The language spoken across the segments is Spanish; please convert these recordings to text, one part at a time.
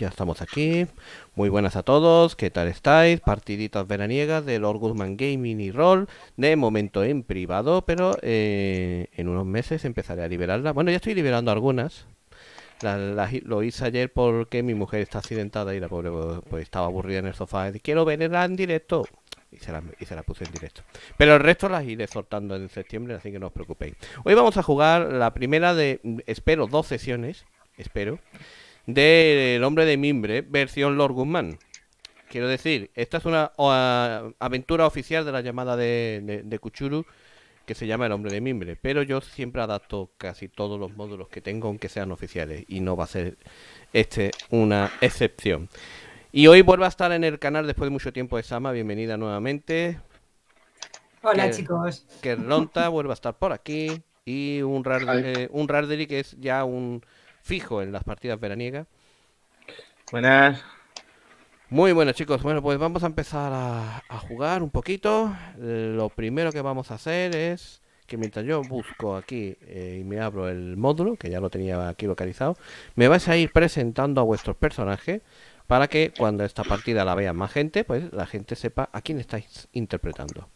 ya estamos aquí. Muy buenas a todos, ¿qué tal estáis? Partiditas veraniegas de Lord Guzmán Gaming y Roll, de momento en privado, pero eh, en unos meses empezaré a liberarla. Bueno, ya estoy liberando algunas. lo hice ayer porque mi mujer está accidentada y la pobre pues, estaba aburrida en el sofá. Quiero verla en directo. Y se, la, y se la puse en directo. Pero el resto las iré soltando en septiembre, así que no os preocupéis. Hoy vamos a jugar la primera de, espero, dos sesiones espero, del Hombre de Mimbre, versión Lord Guzmán. Quiero decir, esta es una aventura oficial de la llamada de, de, Kuchuru que se llama El Hombre de Mimbre, pero yo siempre adapto casi todos los módulos que tengo, aunque sean oficiales, y no va a ser este una excepción. Y hoy vuelvo a estar en el canal después de mucho tiempo de Sama, bienvenida nuevamente. Hola chicos. Que Lonta vuelva a estar por aquí. Y un, rar, eh, un Rarderi que es ya un, fijo en las partidas veraniegas. Buenas. Muy buenas chicos, bueno pues vamos a empezar a, jugar un poquito. Lo primero que vamos a hacer es que mientras yo busco aquí eh, y me abro el módulo, que ya lo tenía aquí localizado, me vais a ir presentando a vuestros personajes para que cuando esta partida la vea más gente, pues la gente sepa a quién estáis interpretando.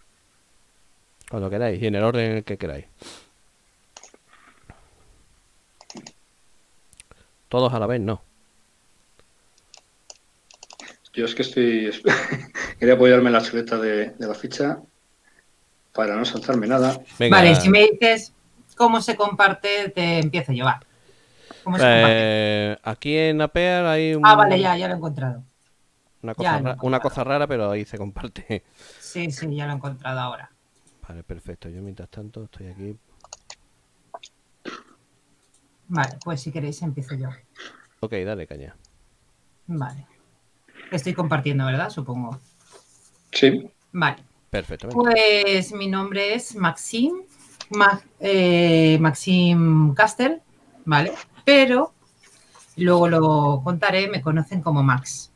Cuando queráis y en el orden en el que queráis. Todos a la vez, no. Yo es que estoy. Quería apoyarme en la chuleta de, la ficha para no saltarme nada. Vale, si me dices cómo se comparte, te empiezo yo. Va. Eh, aquí en Apear hay un. Ah, vale, ya, ya lo he encontrado. Una cosa, una cosa rara, pero ahí se comparte. Sí, sí, ya lo he encontrado ahora. Vale, perfecto. Yo mientras tanto estoy aquí Vale, pues si queréis empiezo yo. Ok, dale caña. Vale. Estoy compartiendo, ¿verdad? Supongo. Sí. Vale. Perfecto. Pues mi nombre es Maxim, eh, Maxim Caster, ¿vale? Pero luego lo contaré, me conocen como Max.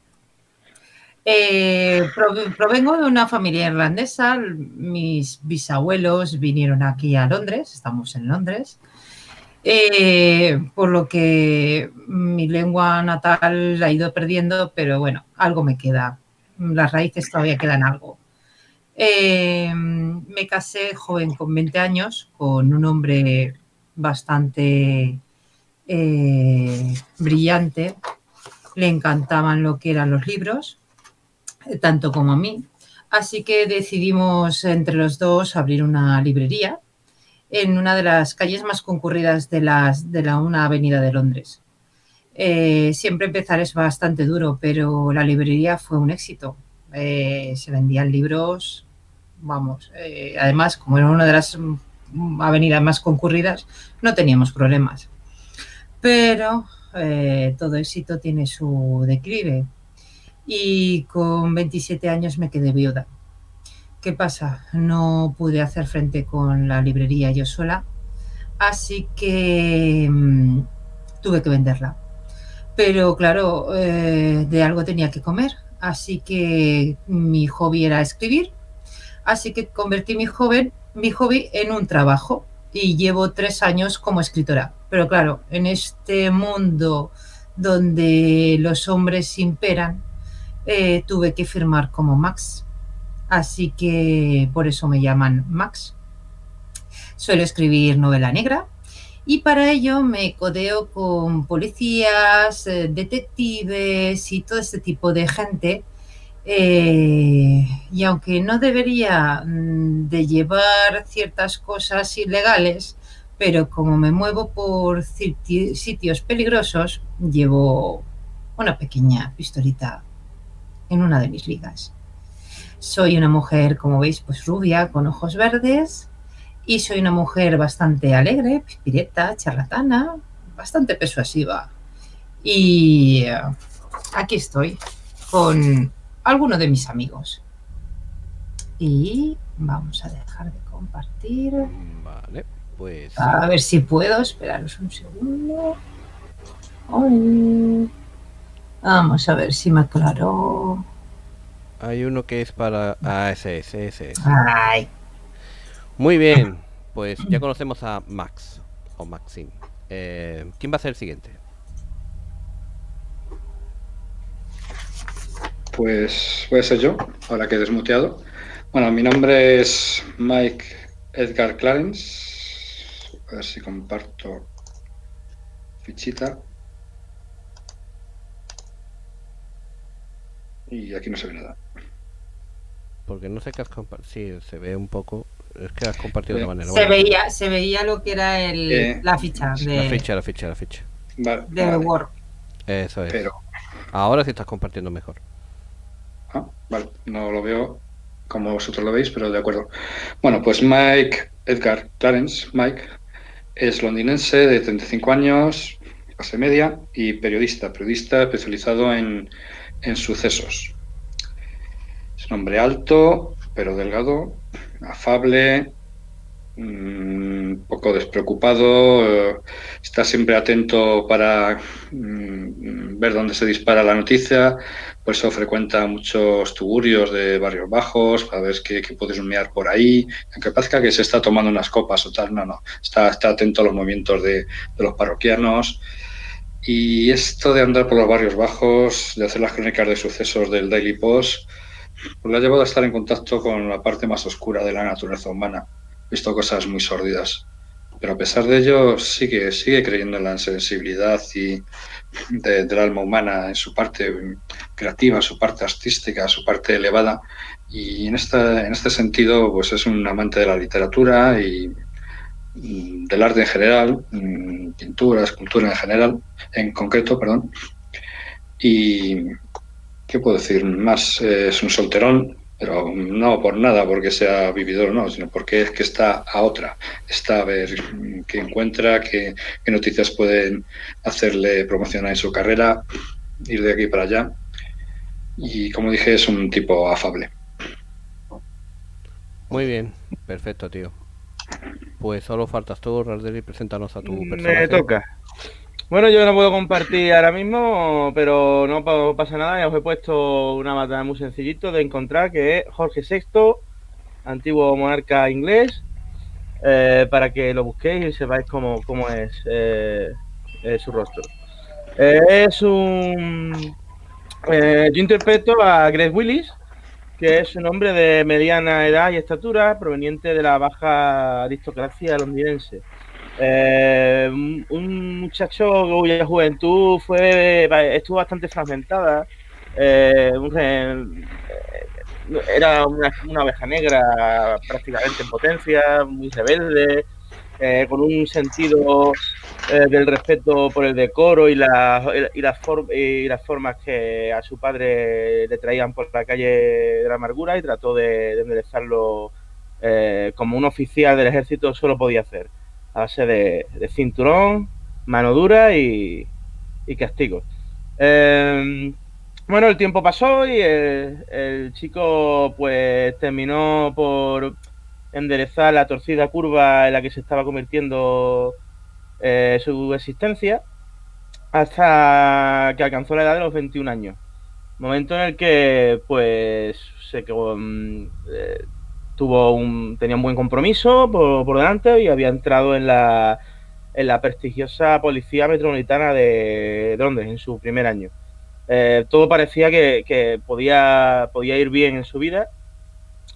Eh, provengo de una familia irlandesa, mis bisabuelos vinieron aquí a Londres, estamos en Londres, eh, por lo que mi lengua natal la he ido perdiendo, pero bueno, algo me queda. Las raíces todavía quedan algo. Eh, me casé joven con 20 años con un hombre bastante eh, brillante. Le encantaban lo que eran los libros, tanto como a mí. Así que decidimos entre los dos abrir una librería en una de las calles más concurridas de, las, de la, una avenida de Londres. Eh, siempre empezar es bastante duro, pero la librería fue un éxito. Eh, se vendían libros, vamos, eh, además, como era una de las avenidas más concurridas, no teníamos problemas. Pero todo éxito tiene su declive. Y con 27 años me quedé viuda. ¿Qué pasa? No pude hacer frente con la librería yo sola, así que mm, tuve que venderla. Pero claro, eh, de algo tenía que comer, así que mi hobby era escribir, así que convertí mi, mi hobby en un trabajo y llevo tres años como escritora. Pero claro, en este mundo donde los hombres imperan, eh, tuve que firmar como Max así que por eso me llaman Max. Suelo escribir novela negra y para ello me codeo con policías, eh, detectives y todo este tipo de gente. Eh, y aunque no debería mm, de llevar ciertas cosas ilegales, pero como me muevo por sitios peligrosos, llevo una pequeña pistolita en una de mis ligas. Soy una mujer, como veis, pues rubia, con ojos verdes, y soy una mujer bastante alegre, pireta, charlatana, bastante persuasiva. Y eh, aquí estoy con alguno de mis amigos. Y vamos a dejar de compartir. Vale, pues. A ver si puedo, esperaros un segundo. Vamos a ver si me aclaró. Hay uno que es para... Ah, ese, ese, Ay. Muy bien, pues ya conocemos a Max, o Maxim. Eh, ¿Quién va a ser el siguiente? pues voy a ser yo, ahora que he desmuteado. Bueno, mi nombre es Mike Edgar Clarence. A ver si comparto fichita. Y aquí no se ve nada. Porque no sé qué has compartido. Sí, se ve un poco. Es que has compartido de manera. Se bueno. veía, se veía lo que era el, Eh, la ficha de, La ficha, la ficha, la ficha. Vale, de vale, Word. Eso es. Pero, Ahora sí estás compartiendo mejor. ah, vale, no lo veo como vosotros lo veis, pero de acuerdo. Bueno, pues Mike Edgar Clarence, Mike, es londinense de 35 años, clase media y periodista, periodista especializado en, en sucesos. Hombre alto, pero delgado, afable, un poco despreocupado, eh, está siempre atento para mm, ver dónde se dispara la noticia, por eso frecuenta muchos tugurios de barrios bajos, para ver qué, qué puedes humear por ahí, aunque parezca que se está tomando unas copas o tal, no, no, está, está atento a los movimientos de, de los parroquianos. Y esto de andar por los barrios bajos, de hacer las crónicas de sucesos del Daily Post, pues le ha llevado a estar en contacto con la parte más oscura de la naturaleza humana. Visto cosas muy sórdidas. Pero a pesar de ello, sigue, sigue creyendo en la sensibilidad y de- del alma humana, en su parte creativa, su parte artística, su parte elevada. Y en, esta, en este sentido, pues es un amante de la literatura y mm, del arte en general, mm, pintura, escultura en general, en concreto, perdón. Y, ¿qué puedo decir más? Eh, es un solterón, pero no por nada, porque sea vividor o no, sino porque es que está a otra, está a ver qué encuentra, qué, qué noticias pueden hacerle promocionar en su carrera, ir de aquí para allá. Y como dije, es un tipo afable. Muy bien, perfecto, tío. Pues solo faltas tú, Ralderi, preséntanos a tu Me personaje. toca. Bueno, yo no puedo compartir ahora mismo, pero no pa- pasa nada. Ya os he puesto una batalla muy sencillito de encontrar, que es Jorge VI, antiguo monarca inglés, eh, para que lo busquéis y sepáis cómo, cómo es eh, eh, su rostro. Es un... yo interpreto a Greg Willis, que es un hombre de mediana edad y estatura, proveniente de la baja aristocracia londinense. Eh, un, muchacho cuya juventud fue estuvo bastante fragmentada. eh, eh, era una, una oveja negra prácticamente en potencia, muy rebelde, con un sentido del respeto por el decoro y, la- y, las for- y las formas que a su padre le traían por la calle de la amargura y trató de, de enderezarlo como un oficial del ejército solo podía hacer a base de, cinturón, mano dura y, castigo. Eh, bueno, el tiempo pasó y el, el chico pues terminó por enderezar la torcida curva en la que se estaba convirtiendo eh, su existencia hasta que alcanzó la edad de los 21 años. Momento en el que pues se quedó, mm, eh, tuvo un, tenía un buen compromiso por, delante y había entrado en la, en la prestigiosa Policía Metropolitana de Londres en su primer año. Eh, todo parecía que, podía, podía ir bien en su vida.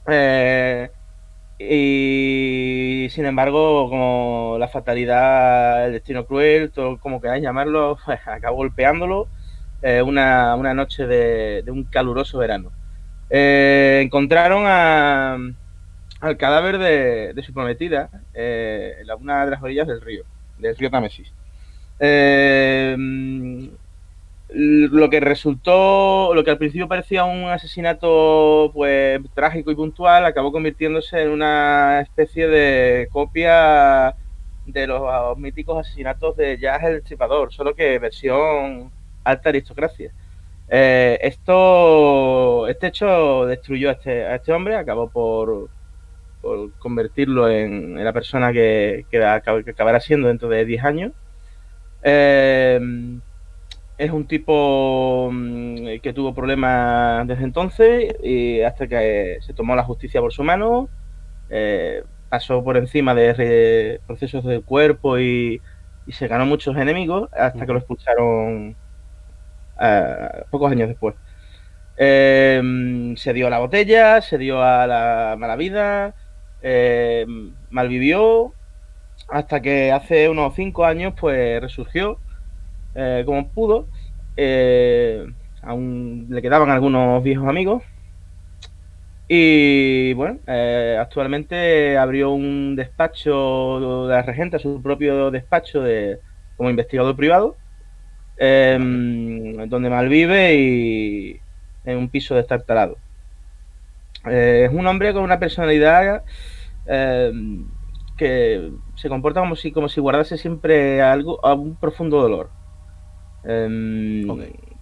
Eh, y sin embargo, como la fatalidad, el destino cruel, todo como queráis llamarlo, acabó golpeándolo eh, una, una noche de, de un caluroso verano. Encontraron a, al cadáver de, su prometida eh, en una de las orillas del río, del río Támesis. Eh, lo que resultó, lo que al principio parecía un asesinato pues trágico y puntual, acabó convirtiéndose en una especie de copia de los míticos asesinatos de Jazz el Destripador, solo que versión alta aristocracia. Eh, esto, este hecho destruyó a este, a este hombre, acabó por, por convertirlo en, en la persona que, que, acab- que acabará siendo dentro de 10 años. Eh, es un tipo mm, que tuvo problemas desde entonces y hasta que se tomó la justicia por su mano, eh, pasó por encima de procesos del cuerpo y, y se ganó muchos enemigos hasta que lo expulsaron ah, pocos años después. Eh, se dio a la botella, se dio a la mala vida, eh, malvivió, hasta que hace unos cinco años pues resurgió eh, como pudo. Eh, aún le quedaban algunos viejos amigos. Y bueno, eh, actualmente abrió un despacho de la regenta, su propio despacho de, como investigador privado, em, donde malvive y en un piso destartalado. Eh, es un hombre con una personalidad em, que se comporta como si, como si guardase siempre algo, un profundo dolor. Em,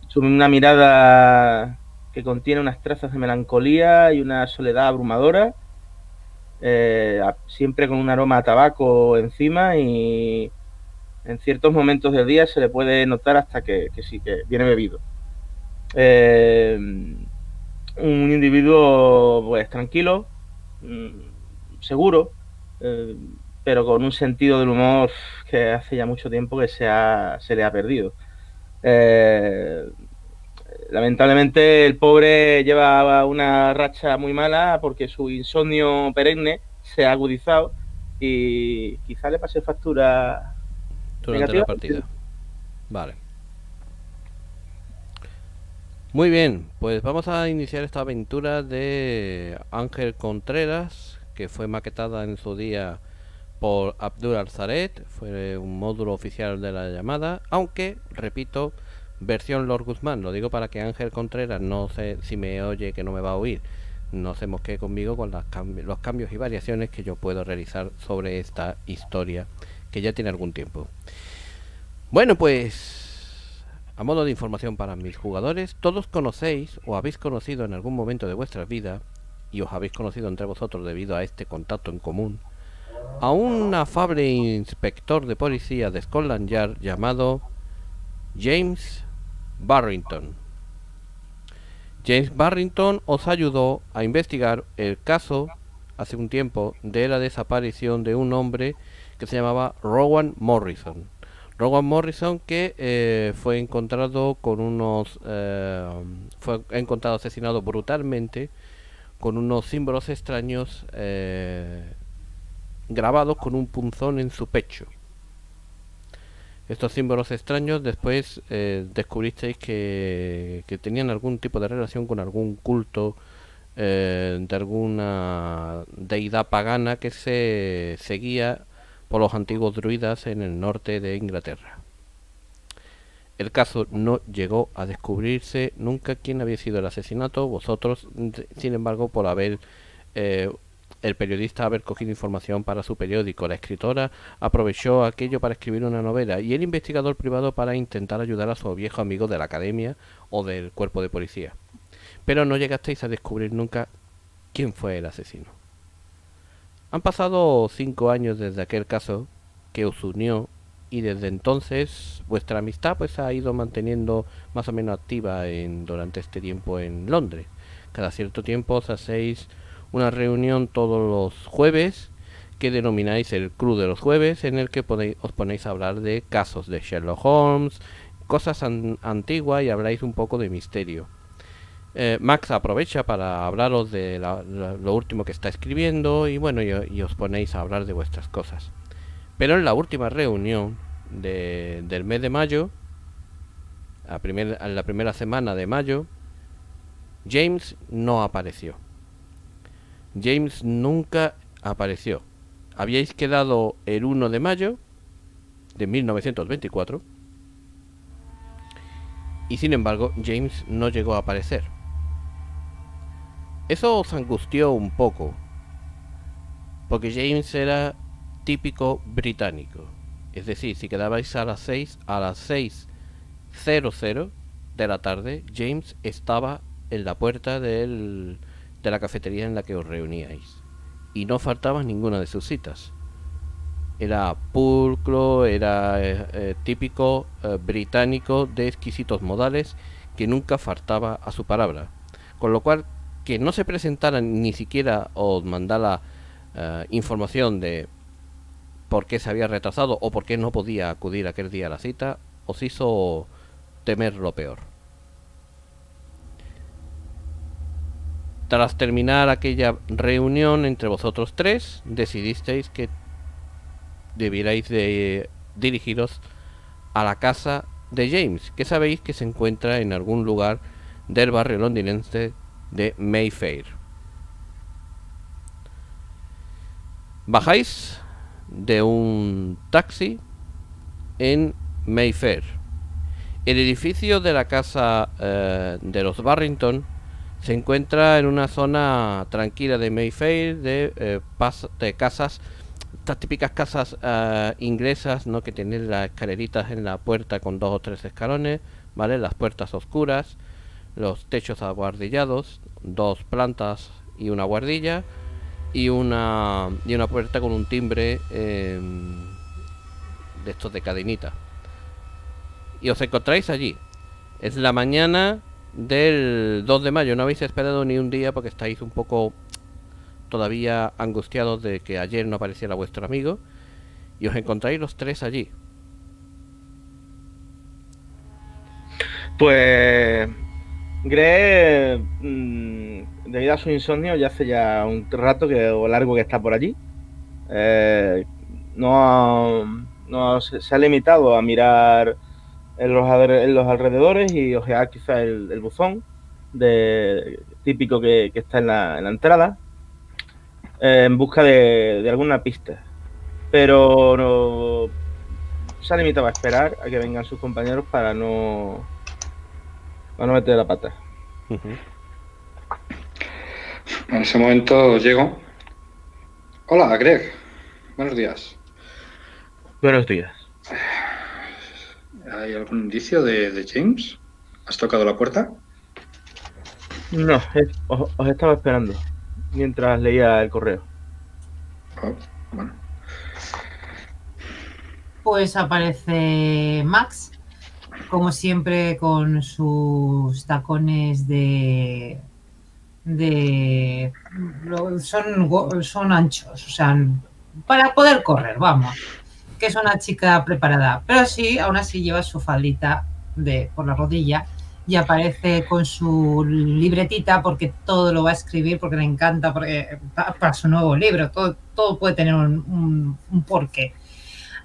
su- una mirada que contiene unas trazas de melancolía y una soledad abrumadora, eh, a- siempre con un aroma a tabaco encima y en ciertos momentos del día se le puede notar hasta que, que sí, que viene bebido. Eh, un individuo pues tranquilo, mm, seguro, eh, pero con un sentido del humor que hace ya mucho tiempo que se, ha- se le ha perdido. Eh, lamentablemente el pobre lleva una racha muy mala porque su insomnio perenne se ha agudizado y quizá le pase factura durante Negativa. la partida. Vale. Muy bien, pues vamos a iniciar esta aventura de Ángel Contreras, que fue maquetada en su día por Abdul Al-Zaret, fue un módulo oficial de la llamada, aunque, repito, versión Lord Guzmán, lo digo para que Ángel Contreras no sé si me oye que no me va a oír, no se mosquee conmigo con los cambios y variaciones que yo puedo realizar sobre esta historia que ya tiene algún tiempo. Bueno, pues a modo de información para mis jugadores, todos conocéis o habéis conocido en algún momento de vuestra vida y os habéis conocido entre vosotros debido a este contacto en común a un afable inspector de policía de Scotland Yard llamado James Barrington. James Barrington os ayudó a investigar el caso hace un tiempo de la desaparición de un hombre que se llamaba Rowan Morrison. Rowan Morrison que eh, fue encontrado con unos eh, fue encontrado asesinado brutalmente con unos símbolos extraños eh, grabados con un punzón en su pecho. Estos símbolos extraños después eh, descubristeis que, que tenían algún tipo de relación con algún culto eh, de alguna deidad pagana que se seguía por los antiguos druidas en el norte de Inglaterra. El caso no llegó a descubrirse nunca quién había sido el asesinato, vosotros, sin embargo, por haber eh, el periodista haber cogido información para su periódico, la escritora aprovechó aquello para escribir una novela y el investigador privado para intentar ayudar a su viejo amigo de la academia o del cuerpo de policía. Pero no llegasteis a descubrir nunca quién fue el asesino. Han pasado cinco años desde aquel caso que os unió y desde entonces vuestra amistad pues ha ido manteniendo más o menos activa en, durante este tiempo en Londres. Cada cierto tiempo os hacéis una reunión todos los jueves que denomináis el Club de los Jueves en el que podéis- os ponéis a hablar de casos de Sherlock Holmes, cosas an- antiguas y habláis un poco de misterio. Eh, Max aprovecha para hablaros de la- lo último que está escribiendo y bueno, y, y os ponéis a hablar de vuestras cosas. Pero en la última reunión de- del mes de mayo, a la primera semana de mayo, James no apareció. James nunca apareció. Habíais quedado el 1 de mayo de 1924 y sin embargo James no llegó a aparecer. Eso os angustió un poco, porque James era típico británico. Es decir, si quedabais a las 6, a las 6.00 de la tarde, James estaba en la puerta del, de la cafetería en la que os reuníais. Y no faltaba ninguna de sus citas. Era pulcro, era eh, eh, típico eh, británico de exquisitos modales que nunca faltaba a su palabra. Con lo cual, que no se presentara ni siquiera os mandara información de por qué se había retrasado o por qué no podía acudir aquel día a la cita, os hizo temer lo peor. Tras terminar aquella reunión entre vosotros tres, decidisteis que debierais de dirigiros a la casa de James, que sabéis que se encuentra en algún lugar del barrio londinense de Mayfair. Bajáis de un taxi en Mayfair. El edificio de la casa eh, de los Barrington se encuentra en una zona tranquila de Mayfair de, eh, casas, estas típicas casas eh, inglesas, ¿no? Que tienen las escaleritas en la puerta con dos o tres escalones, ¿vale? Las puertas oscuras, los techos aguardillados, dos plantas y una guardilla y una y una puerta con un timbre em, de estos de cadenita. Y os encontráis allí. Es la mañana del 2 de mayo. No habéis esperado ni un día porque estáis un poco todavía angustiados de que ayer no apareciera vuestro amigo. Y os encontráis los tres allí. Pues Greg, mm, debido a su insomnio, ya hace ya un rato que o largo que está por allí. Eh, no, no se, ha limitado a mirar en los, en los alrededores y ojear quizá el, buzón de, típico que, está en la, entrada eh, en busca de, alguna pista. Pero no, se ha limitado a esperar a que vengan sus compañeros para no a no meter la pata. En ese momento llego. Hola, Greg. Buenos días. Buenos días. ¿Hay algún indicio de, James? ¿Has tocado la puerta? No, os, estaba esperando mientras leía el correo. Oh, bueno. Pues aparece Max como siempre con sus tacones de de son, son anchos, o sea, para poder correr, vamos, que es una chica preparada, pero sí, aún así lleva su faldita de por la rodilla y aparece con su libretita porque todo lo va a escribir porque le encanta porque, para su nuevo libro, todo, todo puede tener un, un porqué.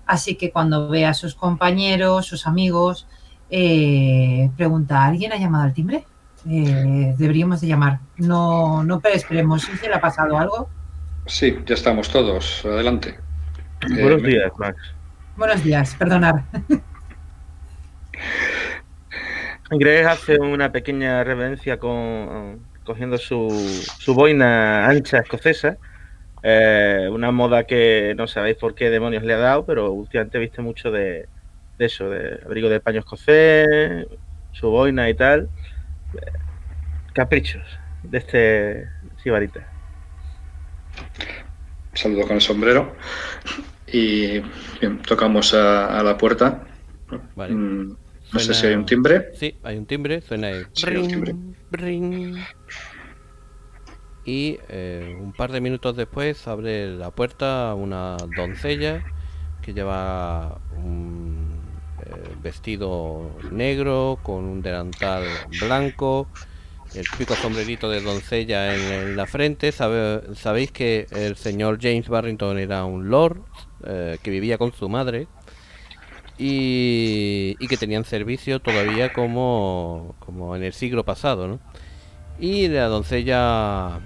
Así que cuando ve a sus compañeros, sus amigos, eh, pregunta, ¿alguien ha llamado al timbre? Eh, deberíamos de llamar. No, no pero esperemos. ¿Si le ha pasado algo? Sí, ya estamos todos. Adelante. Buenos eh, días, Max. Buenos días, perdonar. Greg hace una pequeña reverencia con, cogiendo su, su boina ancha escocesa. una moda que no sabéis por qué demonios le ha dado, pero últimamente viste mucho de, de eso, de abrigo de paño escocés, su boina y tal. Caprichos de este sibarita. Saludo con el sombrero y bien, tocamos a, la puerta. Mm, no sé si hay un timbre. Sí, hay un timbre, suena el ring, Y eh, un par de minutos después abre la puerta una doncella que lleva un vestido negro, con un delantal blanco, el típico sombrerito de doncella en, la frente. sabéis que el señor James Barrington era un lord eh, que vivía con su madre y, que tenían servicio todavía como, como en el siglo pasado. Y la doncella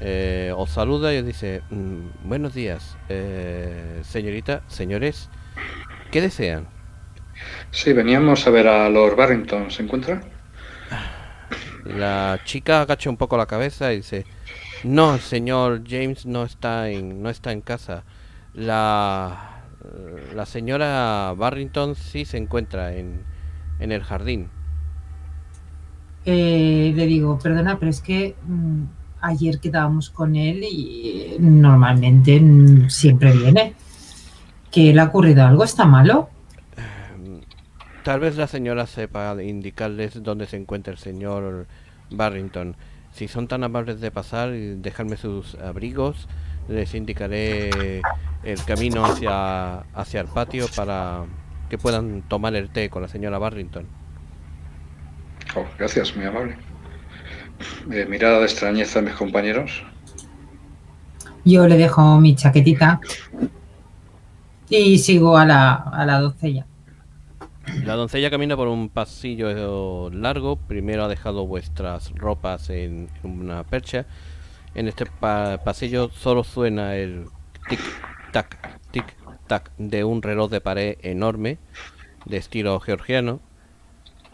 eh, os saluda y os dice, mm, buenos días, eh, señorita, señores, ¿qué desean? Sí, veníamos a ver a Lord Barrington. ¿Se encuentra? La chica agacha un poco la cabeza y dice: No, señor James no está en, no está en casa. La, la señora Barrington sí se encuentra en, en el jardín. Eh, le digo, perdona, pero es que mm, ayer quedábamos con él y normalmente mm, siempre viene. ¿Qué le ha ocurrido algo? ¿Está malo? Tal vez la señora sepa indicarles dónde se encuentra el señor Barrington. Si son tan amables de pasar y dejarme sus abrigos, les indicaré el camino hacia, hacia el patio para que puedan tomar el té con la señora Barrington. Oh, gracias, muy amable. Eh, mirada de extrañeza a mis compañeros. Yo le dejo mi chaquetita y sigo a la, a la doncella. La doncella camina por un pasillo largo. Primero ha dejado vuestras ropas en una percha. En este pasillo solo suena el tic-tac, tic-tac de un reloj de pared enorme de estilo georgiano.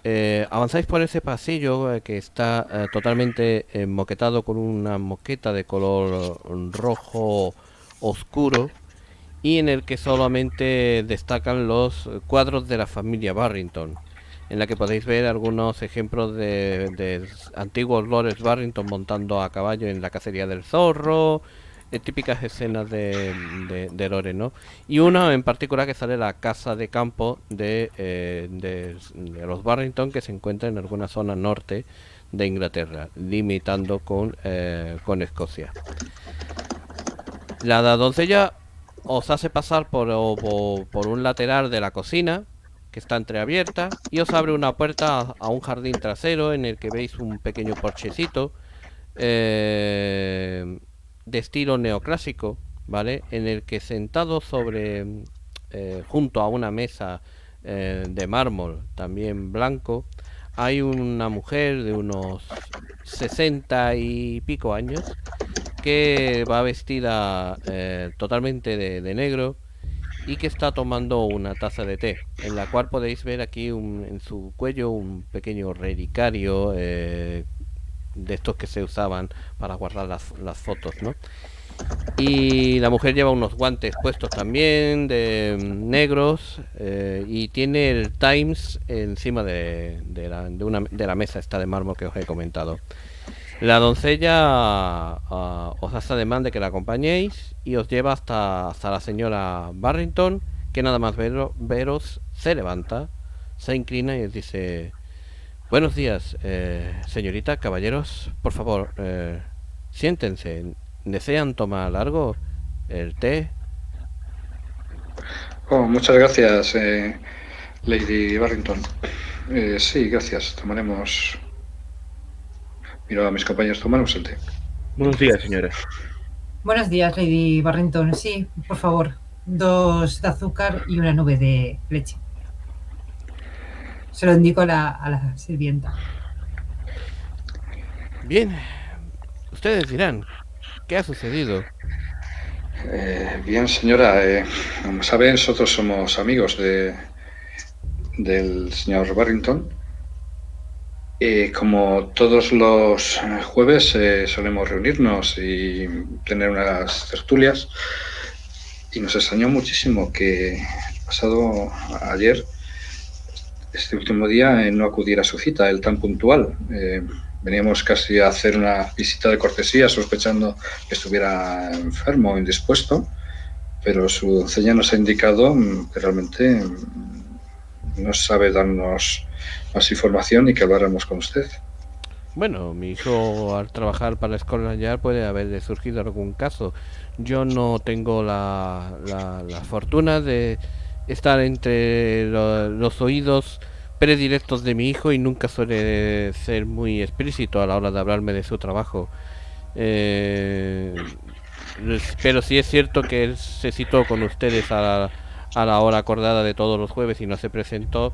Eh, avanzáis por ese pasillo eh, que está eh, totalmente moquetado con una moqueta de color rojo oscuro y en el que solamente destacan los cuadros de la familia Barrington, en la que podéis ver algunos ejemplos de, antiguos lores Barrington montando a caballo en la cacería del zorro, eh, típicas escenas de, de, ¿no? Y uno en particular que sale la casa de campo de, eh, de, los Barrington que se encuentra en alguna zona norte de Inglaterra, limitando con, eh, con Escocia. La doncella os hace pasar por, por, un lateral de la cocina, que está entreabierta, y os abre una puerta a, un jardín trasero en el que veis un pequeño porchecito eh, de estilo neoclásico, ¿vale? En el que sentado sobre, eh, junto a una mesa eh, de mármol, también blanco, hay una mujer de unos sesenta y pico años que va vestida eh, totalmente de, negro y que está tomando una taza de té, en la cual podéis ver aquí en su cuello un pequeño relicario eh, de estos que se usaban para guardar las, fotos, ¿no? Y la mujer lleva unos guantes puestos también de mm, negros eh, y tiene el Times encima de, la, de, de la mesa esta de mármol que os he comentado. La doncella uh, os hace ademán de que la acompañéis y os lleva hasta, hasta la señora Barrington, que nada más veros se levanta, se inclina y os dice, buenos días, eh, señorita, caballeros, por favor, eh, siéntense, ¿desean tomar algo? ¿El té? Oh, muchas gracias, eh, Lady Barrington. sí, gracias, tomaremos Miro a mis compañeros, tomamos el té. Buenos días, señora. Buenos días, Lady Barrington. Sí, por favor, dos de azúcar y una nube de leche. Se lo indico a la, sirvienta. Bien, ustedes dirán, ¿qué ha sucedido? Eh, bien, señora, eh, como saben, nosotros somos amigos de, del señor Barrington eh, como todos los jueves eh, solemos reunirnos y tener unas tertulias y nos extrañó muchísimo que pasado ayer, este último día, eh, no acudiera a su cita, el tan puntual. veníamos casi a hacer una visita de cortesía sospechando que estuviera enfermo o indispuesto, pero su doncella nos ha indicado mm, que realmente mm, no sabe darnos más información y que habláramos con usted. Bueno, mi hijo al trabajar para la escuela ya puede haber surgido algún caso. Yo no tengo la, la, fortuna de estar entre los oídos predilectos de mi hijo y nunca suele ser muy explícito a la hora de hablarme de su trabajo. Eh, pero sí es cierto que él se citó con ustedes a la, a la hora acordada de todos los jueves y no se presentó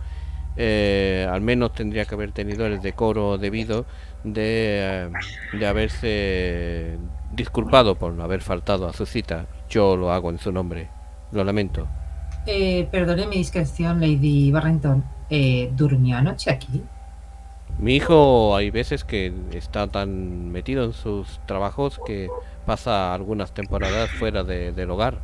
eh, al menos tendría que haber tenido el decoro debido de, eh, de haberse disculpado por no haber faltado a su cita. Yo lo hago en su nombre. Lo lamento. Eh, perdone mi discreción, Lady Barrington. Eh, ¿Durmió anoche aquí? Mi hijo hay veces que está tan metido en sus trabajos que pasa algunas temporadas fuera del hogar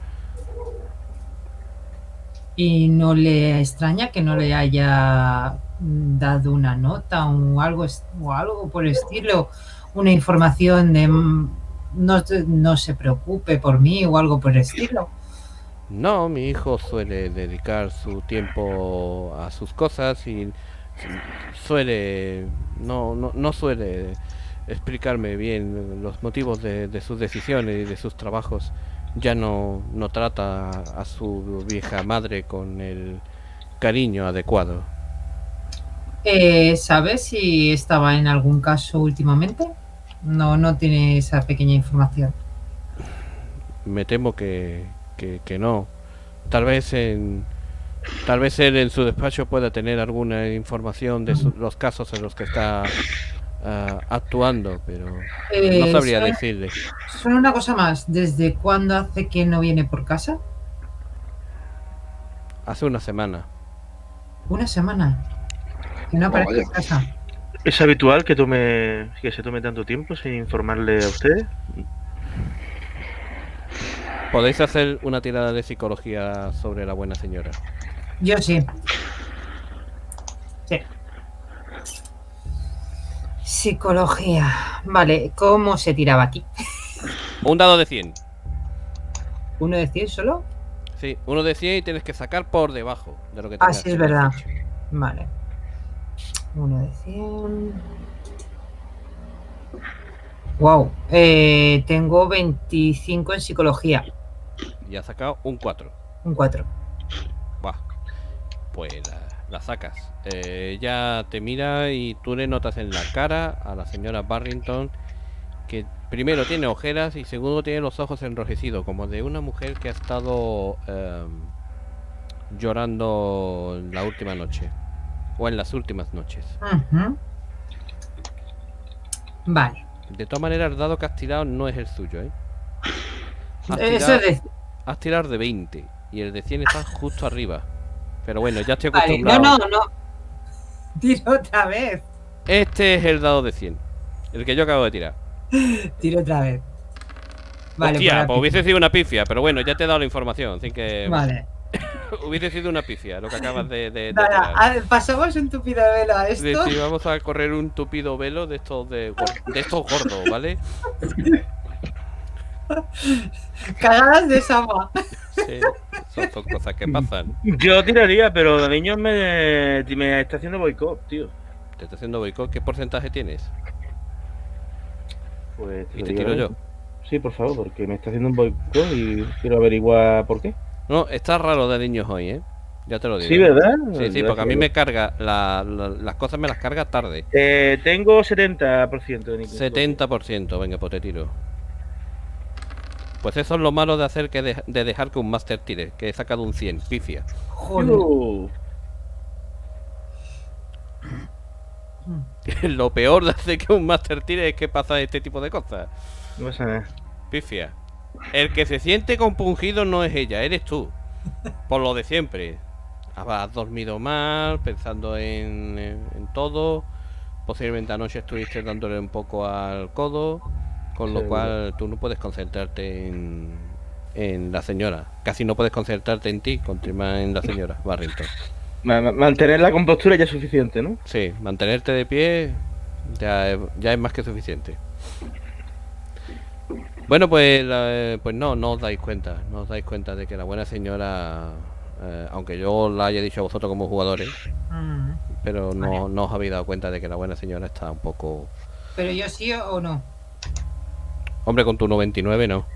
y no le extraña que no le haya dado una nota o algo, o algo por el estilo, una información de mm, no, no se preocupe por mí o algo por el estilo. No, mi hijo suele dedicar su tiempo a sus cosas y suele, no, no, no suele explicarme bien los motivos de, de sus decisiones y de sus trabajos ya no, no trata a su vieja madre con el cariño adecuado. Eh, ¿Sabes si estaba en algún caso últimamente? No, no tiene esa pequeña información. Me temo que, que, que no. Tal vez en tal vez él en su despacho pueda tener alguna información de su- los casos en los que está ah, actuando, pero no Eh, sabría solo- decirle. Solo una cosa más. ¿Desde cuándo hace que no viene por casa? Hace una semana. Una semana. Que no aparece vaya. en casa. ¿Es habitual que tome que se tome tanto tiempo sin informarle a usted? Podéis hacer una tirada de psicología sobre la buena señora. Yo sí. Sí. Psicología. Vale, ¿cómo se tiraba aquí? Un dado de 100. ¿Uno de 100 solo? Sí, uno de 100 y tienes que sacar por debajo de lo que Ah, tengas sí, es verdad. Vale. Uno de 100. Wow. Eh, tengo 25 en psicología. Y has sacado un 4. Un 4. Va. Pues la, sacas. Eh, ella te mira y tú le notas en la cara a la señora Barrington que primero tiene ojeras y segundo tiene los ojos enrojecidos, como de una mujer que ha estado em, llorando la última noche. O en las últimas noches. Vale. De todas maneras, el dado que has tirado no es el suyo, ¿eh? Has Eso tirado, es de... has tirado de 20 y el de 100 está justo arriba. Pero bueno, ya estoy Vale, acostumbrado. no, no, no. Tiro otra vez. Este es el dado de 100. El que yo acabo de tirar. Tiro otra vez. Vale, Hostia, pues pi- hubiese sido una pifia, pero bueno, ya te he dado la información, así que Vale. hubiese sido una pifia lo que acabas de, de- Nada, pasamos un tupido velo a esto. sí, vamos a correr un tupido velo de estos de, de estos gordos, ¿vale? Cagadas de Sama. Sí, son, son cosas que pasan. Yo tiraría, pero de niños me, me está haciendo boicot, tío. Te está haciendo boicot, ¿qué porcentaje tienes? Pues Y te tiro yo. Sí, por favor, porque me está haciendo un boicot y quiero averiguar por qué. No, está raro de niños hoy, ¿eh? Ya te lo digo. Sí, ¿verdad? Sí, sí, porque a mí me carga, la- la- las cosas me las carga tarde. Eh, tengo 70% de niños. 70%, venga, pues te tiro. Pues eso es lo malo de hacer que de, de dejar que un máster tire, que he sacado un 100, pifia. Joder. Lo peor de hacer que un máster tire es que pasa este tipo de cosas. no pasa nada. Pifia. El que se siente compungido no es ella, eres tú. Por lo de siempre. Has dormido mal, pensando en, en- en todo. Posiblemente anoche estuviste dándole un poco al codo. Con lo cual tú no puedes concentrarte en, en la señora. Casi no puedes concentrarte en ti, contra en la señora Barrington. Ma- ma- Mantener la compostura ya es suficiente, ¿no? Sí, mantenerte de pie ya, es- ya es más que suficiente. Bueno, pues, pues no, no os dais cuenta, no os dais cuenta de que la buena señora, eh, aunque yo la haya dicho a vosotros como jugadores, Mm. pero no, no os habéis dado cuenta de que la buena señora está un poco... Pero yo sí o no. Hombre, con tu 99 no,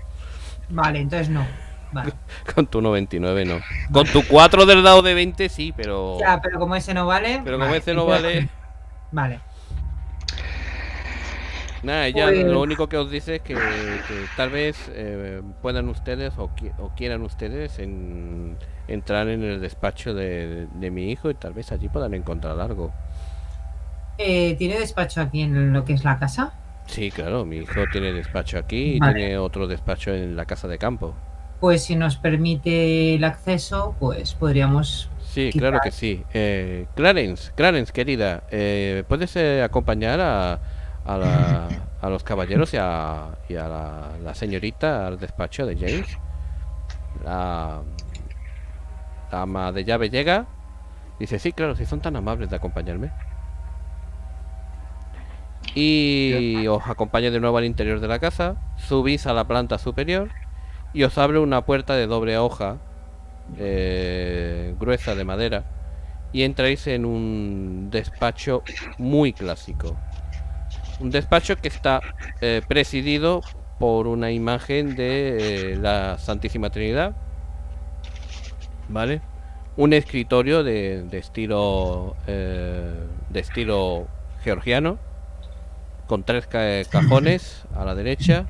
Vale, entonces no. Vale. con tu 99 no. Con tu 4 del dado de 20 sí, pero... Ya, pero como ese no vale. Pero como vale, ese no vale... Vale. Nada, ella Pues- lo único que os dice es que, que tal vez eh, puedan ustedes o, qui- o quieran ustedes en- entrar en el despacho de, de mi hijo y tal vez allí puedan encontrar algo. Eh, ¿Tiene despacho aquí en lo que es la casa? Sí, claro, mi hijo tiene despacho aquí y tiene otro despacho en la casa de campo. Pues si nos permite el acceso, pues podríamos. Sí, claro que sí. Eh, Clarence, Clarence, querida, eh, ¿puedes eh, acompañar a, a, la- a los caballeros y a, y a la, la señorita al despacho de James? La, la ama de llave llega. Dice, sí, claro, si son tan amables de acompañarme. Y os acompaña de nuevo al interior de la casa. Subís a la planta superior y os abre una puerta de doble hoja eh, gruesa de madera y entráis en un despacho muy clásico. Un despacho que está eh, presidido por una imagen de eh, la Santísima Trinidad. ¿Vale? Un escritorio de, de estilo de estilo georgiano. Con tres ca- cajones a la derecha.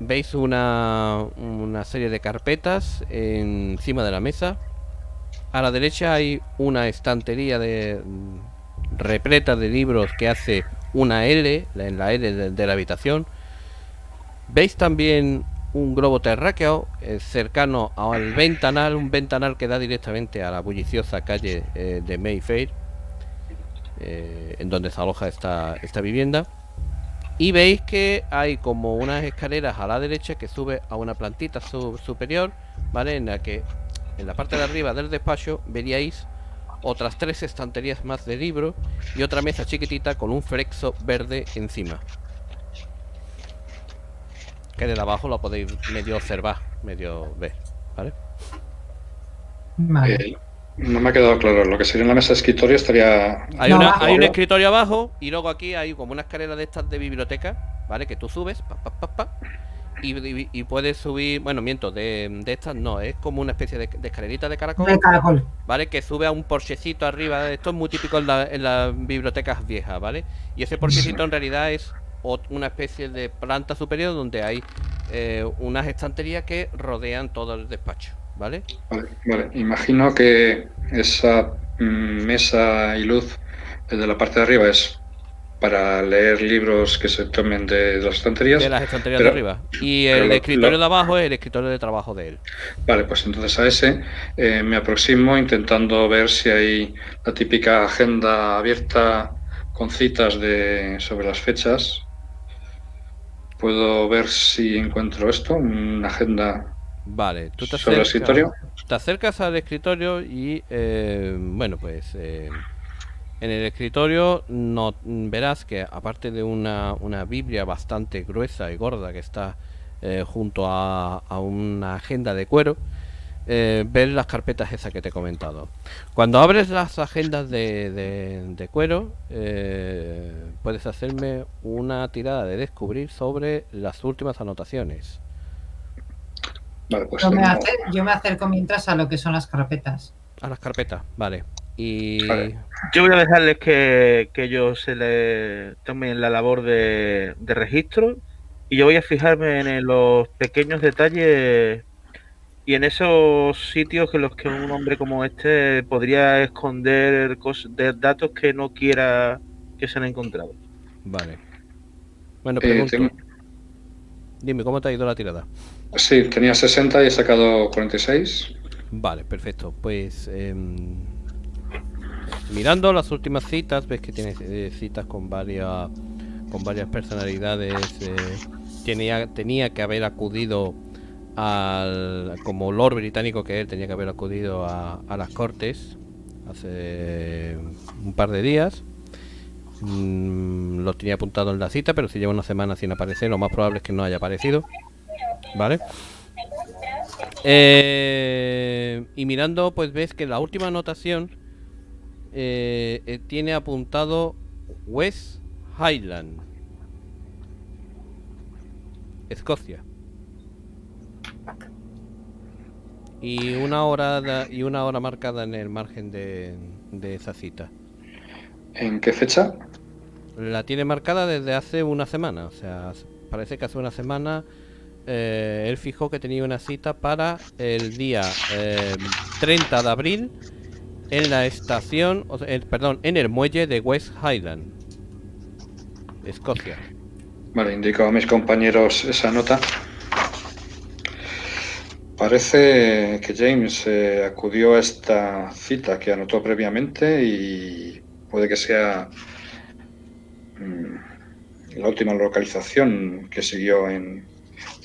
Veis una, una serie de carpetas encima de la mesa. A la derecha hay una estantería de mm, repleta de libros que hace una L, en la L de, de la habitación. Veis también un globo terráqueo eh, cercano al ventanal, un ventanal que da directamente a la bulliciosa calle eh, de Mayfair, eh, en donde se aloja esta, esta vivienda. Y veis que hay como unas escaleras a la derecha que sube a una plantita su- superior, ¿vale? En la que en la parte de arriba del despacho veríais otras tres estanterías más de libros y otra mesa chiquitita con un flexo verde encima. Que desde abajo lo podéis medio observar, medio ver, ¿vale? Vale. No me ha quedado claro. Lo que sería una mesa de escritorio estaría. Hay, No, una, hay un escritorio abajo y luego aquí hay como una escalera de estas de biblioteca, ¿vale? Que tú subes, pa, pa, pa, pa, y, y- y puedes subir, bueno, miento, de, de estas no, es como una especie de, de escalerita de caracol, De caracol. ¿vale? Que sube a un porchecito arriba, esto es muy típico en, la- en las bibliotecas viejas, ¿vale? Y ese porchecito en realidad es una especie de planta superior donde hay eh, unas estanterías que rodean todo el despacho, ¿vale? Vale, vale. Imagino que esa mm, mesa y luz de la parte de arriba es para leer libros que se tomen de las estanterías. De las estanterías pero- de arriba. Y el lo- escritorio lo- de abajo es el escritorio de trabajo de él. Vale, pues entonces a ese eh, me aproximo intentando ver si hay la típica agenda abierta con citas de, sobre las fechas. Puedo ver si encuentro esto, una agenda Vale, tú te acercas, escritorio. te acercas al escritorio y, eh, bueno, pues eh, en el escritorio no, verás que aparte de una, una Biblia bastante gruesa y gorda que está eh, junto a, a una agenda de cuero, eh, ves las carpetas esas que te he comentado. Cuando abres las agendas de, de- de cuero, eh, puedes hacerme una tirada de descubrir sobre las últimas anotaciones. Vale, pues Yo me, tengo- acer- yo me acerco mientras a lo que son las carpetas. A las carpetas, vale. Y Vale. Yo voy a dejarles que, que ellos se le tomen la labor de, de registro y yo voy a fijarme en los pequeños detalles y en esos sitios en los que un hombre como este podría esconder datos que no quiera que se han encontrado. Vale. Bueno, Eh, pregunto. tengo- Dime, ¿cómo te ha ido la tirada? Sí, tenía 60 y he sacado 46. Vale, perfecto. Pues em, mirando las últimas citas, ves que tienes eh, citas con varias con varias personalidades. eh, tenía, tenía que haber acudido al como Lord británico que él tenía que haber acudido a, las cortes hace un par de días. Mm, lo tenía apuntado en la cita, pero si lleva una semana sin aparecer, lo más probable es que no haya aparecido. ¿Vale? Eh, y mirando, pues ves que la última anotación eh, eh, tiene apuntado West Highland, Escocia. Y una hora da- y una hora marcada en el margen de, de esa cita. ¿En qué fecha? La tiene marcada desde hace una semana. O sea, parece que hace una semana eh, él fijó que tenía una cita para el día eh, 30 de abril en la estación, perdón, en el muelle de West Highland, Escocia. Vale, indico a mis compañeros esa nota. Parece que James eh, acudió a esta cita que anotó previamente y puede que sea mm, la última localización que siguió en,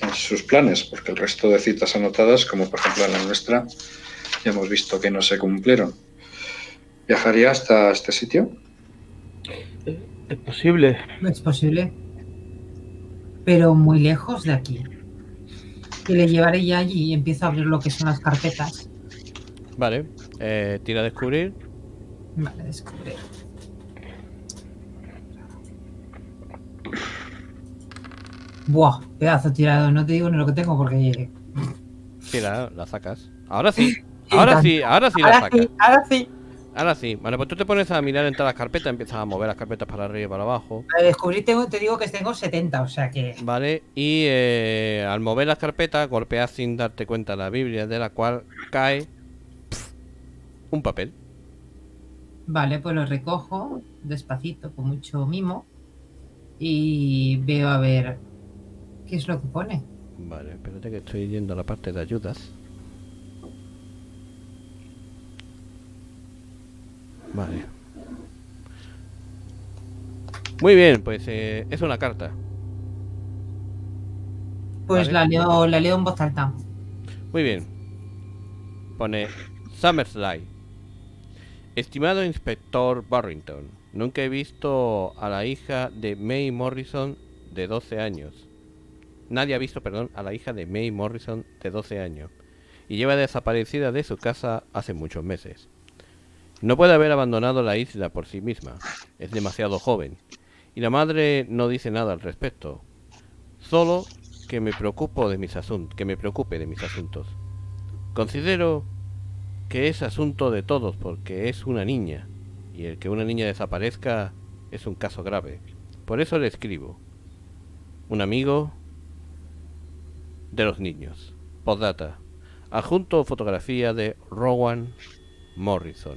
en sus planes, porque el resto de citas anotadas, como por ejemplo la nuestra, ya hemos visto que no se cumplieron. ¿Viajaría hasta este sitio? Es posible. Es posible. Pero muy lejos de aquí. Y le llevaré ya allí y empiezo a abrir lo que son las carpetas. Vale, eh, tira a descubrir. Vale, descubrir. Buah, pedazo tirado. No te digo ni lo que tengo porque. Tira, la sacas. Ahora sí, ahora sí, ahora sí la Ahora sacas. sí, ahora sí. Ahora sí. Vale, pues tú te pones a mirar en todas las carpetas, empiezas a mover las carpetas para arriba y para abajo. Para descubrir tengo- te digo que tengo 70, o sea que... Vale, y eh, al mover las carpetas golpeas sin darte cuenta la Biblia de la cual cae un papel. Vale, pues lo recojo despacito, con mucho mimo. Y veo a ver qué es lo que pone. Vale, espérate que estoy yendo a la parte de ayudas. Vale. Muy bien, pues eh, es una carta. Pues Vale. la, leo, la leo en voz alta. Muy bien. Pone SummerSlide. Estimado inspector Barrington, nunca he visto a la hija de May Morrison de 12 años. Nadie ha visto, perdón, a la hija de May Morrison de 12 años. Y lleva desaparecida de su casa hace muchos meses. No puede haber abandonado la isla por sí misma. Es demasiado joven. Y la madre no dice nada al respecto. Solo que me preocupo de mis asuntos, que me preocupe de mis asuntos. Considero que es asunto de todos porque es una niña y el que una niña desaparezca es un caso grave. Por eso le escribo. Un amigo de los niños. Postdata. Adjunto fotografía de Rowan Morrison.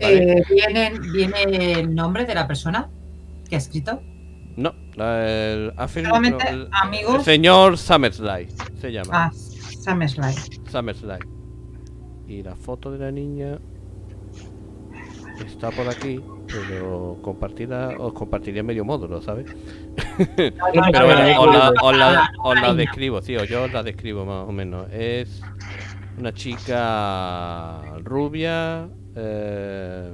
Vale. Eh, ¿viene, ¿Viene el nombre de la persona que ha escrito? No, la- el, amigos. el señor Summerslide se llama. Ah, SummerSlide. SummerSlide. Y la foto de la niña está por aquí, pero compartirla, os compartiría medio módulo, ¿sabes? Pero Pero bueno, os la, os la- os la describo, sí, o yo os la describo más o menos. Es una chica rubia eh,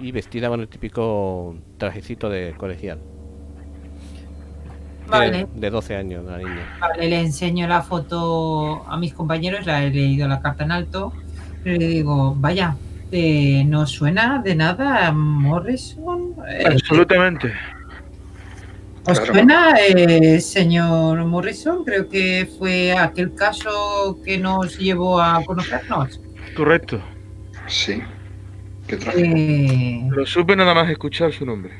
y vestida con el típico trajecito de colegial. Vale, De 12 años la niña. vale, le enseño la foto a mis compañeros, la he leído la carta en alto. y Le digo, vaya, eh, ¿no suena de nada Morrison? Eh, Absolutamente. ¿Os Claro. suena, eh, señor Morrison? Creo que fue aquel caso que nos llevó a conocernos. Correcto. Sí. Qué trágico. Eh, Lo supe nada más escuchar su nombre.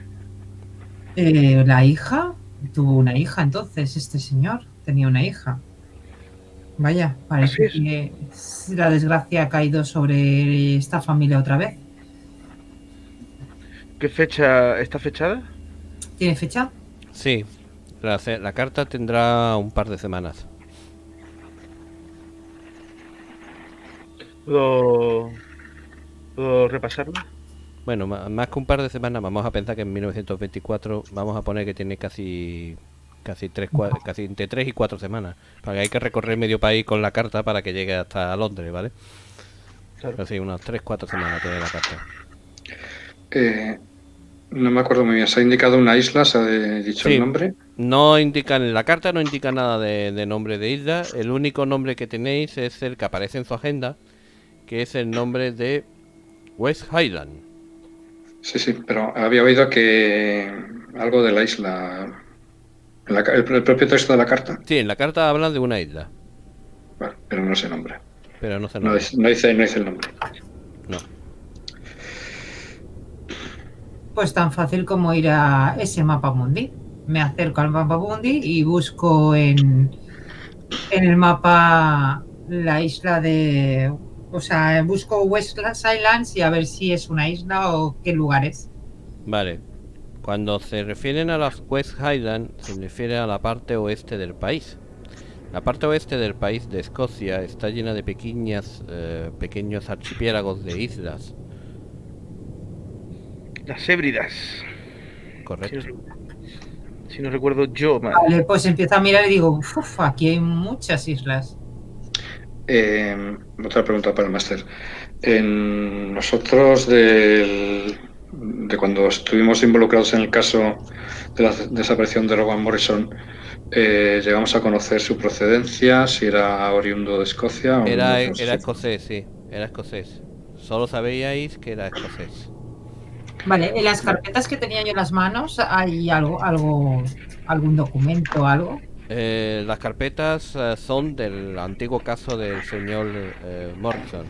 eh, ¿La hija? Tuvo una hija entonces, este señor. Tenía una hija. Vaya, parece que la desgracia ha caído sobre esta familia otra vez. ¿Qué fecha está fechada? ¿Tiene fecha? Sí, la, carta tendrá un par de semanas. ¿Puedo, ¿puedo repasarla? Bueno, más que un par de semanas, vamos a pensar que en 1924 vamos a poner que tiene casi casi tres casi entre 3 y 4 semanas, porque hay que recorrer medio país con la carta para que llegue hasta Londres, ¿vale? Claro. Así unas 3 4 semanas tiene la carta. Eh, no me acuerdo muy bien. ¿Se ha indicado una isla? ¿Se ha dicho Sí. el nombre? No indican en la carta no indica nada de, de nombre de isla, el único nombre que tenéis es el que aparece en su agenda, que es el nombre de West Highland. Sí, sí, pero había oído que algo de la isla. En la ca- el, el propio texto de la carta. Sí, en la carta hablan de una isla, pero no sé nombre. pero no se No nombra. no dice, no dice el nombre. No. Pues tan fácil como ir a ese mapa mundi. Me acerco al mapa mundi y busco en, en el mapa la isla de... O sea, busco West Islands y a ver si es una isla o qué lugar es. Vale. Cuando se refieren a las West Highland, se refiere a la parte oeste del país. La parte oeste del país de Escocia está llena de pequeñas, eh, pequeños archipiélagos de islas. Las Hébridas. Si Correcto. no, si no recuerdo yo mal. Vale, pues empiezo a mirar y digo, uff, aquí hay muchas islas. Eh, otra pregunta para el máster. En nosotros del- de cuando estuvimos involucrados en el caso de la desaparición de Rowan Morrison, eh, llegamos a conocer su procedencia, si era oriundo de Escocia o Era, no, era no sé. escocés, sí. Era escocés. Solo sabíais que era escocés. Vale, en las carpetas que tenía yo en las manos hay algo, algo, algún documento, algo. Eh, las carpetas eh, son del antiguo caso del señor eh, Morrison.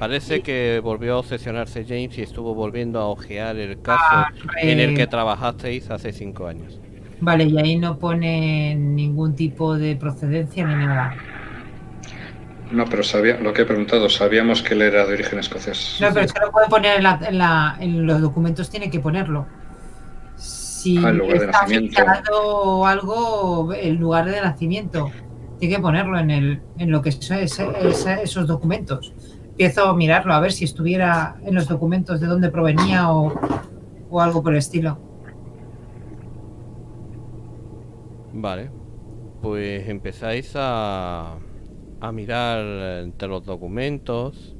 Parece que volvió a obsesionarse James y estuvo volviendo a ojear el caso Ah, en el que trabajasteis hace cinco años. Vale, y ahí no pone ningún tipo de procedencia ni nada. No, pero sabía, lo que he preguntado, sabíamos que él era de origen escocés. No, pero es que lo puede poner en, la- en la- en los documentos, tiene que ponerlo. Si Ah, el lugar de está nacimiento. o algo, el lugar de nacimiento, tiene que ponerlo en, el, en lo que son ese- ese- esos documentos. Empiezo a mirarlo, a ver si estuviera en los documentos de dónde provenía o, o algo por el estilo. Vale. Pues empezáis a, a mirar entre los documentos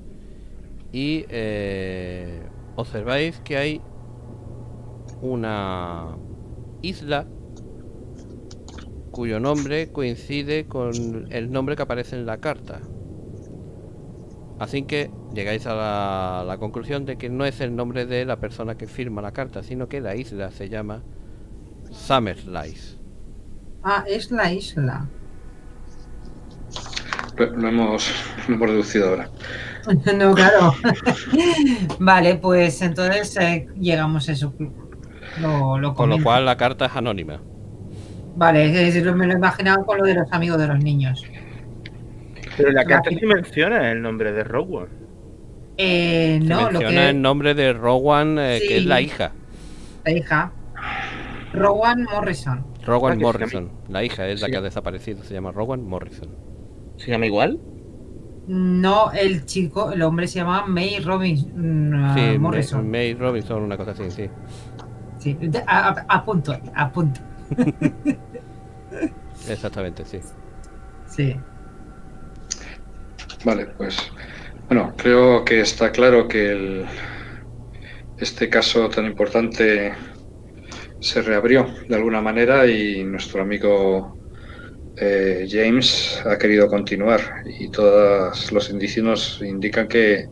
y eh, observáis que hay una isla cuyo nombre coincide con el nombre que aparece en la carta. Así que llegáis a la, la conclusión de que no es el nombre de la persona que firma la carta, sino que la isla se llama Summerslice. Ah, es la isla. Lo, lo hemos, lo hemos deducido ahora. No, claro. vale, pues entonces eh, llegamos a eso. Lo, lo Con lo cual la carta es anónima. Vale, es- es- me lo imaginaba con lo de los amigos de los niños. Pero la carta sí menciona el nombre de Rowan. Eh, no, lo menciona que el nombre de Rowan, eh, que es la hija. la hija. Rowan Morrison. Rowan Ah, Morrison. La hija es la que ha desaparecido. Se llama Rowan Morrison. ¿Se llama igual? No, el chico, el hombre se llama May Robinson sí, Morrison. May Robinson, una cosa así, sí. Sí, a, a- apunto, apunto. Exactamente, sí. Sí. Vale, pues bueno, creo que está claro que el- este caso tan importante se reabrió de alguna manera y nuestro amigo eh, James ha querido continuar y todos los indicios nos indican que,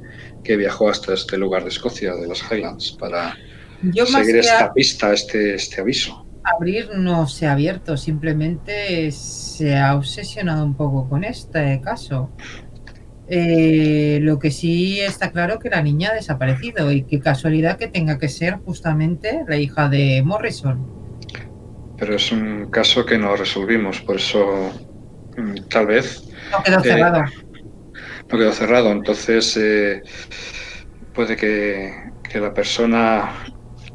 que viajó hasta este lugar de Escocia, de las Highlands, para Yo seguir esta pista, este, este aviso. abrir no se ha abierto, simplemente se ha obsesionado un poco con este caso. Eh, lo que sí está claro que la niña ha desaparecido y qué casualidad que tenga que ser justamente la hija de Morrison. Pero es un caso que no resolvimos, por eso mm, tal vez No quedó Eh, cerrado. no quedó cerrado. Entonces, eh, puede que, que la persona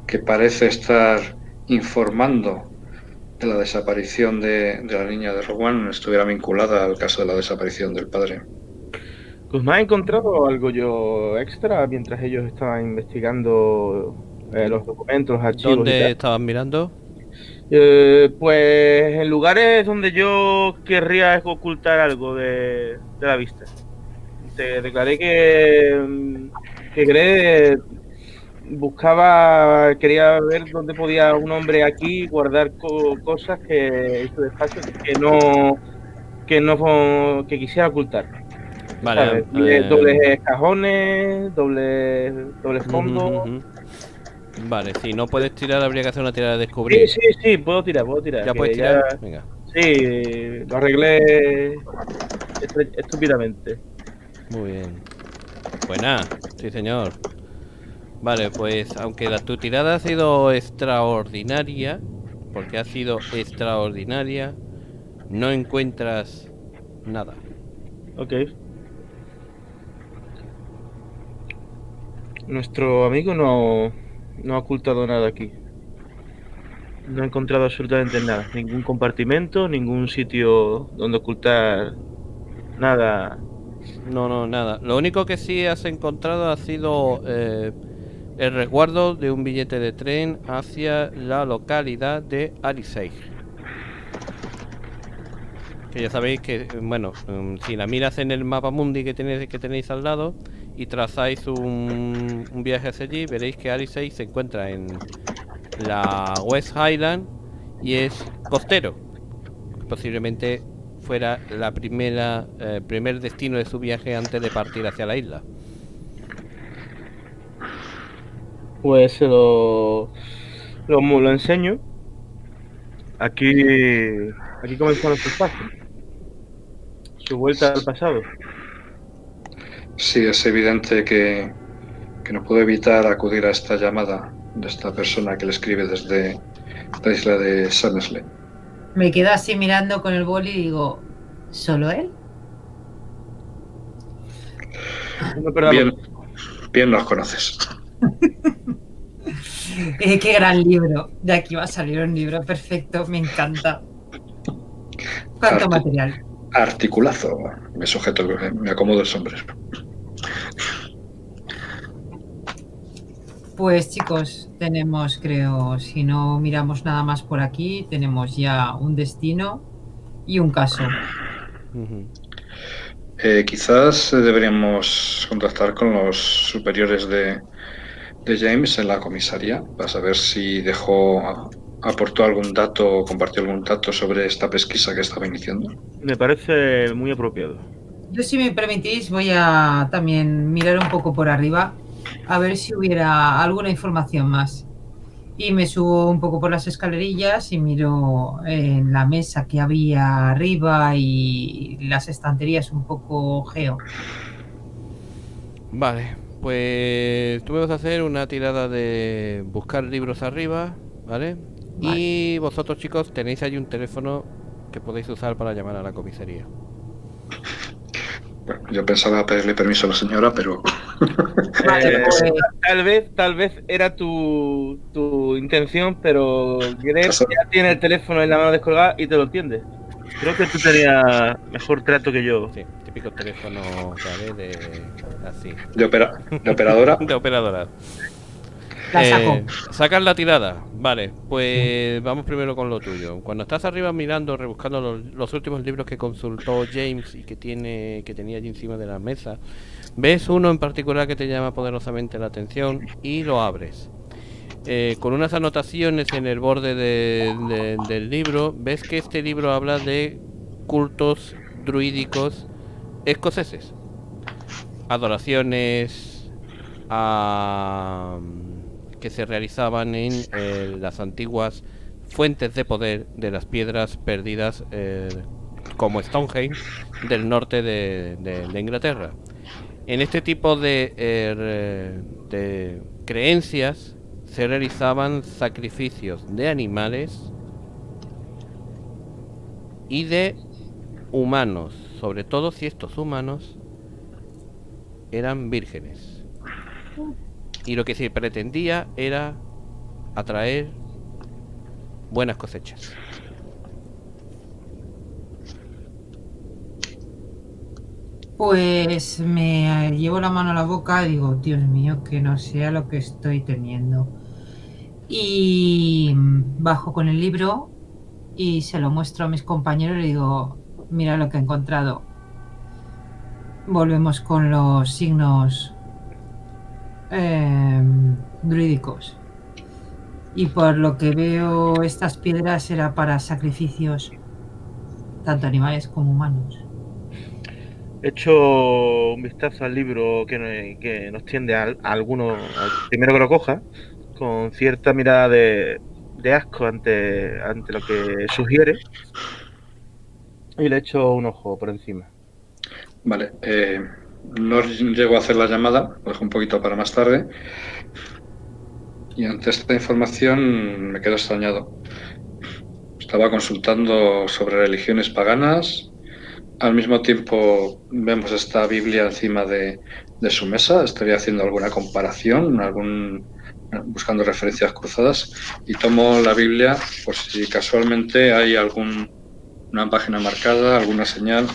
que parece estar informando de la desaparición de, de la niña de Rowan estuviera vinculada al caso de la desaparición del padre. Pues me ha encontrado algo yo extra mientras ellos estaban investigando eh, los documentos, los archivos. ¿Dónde estaban mirando? Eh, pues en lugares donde yo querría ocultar algo de, de la vista. Te declaré que, que buscaba, quería ver dónde podía un hombre aquí guardar co- cosas que que no que no que quisiera ocultar. Vale. eh, Dobles cajones, dobles doble ujú, fondo. Vale, si no puedes tirar, habría que hacer una tirada de descubrir. Sí, sí, sí, puedo tirar, puedo tirar. ¿Ya puedes ya- tirar? Venga. Sí, lo arreglé estúpidamente. Muy bien. Buena, sí señor. Vale, pues aunque la, tu tirada ha sido extraordinaria, porque ha sido extraordinaria, no encuentras nada. Ok. Nuestro amigo no, no ha ocultado nada aquí. No ha encontrado absolutamente nada. Ningún compartimento, ningún sitio donde ocultar nada. No, no, nada. Lo único que sí has encontrado ha sido eh, el resguardo de un billete de tren hacia la localidad de Arisei. Que ya sabéis que, bueno, mm, si la miras en el mapa mundi que tenéis, que tenéis al lado y trazáis un, viaje hacia allí, veréis que Arisei se encuentra en la West Highland y es costero. Posiblemente fuera la primera eh, primer destino de su viaje antes de partir hacia la isla. Pues se lo, lo, enseño. Aquí, aquí comenzaron sus pasos. Su vuelta al pasado. Sí, es evidente que, que no puedo evitar acudir a esta llamada de esta persona que le escribe desde la isla de Summersle. Me quedo así mirando con el boli y digo, ¿solo él? No Bien, bien nos conoces. Eh, qué gran libro. De aquí va a salir un libro perfecto, me encanta. ¿Cuánto material? Articulazo. Me sujeto, me acomodo el sombrero. Pues chicos, tenemos, creo, si no miramos nada más por aquí, tenemos ya un destino y un caso. Eh, quizás eh, deberíamos contactar con los superiores de, de James en la comisaría para saber si dejó, aportó algún dato o compartió algún dato sobre esta pesquisa que estaba iniciando. Me parece muy apropiado. Yo, si me permitís, voy a también mirar un poco por arriba a ver si hubiera alguna información más. Y me subo un poco por las escalerillas y miro en la mesa que había arriba y las estanterías un poco geo. Vale, pues tú me vas a hacer una tirada de buscar libros arriba, ¿vale? Y vosotros chicos tenéis ahí un teléfono que podéis usar para llamar a la comisaría. Bueno, yo pensaba pedirle permiso a la señora, pero Eh, pues, Tal vez, tal vez era tu, tu intención, pero Greg ya tiene el teléfono en la mano descolgada y te lo entiende. Creo que tú tenías mejor trato que yo. Sí, típico teléfono, ¿sabes? De así, de, opera- de operadora. de operadora. La saco. Eh, sacas la tirada. Vale, pues vamos primero con lo tuyo. Cuando estás arriba mirando, rebuscando los, los últimos libros que consultó James y que tiene que tenía allí encima de la mesa, ves uno en particular que te llama poderosamente la atención y lo abres. Eh, con unas anotaciones en el borde de- de- del libro, ves que este libro habla de cultos druídicos escoceses. Adoraciones a- que se realizaban en eh, las antiguas fuentes de poder de las piedras perdidas eh, como Stonehenge del norte de, Inglaterra. En este tipo eh, de creencias se realizaban sacrificios de animales y de humanos, sobre todo si estos humanos eran vírgenes. Y lo que se pretendía era atraer buenas cosechas. Pues me llevo la mano a la boca y digo, Dios mío, que no sea lo que estoy temiendo. Y bajo con el libro y se lo muestro a mis compañeros y le digo, mira lo que he encontrado. Volvemos con los signos eh, druídicos. Y por lo que veo, estas piedras era para sacrificios, tanto animales como humanos. He hecho un vistazo al libro que, no- que nos tiende a, a alguno, al primero que lo coja, con cierta mirada de, de asco ante, ante lo que sugiere. Y le he hecho un ojo por encima. Vale, eh, no llego a hacer la llamada, lo dejo un poquito para más tarde. Y ante esta información me quedo extrañado. Estaba consultando sobre religiones paganas. Al mismo tiempo vemos esta Biblia encima de, de su mesa. Estaría haciendo alguna comparación, algún, buscando referencias cruzadas. Y tomo la Biblia por si casualmente hay algún, una página marcada, alguna señal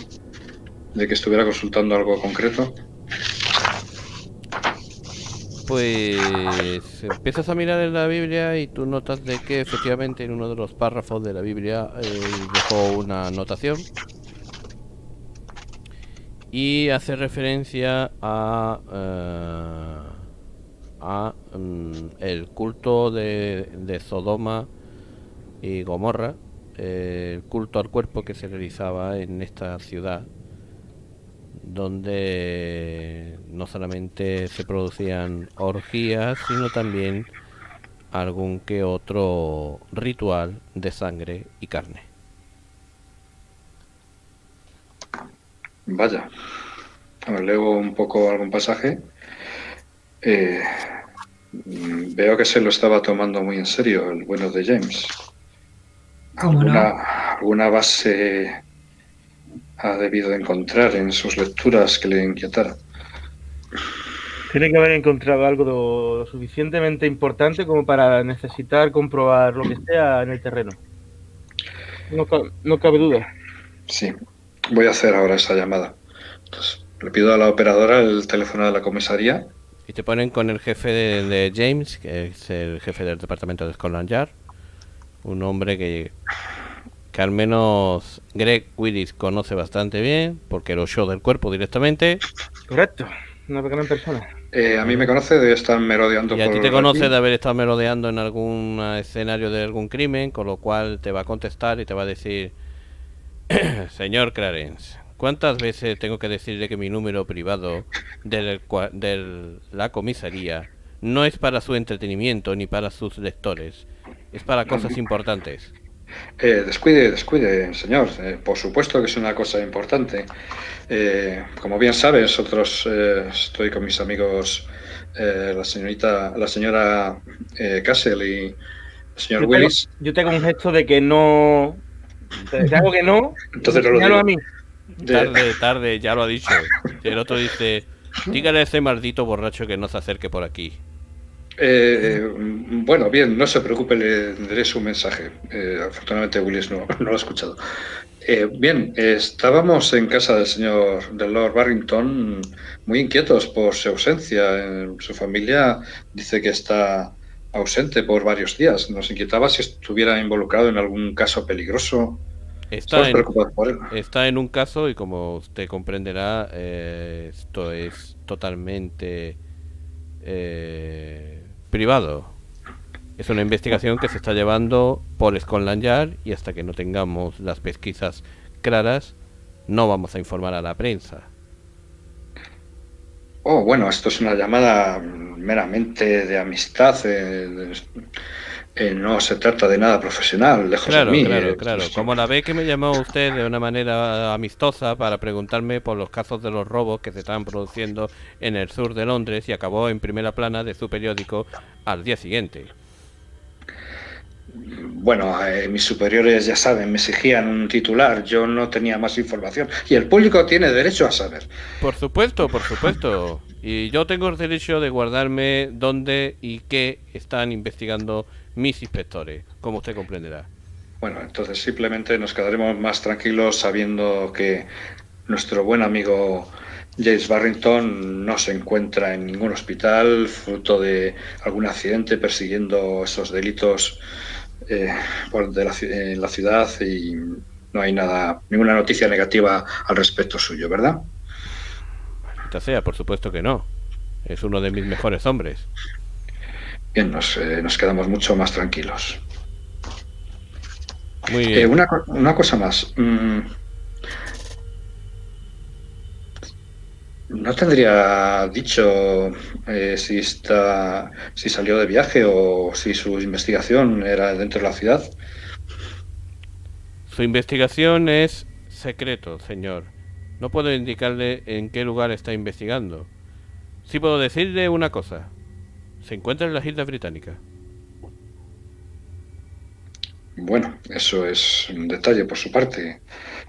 de que estuviera consultando algo concreto. Pues empiezas a mirar en la Biblia y tú notas de que efectivamente en uno de los párrafos de la Biblia eh, dejó una anotación y hace referencia a eh, a mm, el culto de, de Sodoma y Gomorra, eh, el culto al cuerpo que se realizaba en esta ciudad donde no solamente se producían orgías, sino también algún que otro ritual de sangre y carne. Vaya. A ver, leo un poco algún pasaje. Eh, veo que se lo estaba tomando muy en serio el bueno de James. ¿Alguna, alguna base ha debido encontrar en sus lecturas que le inquietara? Tiene que haber encontrado algo lo suficientemente importante como para necesitar comprobar lo que sea en el terreno. No, ca- no cabe duda. Sí, voy a hacer ahora esa llamada. Entonces, le pido a la operadora el teléfono de la comisaría. Y te ponen con el jefe de, de James, que es el jefe del departamento de Scotland Yard. Un hombre que, que al menos Greg Willis conoce bastante bien, porque lo show del cuerpo directamente. Correcto. Una gran persona. Eh, a mí me conoce, debe estar merodeando Y a ti te aquí. conoce de haber estado merodeando en algún escenario de algún crimen, con lo cual te va a contestar y te va a decir, señor Clarence, ¿cuántas veces tengo que decirle que mi número privado de la comisaría no es para su entretenimiento ni para sus lectores? Es para cosas importantes. Eh, descuide, descuide, señor. Eh, por supuesto que es una cosa importante. Eh, como bien sabes, nosotros eh, estoy con mis amigos, eh, la señorita, la señora eh, Castle y el señor Yo tengo, Willis. yo tengo un gesto de que no. De algo que no. Entonces no lo señalo digo. a mí. De- Tarde, tarde, ya lo ha dicho. El otro dice, dígale a ese maldito borracho que no se acerque por aquí. Eh, bueno, bien, no se preocupe, le daré su mensaje. Eh, afortunadamente Willis no, no lo ha escuchado. Eh, bien, estábamos en casa del señor del Lord Barrington muy inquietos por su ausencia. Eh, su familia dice que está ausente por varios días. Nos inquietaba si estuviera involucrado en algún caso peligroso. Está en, por él. Está en un caso y como usted comprenderá, eh, esto es totalmente eh, privado. Es una investigación que se está llevando por Scotland Yard y hasta que no tengamos las pesquisas claras, no vamos a informar a la prensa. Oh, bueno, esto es una llamada meramente de amistad. eh, eh, no se trata de nada profesional, lejos Claro, de mí. claro, eh, claro. Como la vez que me llamó usted de una manera amistosa para preguntarme por los casos de los robos que se estaban produciendo en el sur de Londres y acabó en primera plana de su periódico al día siguiente. Bueno, eh, mis superiores ya saben, me exigían un titular, yo no tenía más información y el público tiene derecho a saber. Por supuesto, por supuesto. Y yo tengo el derecho de guardarme dónde y qué están investigando mis inspectores, como usted comprenderá. Bueno, entonces simplemente nos quedaremos más tranquilos sabiendo que nuestro buen amigo James Barrington no se encuentra en ningún hospital fruto de algún accidente persiguiendo esos delitos eh, por de la, en la ciudad y no hay nada, ninguna noticia negativa al respecto suyo, ¿verdad? Sea, por supuesto que no. Es uno de mis mejores hombres. Bien, nos, eh, nos quedamos mucho más tranquilos. Muy Eh, una, una cosa más. Mm, ¿No tendría dicho eh, si, está, si salió de viaje o si su investigación era dentro de la ciudad? Su investigación es secreto, señor. No puedo indicarle en qué lugar está investigando. Sí puedo decirle una cosa. Se encuentra en las Islas Británicas. Bueno, eso es un detalle por su parte.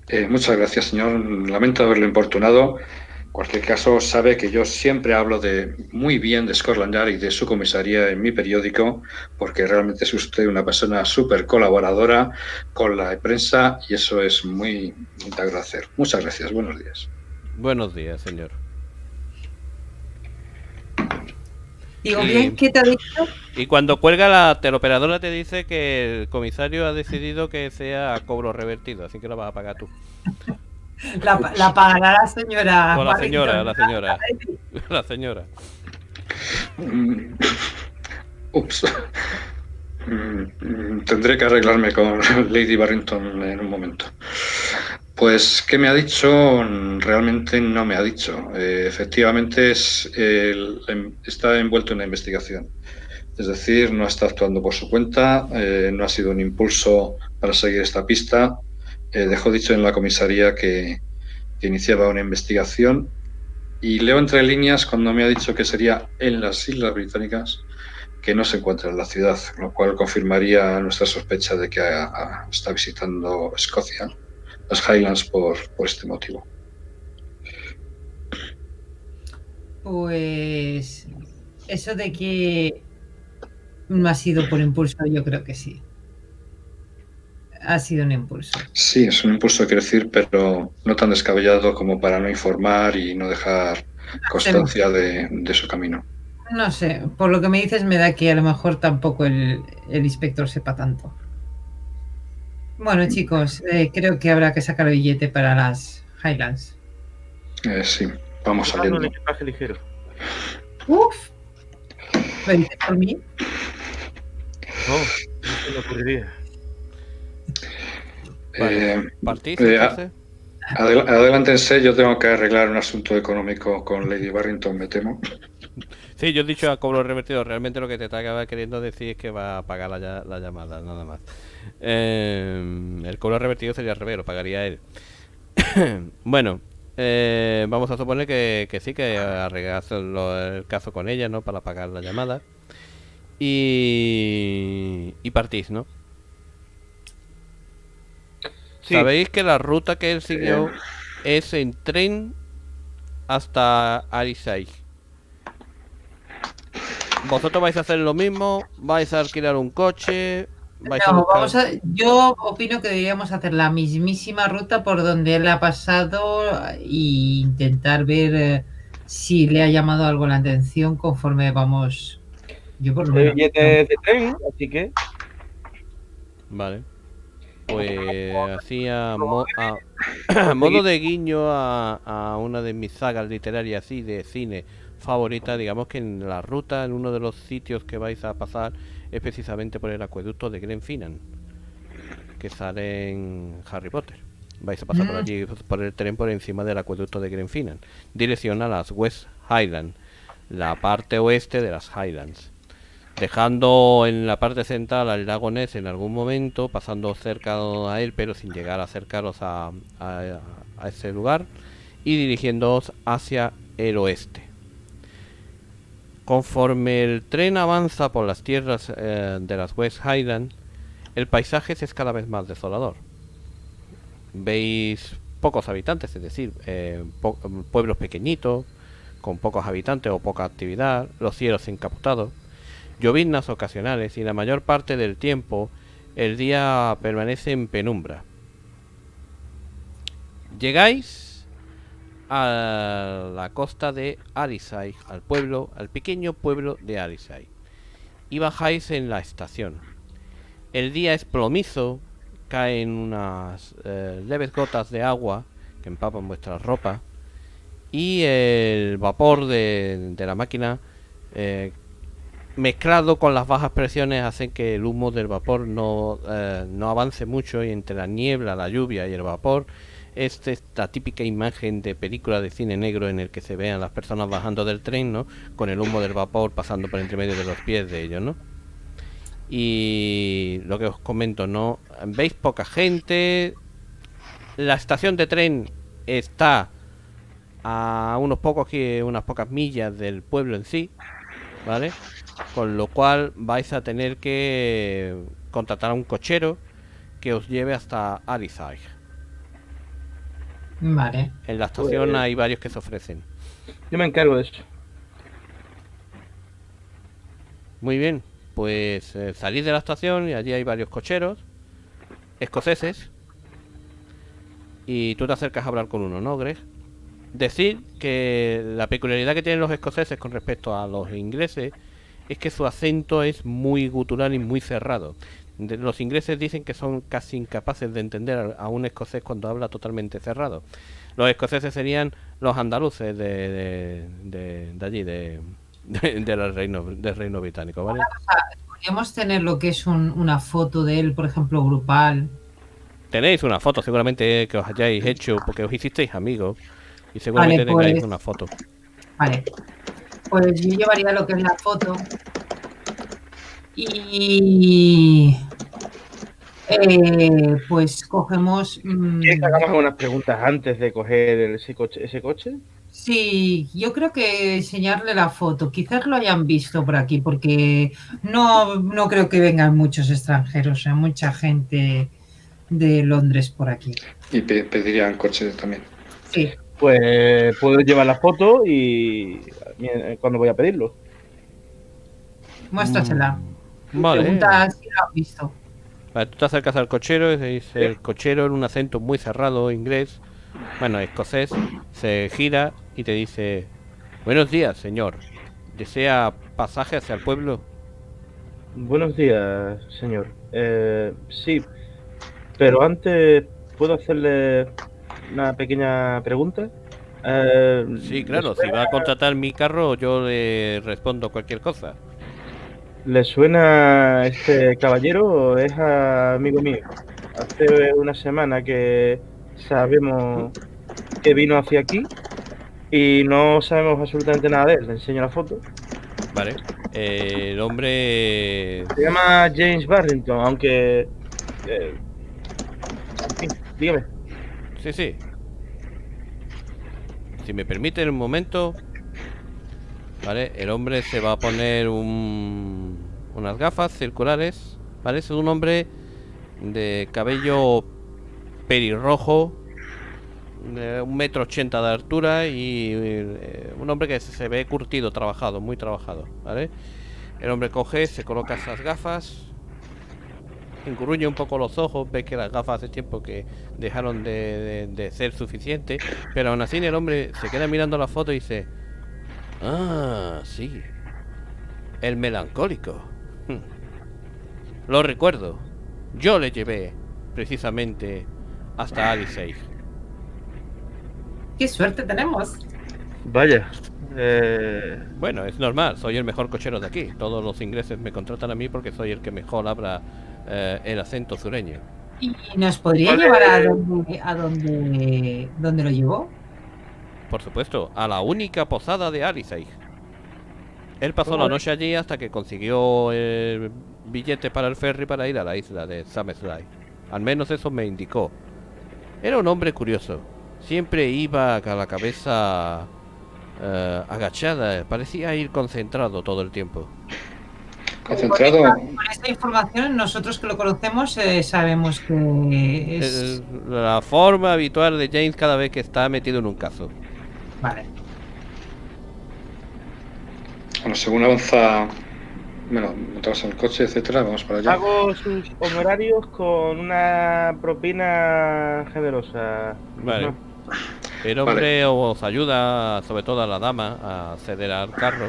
Eh, muchas gracias, señor. Lamento haberlo importunado. En cualquier caso, sabe que yo siempre hablo de muy bien de Scotland Yard y de su comisaría en mi periódico, porque realmente es usted una persona súper colaboradora con la prensa y eso es muy, muy de agradecer. Muchas gracias. Buenos días. Buenos días, señor. Digo, Sí. bien, ¿qué te ha dicho? Y cuando cuelga la teleoperadora te dice que el comisario ha decidido que sea a cobro revertido, así que lo vas a pagar tú. La, la pagará la señora. O la señora, la señora. La señora. Mm, Ups. Mm, mm, Tendré que arreglarme con Lady Barrington en un momento. Pues, ¿qué me ha dicho? Realmente no me ha dicho. Eh, efectivamente, es, em- está envuelto en una investigación. Es decir, no está actuando por su cuenta, eh, no ha sido un impulso para seguir esta pista. Eh, dejó dicho en la comisaría que, iniciaba una investigación y leo entre líneas cuando me ha dicho que sería en las Islas Británicas que no se encuentra en la ciudad, lo cual confirmaría nuestra sospecha de que ha- ha- está visitando Escocia, las Highlands, por, por este motivo. Pues eso de que no ha sido por impulso, yo creo que sí. Ha sido un impulso. Sí, es un impulso, quiero decir, pero no tan descabellado como para no informar y no dejar constancia de, de su camino. No sé, por lo que me dices me da que a lo mejor tampoco el, el inspector sepa tanto. Bueno, chicos, eh, creo que habrá que sacar el billete para las Highlands. Eh, sí, vamos el saliendo. equipaje ligero. Uf. ¿Lo dices por mí? No, no se me ocurriría. Vale. Eh, ¿Partís Eh, adel- adelántense, yo tengo que arreglar un asunto económico con Lady Barrington, me temo. Sí, yo he dicho a cobro revertido. Realmente lo que te estaba queriendo decir es que va a pagar la llamada, nada más. Eh, el cobro revertido sería al revés, lo pagaría él. bueno, eh, vamos a suponer que, que sí, que arreglas el caso con ella, ¿no? Para pagar la llamada. Y, y partís, ¿no? Sí, Sabéis que la ruta que él siguió es en tren hasta Arisai. ¿Vosotros vais a hacer lo mismo? ¿Vais a alquilar un coche? ¿Vais a No, buscar- vamos a, yo opino que deberíamos hacer la mismísima ruta por donde él ha pasado e intentar ver eh, si le ha llamado algo la atención conforme vamos. Yo por lo menos. billete de tren, así que Vale. Pues así a, mo- a- a modo de guiño a, a una de mis sagas literarias así de cine favorita, digamos que en la ruta, en uno de los sitios que vais a pasar es precisamente por el acueducto de Glenfinnan, que sale en Harry Potter. Vais a pasar por Mm. allí por el tren por encima del acueducto de Glenfinnan, dirección a las West Highlands, la parte oeste de las Highlands dejando en la parte central al lago Ness en algún momento, pasando cerca a él, pero sin llegar a acercaros a, a- a ese lugar, y dirigiéndoos hacia el oeste. Conforme el tren avanza por las tierras eh, de las West Highlands, el paisaje es cada vez más desolador. Veis pocos habitantes, es decir, eh, pueblos pequeñitos, con pocos habitantes o poca actividad, los cielos encapotados, lloviznas ocasionales y la mayor parte del tiempo el día permanece en penumbra. Llegáis a la costa de Arisai, al pueblo, al pequeño pueblo de Arisai, y bajáis en la estación. El día es plomizo, caen unas eh, leves gotas de agua que empapan vuestra ropa y el vapor de, la máquina eh, mezclado con las bajas presiones hacen que el humo del vapor no, eh, no avance mucho y entre la niebla, la lluvia y el vapor es esta típica imagen de película de cine negro en el que se vean las personas bajando del tren, ¿no? Con el humo del vapor pasando por entre medio de los pies de ellos, ¿no? Y lo que os comento, ¿no? Veis poca gente. La estación de tren está a unos pocos que unas pocas millas del pueblo en sí, ¿vale? Con lo cual vais a tener que contratar a un cochero que os lleve hasta Arizai. Vale. En la estación Pues- hay varios que se ofrecen. yo me encargo de eso. Muy bien, pues eh, salís de la estación y allí hay varios cocheros escoceses. Y tú te acercas a hablar con uno, ¿no, Greg? Decir que la peculiaridad que tienen los escoceses con respecto a los ingleses es que su acento es muy gutural y muy cerrado. De- los ingleses dicen que son casi incapaces de entender a, a un escocés cuando habla totalmente cerrado. Los escoceses serían los andaluces de, de, allí, de, de- del, reino, del reino británico, ¿vale? Podríamos tener lo que es un- una foto de él, por ejemplo, grupal. Tenéis una foto seguramente que os hayáis hecho porque os hicisteis amigos y seguramente Vale, tengáis pues- una foto. Vale. Pues yo llevaría lo que es la foto Y eh, pues cogemos. mm, ¿Quieres que hagamos algunas preguntas antes de coger ese coche? Ese coche? Sí, yo creo que enseñarle la foto. Quizás lo hayan visto por aquí, porque no, no creo que vengan muchos extranjeros, o sea, mucha gente de Londres por aquí. Y pe- pedirían coche también. Sí, Pues puedo llevar la foto y eh, cuando voy a pedirlo. muéstrasela. Vale. Pregunta si lo han visto. Vale, tú te acercas al cochero y se dice el cochero en un acento muy cerrado inglés, bueno, escocés, se gira y te dice, buenos días, señor. ¿Desea pasaje hacia el pueblo? Buenos días, señor. Eh, sí, pero antes, ¿puedo hacerle una pequeña pregunta? Eh, Sí, claro, ¿le si va a contratar mi carro yo le respondo cualquier cosa. ¿Le suena este caballero? Es amigo mío. Hace una semana que sabemos que vino hacia aquí y no sabemos absolutamente nada de él. Le enseño la foto. Vale. Eh, el hombre... Se llama James Barrington, aunque... eh, dígame. Sí, sí. Si me permite un momento... El hombre se va a poner un, unas gafas circulares. Vale, es un hombre de cabello pelirrojo, de un metro ochenta de altura y eh, un hombre que se ve curtido, trabajado, muy trabajado. Vale, el hombre coge, se coloca esas gafas, encurruña un poco los ojos, ve que las gafas hace tiempo que dejaron de, de- ser suficiente, pero aún así el hombre se queda mirando la foto y dice, ah, sí, el melancólico. Lo recuerdo, yo le llevé precisamente hasta Alice. ¡Qué suerte tenemos! Vaya. Eh, Bueno, es normal, soy el mejor cochero de aquí. Todos los ingleses me contratan a mí porque soy el que mejor habla eh, el acento sureño. ¿Y nos podría Vale. llevar a donde, a donde, donde lo llevó? Por supuesto, a la única posada de Alice. Él pasó la noche allí hasta que consiguió el billete para el ferry para ir a la isla de Summerside. Al menos eso me indicó. Era un hombre curioso. Siempre iba con la cabeza eh, agachada. Parecía ir concentrado todo el tiempo. Concentrado. Con esta información, nosotros que lo conocemos eh, sabemos que es... Es la forma habitual de James cada vez que está metido en un caso. Vale. Bueno, según avanza, bueno, montamos en el coche, etcétera, vamos para allá. hago sus honorarios con una propina generosa. Vale. No. El hombre os ayuda, sobre todo a la dama, a acceder al carro.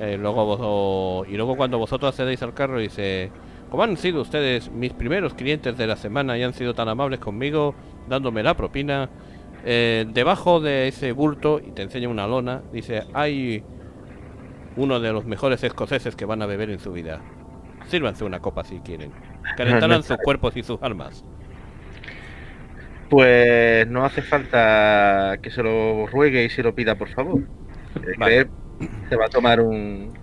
Eh, luego vos- y luego cuando vosotros accedéis al carro dice, como han sido ustedes mis primeros clientes de la semana y han sido tan amables conmigo, dándome la propina, eh, debajo de ese bulto, y te enseña una lona, dice, hay uno de los mejores escoceses que van a beber en su vida. Sírvanse una copa si quieren. Calentarán sus cuerpos y sus almas. Pues no hace falta que se lo ruegue y se lo pida, por favor. Eh, Vale. que él se va a tomar un.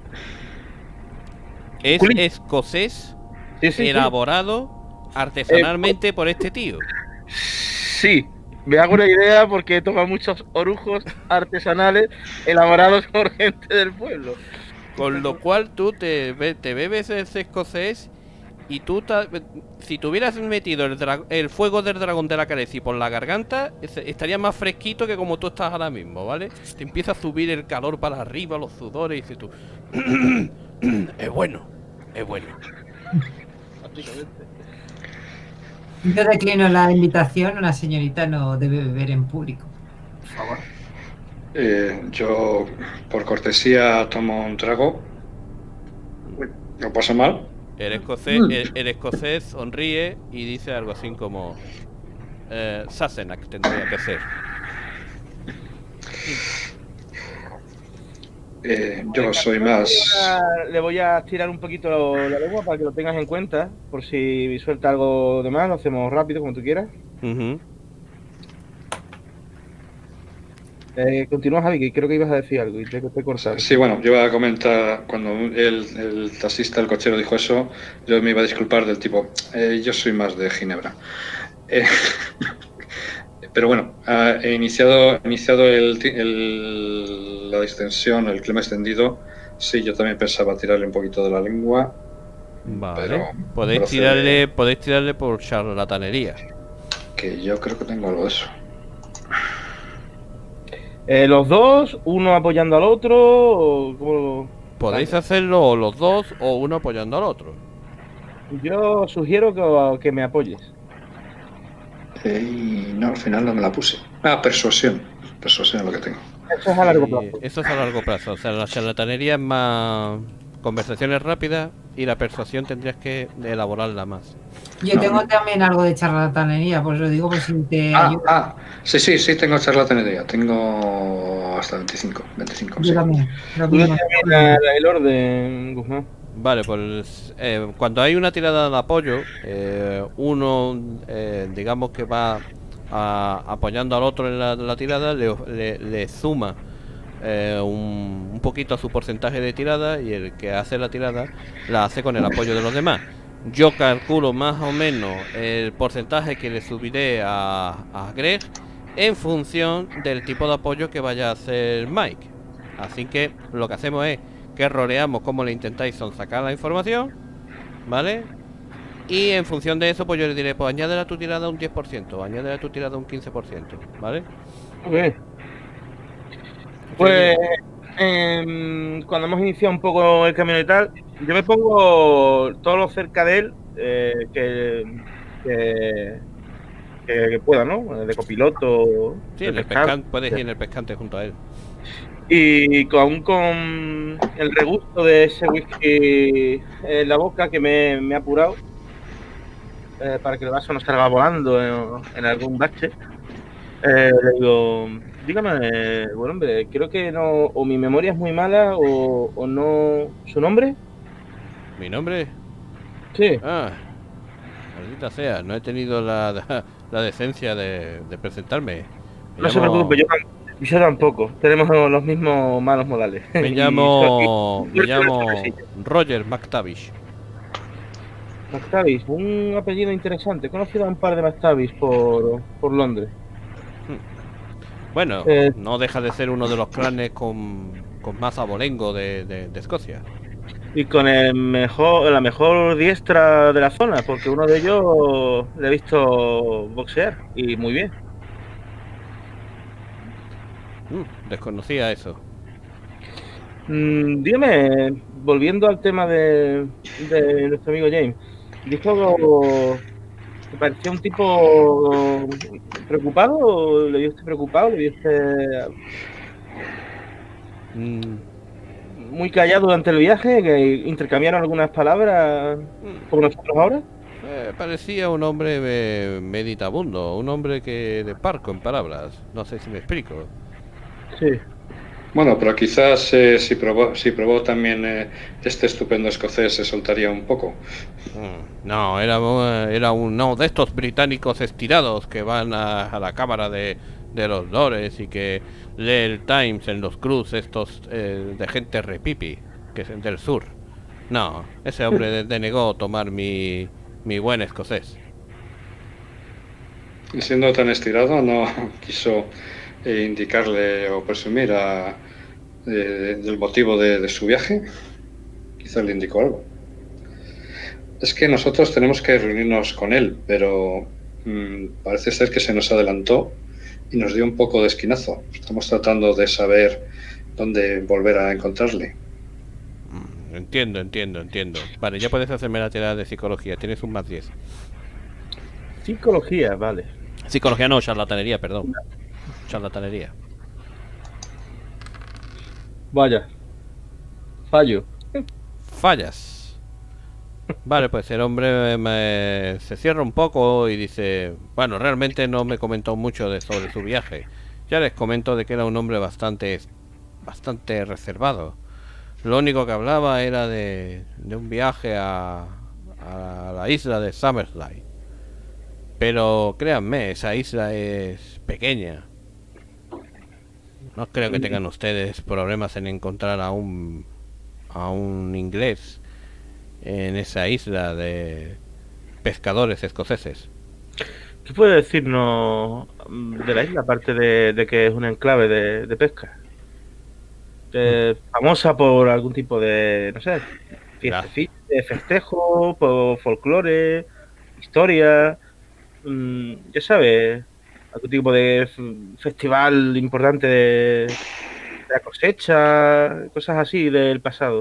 Es escocés Sí, sí, sí. elaborado artesanalmente por este tío. Sí, me hago una idea porque toma muchos orujos artesanales elaborados por gente del pueblo. Con lo cual tú te, te bebes ese escocés y tú, ta- si tuvieras metido el, dra- el fuego del dragón de la Calesi por la garganta, estaría más fresquito que como tú estás ahora mismo, ¿vale? Te empieza a subir el calor para arriba, los sudores y dices tú... es bueno, es bueno. Yo declino la invitación, una señorita no debe beber en público. Por favor. Eh, yo, por cortesía, tomo un trago. No pasa mal. El escocés, Mm. el, el escocés sonríe y dice algo así como... Eh, Sassenach tendría que ser. Eh, yo soy más. Le voy a tirar un poquito la lengua para que lo tengas en cuenta. Por si suelta algo de más, lo hacemos rápido como tú quieras. Ujú. Eh, continúa, Javi, que creo que ibas a decir algo y te, te. Sí, bueno, yo iba a comentar, cuando el, el taxista, el cochero dijo eso, yo me iba a disculpar del tipo, eh, yo soy más de Ginebra. Pero bueno, ha he iniciado, iniciado el, ti- el- la distensión, el clima extendido. Sí, yo también pensaba tirarle un poquito de la lengua. Vale. Pero podéis procede- tirarle, podéis tirarle por charlatanería. Que yo creo que tengo algo de eso. Eh, los dos, uno apoyando al otro, o cómo- Podéis hacerlo los dos o uno apoyando al otro. yo sugiero que, que me apoyes. Eh, y no, al final no me la puse. Ah, persuasión. Persuasión es lo que tengo. Eso es a largo plazo. eso es a largo plazo. O sea, la charlatanería es más conversaciones rápidas y la persuasión tendrías que elaborarla más. Yo tengo también algo de charlatanería, por eso digo, pues si te Ah, ayuda. ah, sí, sí, sí, tengo charlatanería. Tengo hasta 25. 25, Yo sí. también. la- el orden, Guzmán. Vale, pues eh, cuando hay una tirada de apoyo, eh, uno, eh, digamos que va apoyando al otro en la, tirada, le, le- suma un, un poquito a su porcentaje de tirada y el que hace la tirada la hace con el apoyo de los demás. Yo calculo más o menos el porcentaje que le subiré a, a Greg en función del tipo de apoyo que vaya a hacer Mike. Así que lo que hacemos es que roleamos cómo le intentáis sacar la información, ¿vale? Y en función de eso, pues yo le diré, pues añádele a tu tirada un 10%, añádele a tu tirada un 15%, ¿vale? Pues em, cuando hemos iniciado un poco el camino y tal, yo me pongo todo lo cerca de él eh, que, que, que- que pueda, ¿no? De copiloto. Sí, de en el pescante, puedes ir en el pescante junto a él. Y aún con el regusto de ese whisky en la boca que me, me ha apurado eh, para que el vaso no salga volando en, en algún bache, eh, le digo, dígame, buen hombre, creo que no, o mi memoria es muy mala o, o no... ¿Su nombre? ¿Mi nombre? Sí. Ah, maldita sea, no he tenido la, la decencia de, de presentarme. Me No se preocupe, yo, tam- yo tampoco. Tenemos los mismos malos modales. Me Y- llamo, y- me llamo. Roger McTavish. McTavish, un apellido interesante. He conocido a un par de McTavish por, por Londres. Bueno, Eh. no deja de ser uno de los clanes con, con más abolengo de, de- de Escocia. Y con el mejor, la mejor diestra de la zona, porque uno de ellos le he visto boxear y muy bien. Mm, desconocía eso. Mm, dígame, volviendo al tema de, de nuestro amigo James, dijo que parecía un tipo preocupado, le vio usted preocupado, le vio usted Mm, muy callado durante el viaje, que intercambiaron algunas palabras como nosotros ahora. eh, parecía un hombre eh, meditabundo, un hombre que de parco en palabras. No sé si me explico. Sí. Bueno, pero quizás eh, si, probó, si probó también eh, este estupendo escocés se soltaría un poco. Mm, No, era, un- era uno de estos británicos estirados que van a, a la Cámara de, de los Lores y que lee el Times en los cruz estos eh, de gente repipi, que es del sur. No, ese hombre de- denegó tomar mi, mi buen escocés. Y siendo tan estirado, no quiso eh, indicarle o presumir a- de- del motivo de, de su viaje. Quizás le indicó algo. Es que nosotros tenemos que reunirnos con él, pero mm, parece ser que se nos adelantó y nos dio un poco de esquinazo. Estamos tratando de saber dónde volver a encontrarle. Mm, Entiendo, entiendo, entiendo. Vale, ya puedes hacerme la tirada de psicología. Tienes un más 10. Psicología, vale. Psicología no, charlatanería, perdón. Charlatanería. Vaya. Fallo. Fallas. Vale, pues el hombre me- se cierra un poco y dice, bueno, realmente no me comentó mucho de sobre su viaje. Ya les comento de que era un hombre bastante bastante reservado. Lo único que hablaba era de, de un viaje a, a la isla de Summerslight. Pero créanme, esa isla es pequeña. No creo que tengan ustedes problemas en encontrar a un a un inglés en esa isla de pescadores escoceses. ¿Qué puede decirnos mm, de la isla, aparte de, de que es un enclave de, de pesca? Eh, famosa por algún tipo de, no sé, fiesta, de festejo, por folclore, historia, mm, ya sabes, algún tipo de festival importante de, de la cosecha, cosas así del pasado.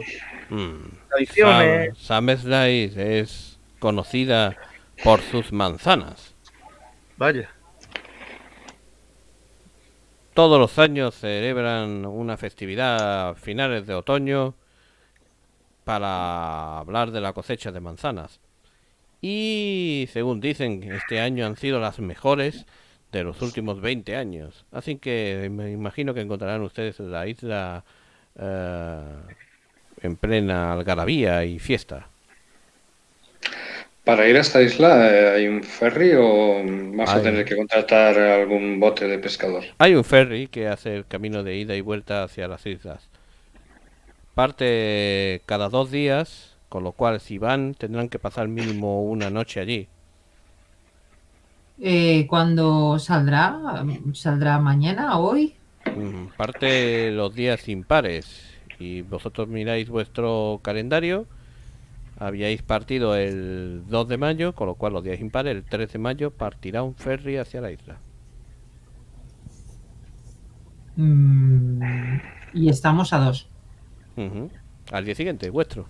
Mm. Tradiciones. Sam, Slice es conocida por sus manzanas. Vaya. Todos los años celebran una festividad a finales de otoño para hablar de la cosecha de manzanas. Y según dicen, este año han sido las mejores de los últimos 20 años. Así que me imagino que encontrarán ustedes la isla eh, en plena algarabía y fiesta. Para ir a esta isla, eh, ¿hay un ferry o vas a tener que contratar algún bote de pescador? Hay un ferry que hace el camino de ida y vuelta hacia las islas. Parte cada dos días, con lo cual si van tendrán que pasar mínimo una noche allí. Eh, ¿Cuándo saldrá? ¿Saldrá mañana, hoy? Mm, Parte los días impares y vosotros miráis vuestro calendario. Habíais partido el 2 de mayo, con lo cual los días impares, el 3 de mayo, partirá un ferry hacia la isla. Mm, y estamos a dos. Al día siguiente, vuestro.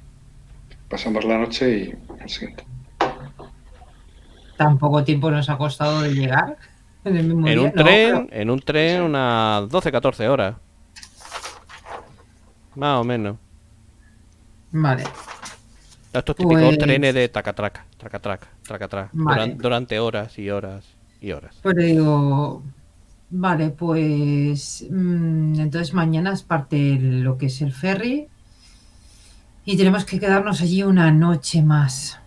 Pasamos la noche y el siguiente. Tan poco tiempo nos ha costado de llegar. En el mismo En día, un no, tren, pero- en un tren unas 12-14 horas. Más o menos. Vale. Estos típicos Pues- trenes de tacatraca, tracatraca, tracatraca. Vale. Durante horas y horas y horas. Pero vale, pues mm, entonces mañana es parte lo que es el ferry y tenemos que quedarnos allí una noche más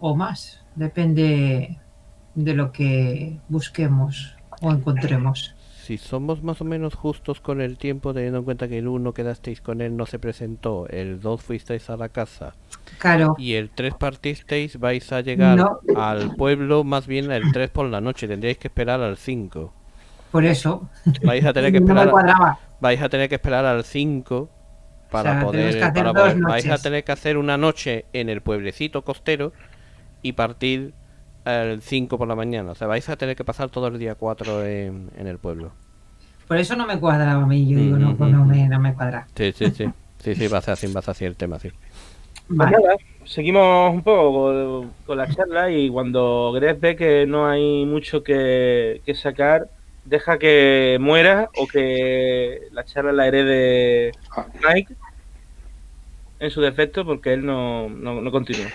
o más, depende de lo que busquemos o encontremos. Si somos más o menos justos con el tiempo, teniendo en cuenta que el 1 quedasteis con él, no se presentó, el 2 fuisteis a la casa Claro, y el 3 partisteis, vais a llegar No. al pueblo más bien el 3 por la noche, tendríais que esperar al 5. por eso Vais a tener que no esperar cuadraba. vais a tener que esperar al 5 para sea, poder que para dos poder- vais a tener que hacer una noche en el pueblecito costero y partir el 5 por la mañana. O sea, vais a tener que pasar todo el día 4 en, en el pueblo. Por eso no me cuadraba a mí, yo digo, no, Ujú, no, ujú. me, no me cuadra. Sí, sí, sí. Sí, sí, va a ser así, va a ser así el tema, sí. Pues Vale. nada, seguimos un poco con, con la charla y cuando Greg ve que no hay mucho que, que sacar, deja que muera o que la charla la herede Ah. Mike en su defecto porque él no, no, no continúa.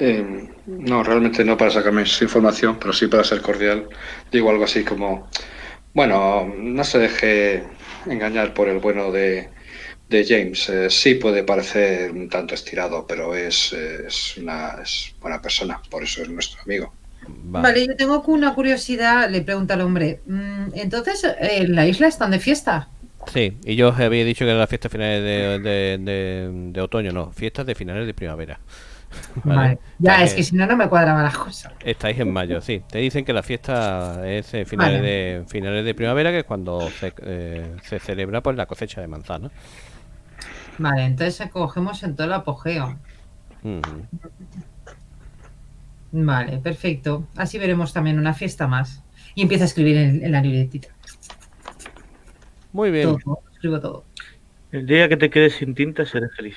Eh, no, realmente no para sacarme su información, pero sí para ser cordial. Digo algo así como, bueno, no se deje engañar por el bueno de, de James. Eh, sí puede parecer un tanto estirado, pero es, eh, es una es buena persona, por eso es nuestro amigo. Vale. Vale, yo tengo una curiosidad, le pregunta al hombre. mm, Entonces, ¿en la isla están de fiesta? Sí, y yo os había dicho que era la fiesta finales de, de, de- de otoño, no, fiestas de finales de primavera. Vale. Ya, O sea es que si no, no me cuadraban las cosas. Estáis en mayo, sí. Te dicen que la fiesta es eh, finales, Vale. de, finales de primavera, que es cuando se, eh, se celebra pues la cosecha de manzana. Vale, entonces cogemos en todo el apogeo. Vale, perfecto. Así veremos también una fiesta más. Y empieza a escribir en, en la libretita. Muy bien. Todo, escribo todo. El día que te quedes sin tinta seré feliz.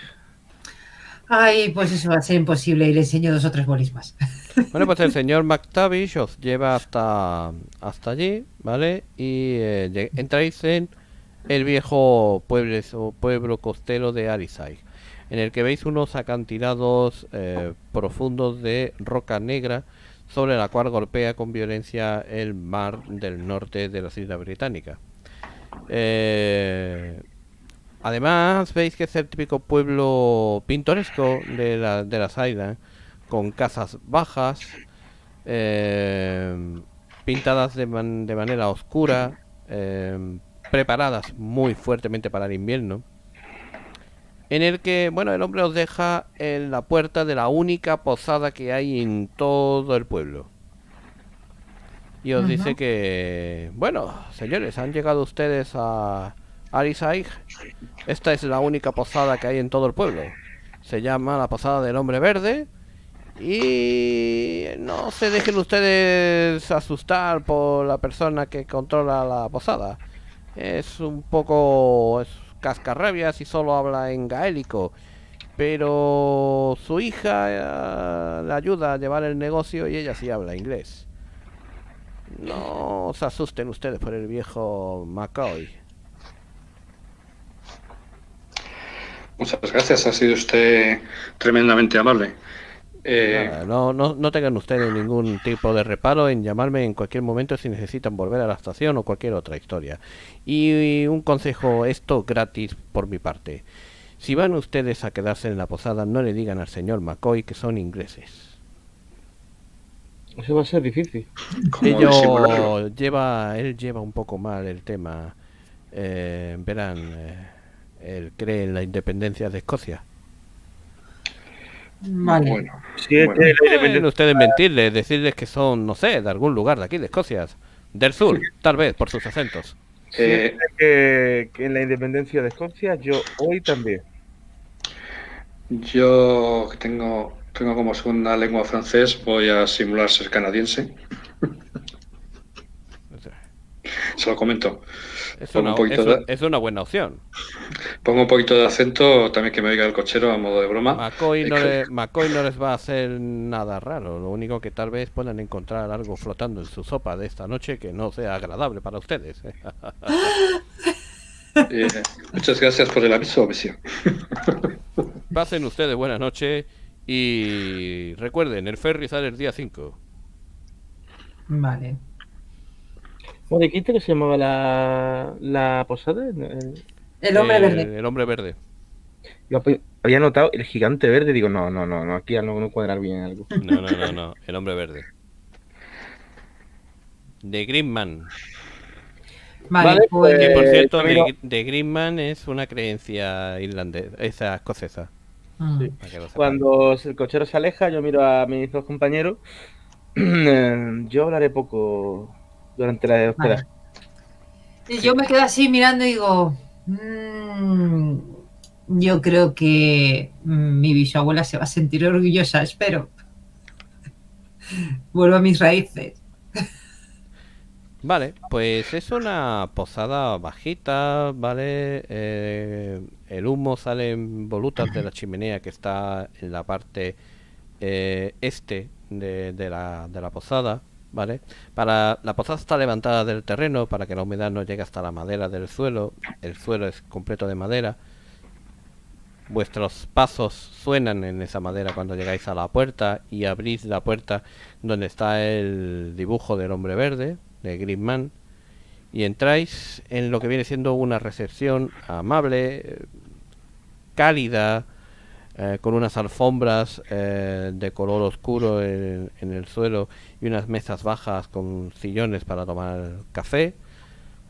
Ay, pues eso va a ser imposible y le enseño dos o tres bolis más. Bueno, pues el señor McTavish os lleva hasta, hasta allí, ¿vale? Y eh, entráis en el viejo pueblo, pueblo costero de Arisai, en el que veis unos acantilados eh, profundos de roca negra sobre la cual golpea con violencia el mar del norte de las Islas Británicas. Eh, además, veis que es el típico pueblo pintoresco de, la, de las islas, con casas bajas, eh, pintadas de, man- de manera oscura, eh, preparadas muy fuertemente para el invierno, en el que, bueno, el hombre os deja en la puerta de la única posada que hay en todo el pueblo. Y os dice que, bueno, señores, han llegado ustedes a Arisaig. Esta es la única posada que hay en todo el pueblo. Se llama la Posada del Hombre Verde. Y no se dejen ustedes asustar por la persona que controla la posada. Es un poco es cascarrabias y solo habla en gaélico. Pero su hija eh, le ayuda a llevar el negocio y ella sí habla inglés. No se asusten ustedes por el viejo McCoy. Muchas gracias, ha sido usted tremendamente amable. Eh, Nada, no, no, no tengan ustedes ningún tipo de reparo en llamarme en cualquier momento si necesitan volver a la estación o cualquier otra historia. Y un consejo, esto gratis por mi parte. Si van ustedes a quedarse en la posada, no le digan al señor McCoy que son ingleses. Eso va a ser difícil. Ello lleva, él lleva un poco mal el tema. Eh, verán, eh, él cree en la independencia de Escocia. Vale. Bueno, Si es Bueno. que Pueden ustedes mentirles, decirles que son, no sé, de algún lugar de aquí, de Escocia. Del sur, tal vez, por sus acentos. si eh, es que, que en la independencia de Escocia, yo hoy también. yo que tengo, tengo como segunda lengua francés, voy a simular ser canadiense. Se lo comento. Es una, un poquito es, de- un- es una buena opción. Pongo un poquito de acento, también que me oiga el cochero a modo de broma. McCoy no, Eh, le- McCoy no les va a hacer nada raro. Lo único que tal vez puedan encontrar algo flotando en su sopa de esta noche que no sea agradable para ustedes. Eh, muchas gracias por el aviso, Besio. Pasen ustedes buena noche y recuerden, el ferry sale el día 5. Vale. ¿Cómo dijiste que se llamaba la, la posada? El- El hombre Eh, verde. El hombre verde. Yo había notado el gigante verde. Digo, no, no, no, no aquí no, no cuadrar bien algo. No, no, no, no. El hombre verde. De Greenman. Vale, Vale, pues. Que por cierto, de, Greenman es una creencia irlandesa, esa escocesa. mm, sí. Cuando el cochero se aleja, yo miro a mis dos compañeros. Eh, yo hablaré poco durante la vale. Yo me quedo así mirando y digo. "Mm, yo creo que mm, mi bisabuela se va a sentir orgullosa, espero. Vuelvo a mis raíces. Vale, pues es una posada bajita, ¿vale? Eh, el humo sale en volutas de la chimenea que está en la parte eh, este de, de la, de la posada, ¿vale? Para, la posada está levantada del terreno para que la humedad no llegue hasta la madera del suelo. El suelo es completo de madera. Vuestros pasos suenan en esa madera cuando llegáis a la puerta y abrís la puerta donde está el dibujo del hombre verde, de Greenman, y entráis en lo que viene siendo una recepción amable, eh, cálida, eh, con unas alfombras eh, de color oscuro en, el suelo y unas mesas bajas con sillones para tomar café,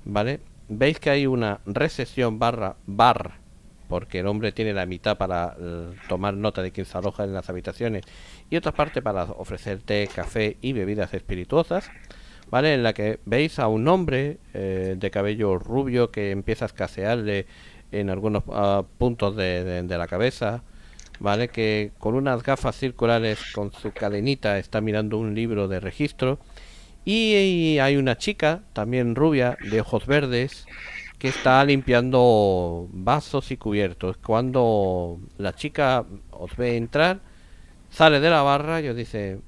¿vale? Veis que hay una recepción barra bar, porque el hombre tiene la mitad para eh, tomar nota de quién se aloja en las habitaciones y otra parte para ofrecer té, café y bebidas espirituosas. ¿vale? En la que veis a un hombre de cabello rubio que empieza a escasearle en algunos ah, puntos de la cabeza, ¿vale? Que con unas gafas circulares con su cadenita está mirando un libro de registro. Y, hay una chica, también rubia, de ojos verdes, que está limpiando vasos y cubiertos. Cuando la chica os ve entrar, sale de la barra y os dice,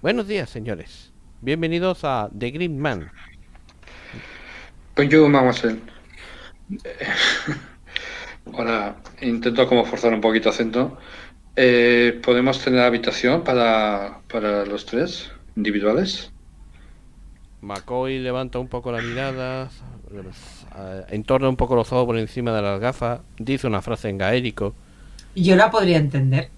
buenos días señores. Bienvenidos a The Green Man. Bonjour, mademoiselle. Eh, Ahora intento como forzar un poquito acento. Eh, ¿Podemos tener habitación para, para los tres individuales? McCoy levanta un poco la mirada, eh, entorna un poco los ojos por encima de las gafas, dice una frase en gaélico. Yo la podría entender.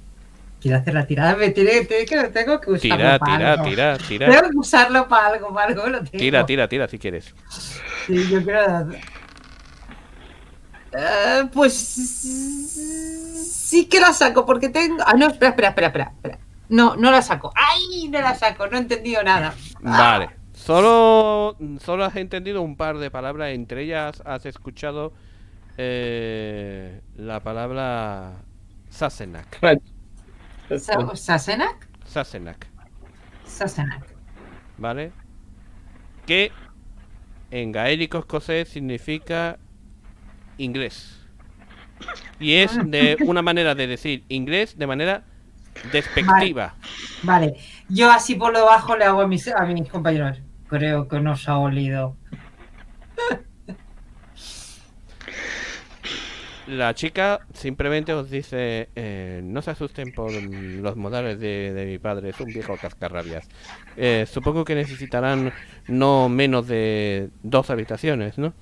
quiero hacer la tirada, me tiene, tiene que, tengo que usarlo Tira, para tira, algo. tira, tira. Tengo que usarlo para algo, para algo lo tengo. Tira, tira, tira si quieres. Sí, yo quiero... Eh, pues sí que la saco porque tengo... Ah, no, espera, espera, espera, espera. espera. No, no la saco. ¡Ay! No la saco, no he entendido nada. Vale. Solo, solo has entendido un par de palabras. Entre ellas has escuchado eh, la palabra Sassenach. Sa- ¿Sassenach? Sassenach, Sassenach. ¿vale? Que en gaélico escocés significa inglés. Y es de una manera de decir inglés de manera despectiva. Vale, yo así por lo bajo le hago a mis, a mis compañeros. Creo que nos ha olido. La chica simplemente os dice, eh, no se asusten por los modales de, de mi padre, es un viejo cascarrabias. Eh, supongo que necesitarán no menos de dos habitaciones, ¿no?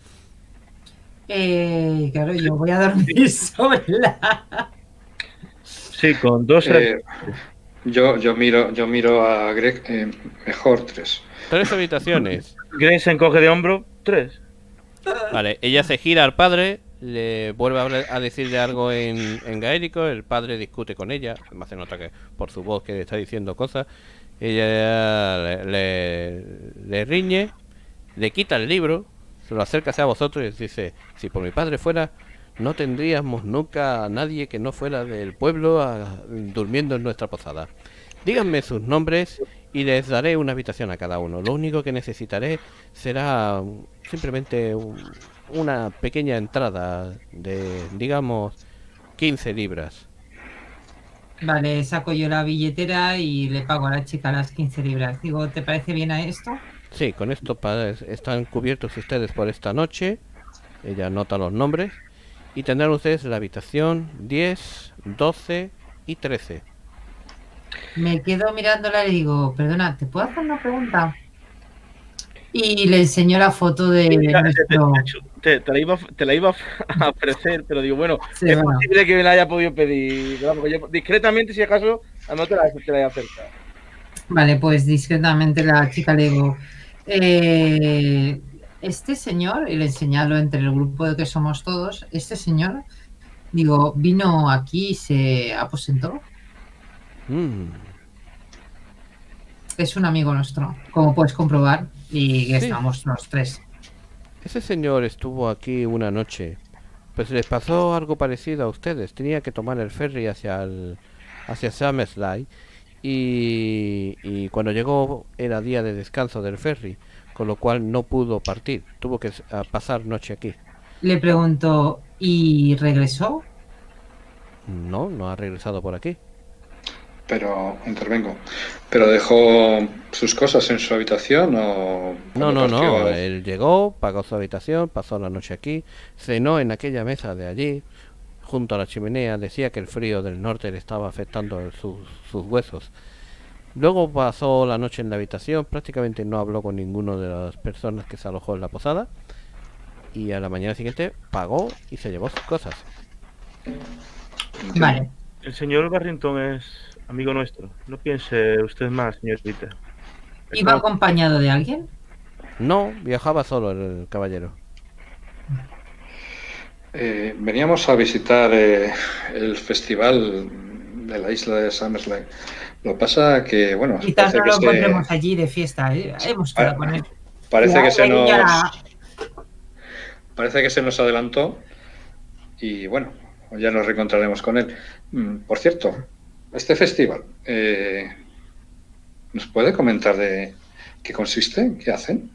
Eh, claro, yo voy a dormir sola. Sí, con dos. Eh, yo, yo miro, yo miro a Greg, eh, mejor tres. Tres habitaciones. Greg se encoge de hombro. Tres. Vale, ella se gira al padre, le vuelve a, hablar- a decirle algo en, en gaélico, el padre discute con ella, me hace nota que por su voz que le está diciendo cosas, ella le, le, le riñe, le quita el libro, se lo acerca hacia vosotros y dice, si por mi padre fuera, no tendríamos nunca a nadie que no fuera del pueblo a- durmiendo en nuestra posada. Díganme sus nombres y les daré una habitación a cada uno. Lo único que necesitaré será simplemente un- una pequeña entrada de, digamos, 15 libras. Vale, saco yo la billetera y le pago a la chica las 15 libras. Digo, ¿te parece bien a esto? Sí, con esto pa- están cubiertos ustedes por esta noche. Ella anota los nombres. Y tendrán ustedes la habitación 10, 12 y 13. Me quedo mirándola y le digo, perdona, ¿te puedo hacer una pregunta? Y le enseño la foto de Mira, te, nuestro... te- te la iba, te la iba a ofrecer, pero digo, bueno, Sí, es bueno. posible que me la haya podido pedir. yo discretamente, si acaso, no te la, te la haya acercado. Vale, pues discretamente la chica le digo, eh, este señor, y le señalo entre el grupo de que somos todos, este señor, digo, vino aquí y se aposentó. Mm, Es un amigo nuestro, como puedes comprobar, y que Sí. estamos los tres. Ese señor estuvo aquí una noche. Pues les pasó algo parecido a ustedes. Tenía que tomar el ferry hacia el, hacia Summerslide y, y cuando llegó era día de descanso del ferry, con lo cual no pudo partir. Tuvo que pasar noche aquí. Le pregunto, ¿y regresó? No, no ha regresado por aquí. Pero intervengo. ¿Pero dejó sus cosas en su habitación o.? No, no, no. Él llegó, pagó su habitación, pasó la noche aquí, cenó en aquella mesa de allí, junto a la chimenea. Decía que el frío del norte le estaba afectando sus, sus huesos. Luego pasó la noche en la habitación, prácticamente no habló con ninguno de las personas que se alojó en la posada. Y a la mañana siguiente pagó y se llevó sus cosas. Vale, El señor Barrington es amigo nuestro. No piense usted más, señorita. ¿iba acompañado de alguien? No, viajaba solo el caballero. Eh, veníamos a visitar eh, el festival de la isla de SummerSlam. Lo pasa que, bueno, Quizás no que lo se- encontremos allí de fiesta, ¿eh? hemos quedado con él. parece Ya, que se nos ya. parece que se nos adelantó y bueno, ya nos reencontraremos con él. Mm, Por cierto, este festival, eh, ¿nos puede comentar de qué consiste? ¿Qué hacen?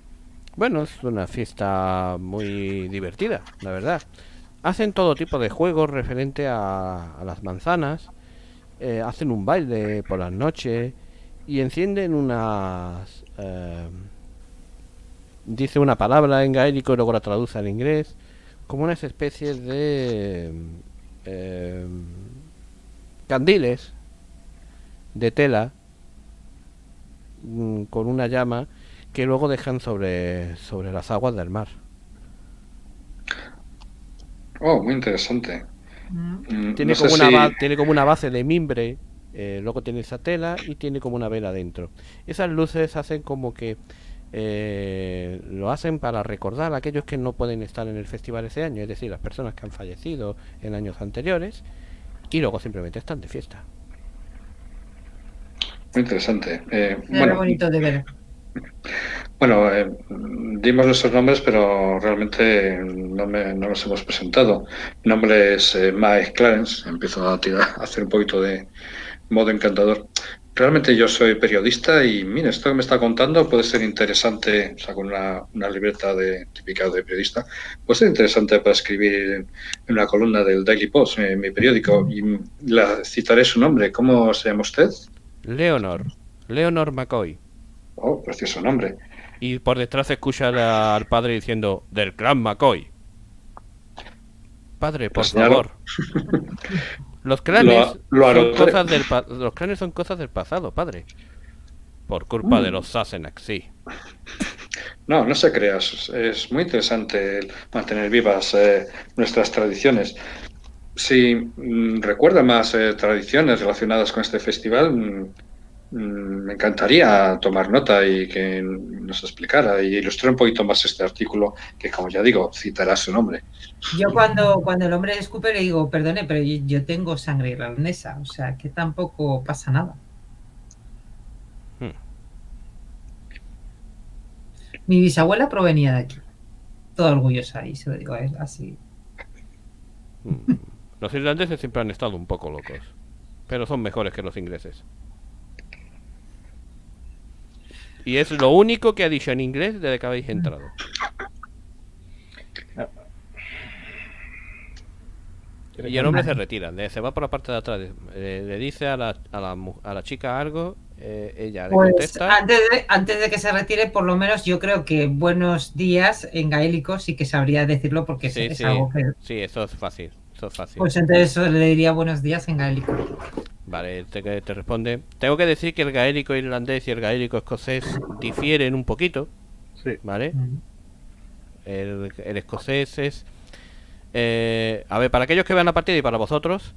Bueno, es una fiesta muy divertida, la verdad. Hacen todo tipo de juegos referente a, las manzanas, eh, hacen un baile por las noches y encienden unas... eh, dice una palabra en gaélico y luego la traduce al inglés, como unas especies de... eh, candiles de tela mm, con una llama que luego dejan sobre, sobre las aguas del mar. Oh, muy interesante. Mm. Mm, Tiene, no como una si- tiene como una base de mimbre Eh, luego tiene esa tela y tiene como una vela dentro. Esas luces hacen como que eh, lo hacen para recordar a aquellos que no pueden estar en el festival ese año, es decir, las personas que han fallecido en años anteriores y luego simplemente están de fiesta. Muy interesante. Eh, bueno, bonito de ver. Bueno, eh, dimos nuestros nombres, pero realmente no, me, no nos hemos presentado. Mi nombre es eh, Mike Clarence. Empiezo a, tirar, a hacer un poquito de modo encantador. Realmente yo soy periodista y, mire, esto que me está contando puede ser interesante, o sea, con una, una libreta de, típica de periodista, puede ser interesante para escribir en, una columna del Daily Post, en mi periódico. Y la citaré su nombre. ¿Cómo se llama usted? Leonor, Leonor McCoy. Oh, precioso nombre. Y por detrás escucha al padre diciendo del clan McCoy. Padre, por favor. Los clanes Lo- lo son cosas del los clanes son cosas del pasado, padre. Por culpa Mm. de los Sassenach, sí. No, no se creas. Es muy interesante el mantener vivas eh, nuestras tradiciones. Si mm, recuerda más eh, tradiciones relacionadas con este festival, mm, mm, me encantaría tomar nota y que nos explicara y ilustrar un poquito más este artículo, que como ya digo, citará su nombre. Yo cuando, cuando el hombre escupe le digo, perdone, pero yo, yo tengo sangre irlandesa, o sea que tampoco pasa nada. Hmm. Mi bisabuela provenía de aquí. Toda orgullosa y se lo digo a él así. Mm. Los irlandeses siempre han estado un poco locos. Pero son mejores que los ingleses. Y es lo único que ha dicho en inglés desde que habéis entrado. Y el hombre se retira, se va por la parte de atrás, le dice a la, a la, a la chica algo, eh, ella le Pues contesta. antes de, antes de que se retire, por lo menos yo creo que buenos días en gaélico sí que sabría decirlo porque Sí, es, sí, algo que... sí, eso es fácil, eso es fácil. Pues entonces le diría buenos días en gaélico. Vale, te, te responde. Tengo que decir que el gaélico irlandés y el gaélico escocés difieren un poquito, Sí. ¿vale? El, el escocés es... eh, a ver, para aquellos que vean la partida y para vosotros,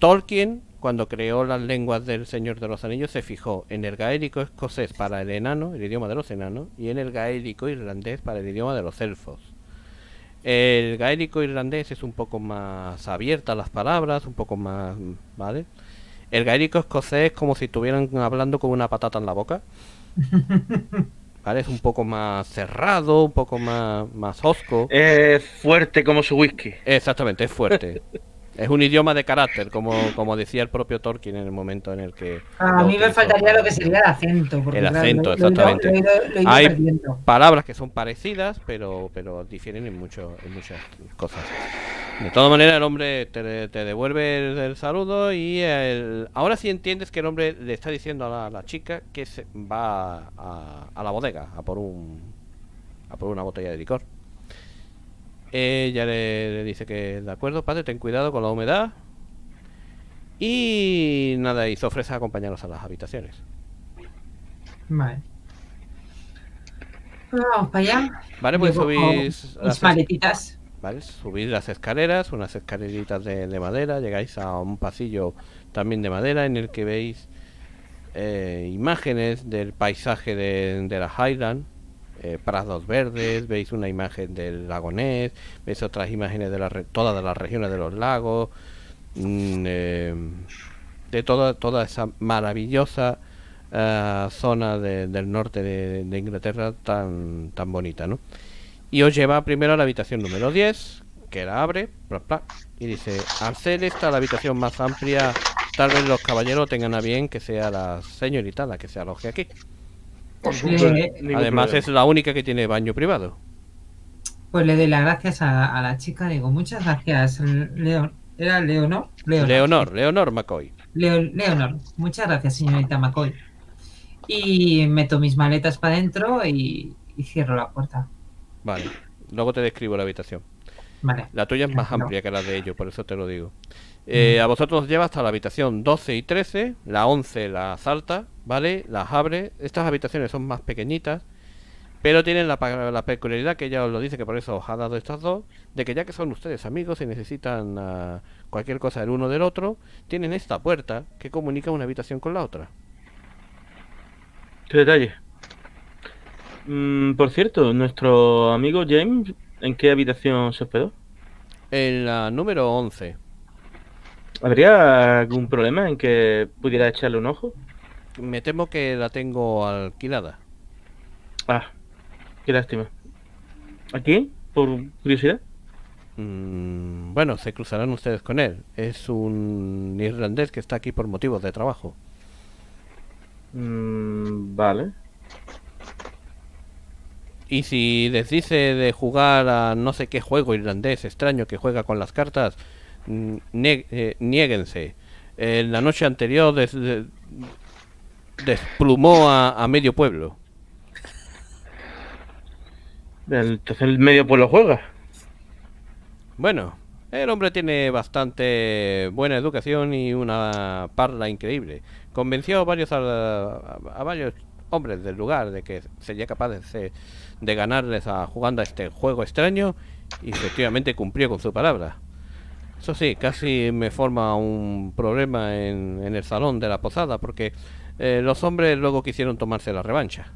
Tolkien, cuando creó las lenguas del Señor de los Anillos, se fijó en el gaélico escocés para el enano, el idioma de los enanos, y en el gaélico irlandés para el idioma de los elfos. El gaélico irlandés es un poco más abierta a las palabras, un poco más... ¿Vale? El gaélico escocés es como si estuvieran hablando con una patata en la boca. ¿Vale? Es un poco más cerrado, un poco más, más hosco. Es fuerte como su whisky. Exactamente, es fuerte. es un idioma de carácter, como, como decía el propio Tolkien en el momento en el que... A mí me faltaría lo que sería el acento. Porque, El claro, acento, lo- lo exactamente. lo lo Hay- perdiendo. Palabras que son parecidas, pero, pero difieren en, mucho, en muchas cosas. De todas maneras, el hombre te, te devuelve el, el saludo y el- ahora sí entiendes que el hombre le está diciendo a la, a la chica que se va a, a la bodega a por un a por una botella de licor. Ella le, le dice que de acuerdo, padre, ten cuidado con la humedad. Y nada, y se ofrece a acompañarnos a las habitaciones. Vale. Pues vamos para allá. Vale, pues subís las maletitas. ¿Vale? Subís las escaleras, unas escaleritas de, de madera, llegáis a un pasillo también de madera en el que veis eh, imágenes del paisaje de, de la Highland, eh, prados verdes, veis una imagen del lago Ness, veis otras imágenes de la re- todas las regiones de los lagos, mm, eh, de toda, toda esa maravillosa eh, zona de- del norte de, de Inglaterra tan, tan bonita, ¿no? Y os lleva primero a la habitación número 10, que la abre, bla, bla, y dice, al ser esta la habitación más amplia, tal vez los caballeros tengan a bien que sea la señorita la que se aloje aquí. Por Eh, supuesto. Ningún Además problema. es la única que tiene baño privado. Pues le doy las gracias a, a la chica. Digo, muchas gracias, Leon. ¿Era Leonor? Leonor. Leonor, Leonor McCoy. Leo- Leonor, muchas gracias, señorita McCoy. Y meto mis maletas para adentro y, y cierro la puerta. Vale, luego te describo la habitación. Vale. La tuya es más amplia que la de ellos, por eso te lo digo. Eh, a vosotros os lleva hasta la habitación 12 y 13, la 11 la salta, ¿vale? Las abre. Estas habitaciones son más pequeñitas. Pero tienen la, peculiaridad que ella os lo dice, que por eso os ha dado estas dos, de que ya que son ustedes amigos y necesitan ah, cualquier cosa del uno del otro, tienen esta puerta que comunica una habitación con la otra. Qué detalle. Mm, por cierto, nuestro amigo James, ¿en qué habitación se hospedó? En la número 11. ¿Habría algún problema en que pudiera echarle un ojo? Me temo que la tengo alquilada. Ah, qué lástima. ¿Aquí? ¿Por curiosidad? Mm, bueno, se cruzarán ustedes con él. Es un irlandés que está aquí por motivos de trabajo. Mm, vale. Y si les dice de jugar a no sé qué juego irlandés extraño que juega con las cartas, niéguense. En la noche anterior des- de- desplumó a, a medio pueblo. Entonces el medio pueblo juega. Bueno, el hombre tiene bastante buena educación y una parla increíble. Convenció a varios, a varios hombres del lugar de que sería capaz de, de ganarles a, jugando a este juego extraño y efectivamente cumplió con su palabra. Eso sí, casi me forma un problema en, en el salón de la posada porque eh, los hombres luego quisieron tomarse la revancha.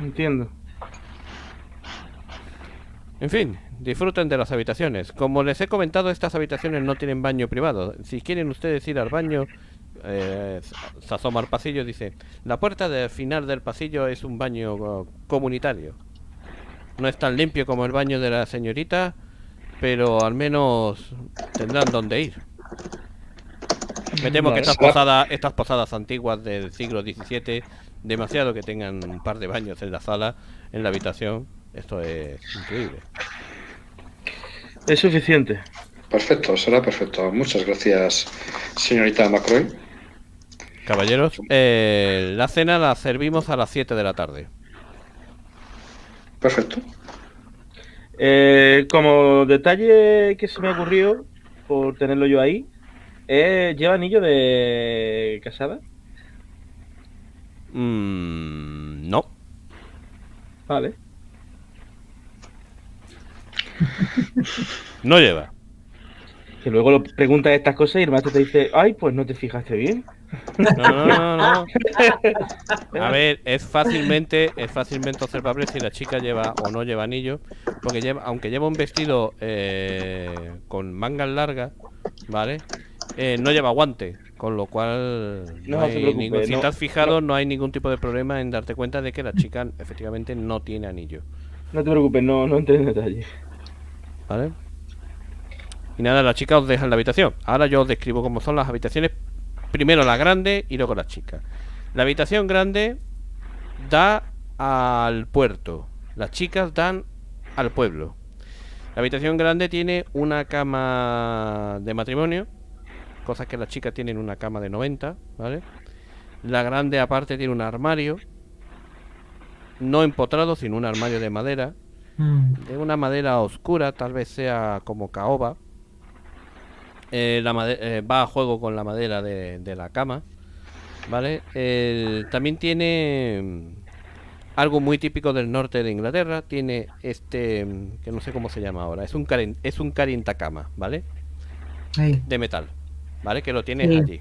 Entiendo. En fin, disfruten de las habitaciones. Como les he comentado, estas habitaciones no tienen baño privado. Si quieren ustedes ir al baño, eh, se asoma al pasillo y dice, la puerta del final del pasillo es un baño oh, comunitario. No es tan limpio como el baño de la señorita, pero al menos tendrán donde ir. Me temo que estas posadas, estas posadas antiguas del siglo XVII, demasiado que tengan un par de baños en la sala, en la habitación. Esto es increíble. Es suficiente. Perfecto, será perfecto. Muchas gracias, señorita McCroy. Caballeros, eh, la cena la servimos a las 7 de la tarde. Perfecto. Eh, como detalle que se me ocurrió, por tenerlo yo ahí, eh, ¿lleva anillo de casada? Mm, no. Vale. No lleva. Que luego lo preguntas estas cosas y el maestro te dice, ay, pues no te fijaste bien. No, no, no, no. A ver, es fácilmente, es fácilmente observable si la chica lleva o no lleva anillo, porque lleva, aunque lleva un vestido eh, con mangas largas, ¿vale? Eh, no lleva guante, con lo cual no, hay ningún- si no- has fijado, no hay ningún tipo de problema en darte cuenta de que la chica efectivamente no tiene anillo. No te preocupes, no, no entré en detalle. ¿Vale? Y nada, la chica os deja en la habitación. Ahora yo os describo cómo son las habitaciones. Primero la grande y luego la chica. La habitación grande da al puerto. Las chicas dan al pueblo. La habitación grande tiene una cama de matrimonio. Cosas que las chicas tienen una cama de 90, ¿vale? La grande aparte tiene un armario. No empotrado, sino un armario de madera Mm. de una madera oscura, tal vez sea como caoba. Eh, la eh, va a juego con la madera de, de la cama, ¿vale? También tiene mm, algo muy típico del norte de Inglaterra. Tiene este, mm, que no sé cómo se llama ahora, es un, caren- es un carientacama, ¿vale? Ahí. De metal, ¿vale? Que lo tienes Sí. allí.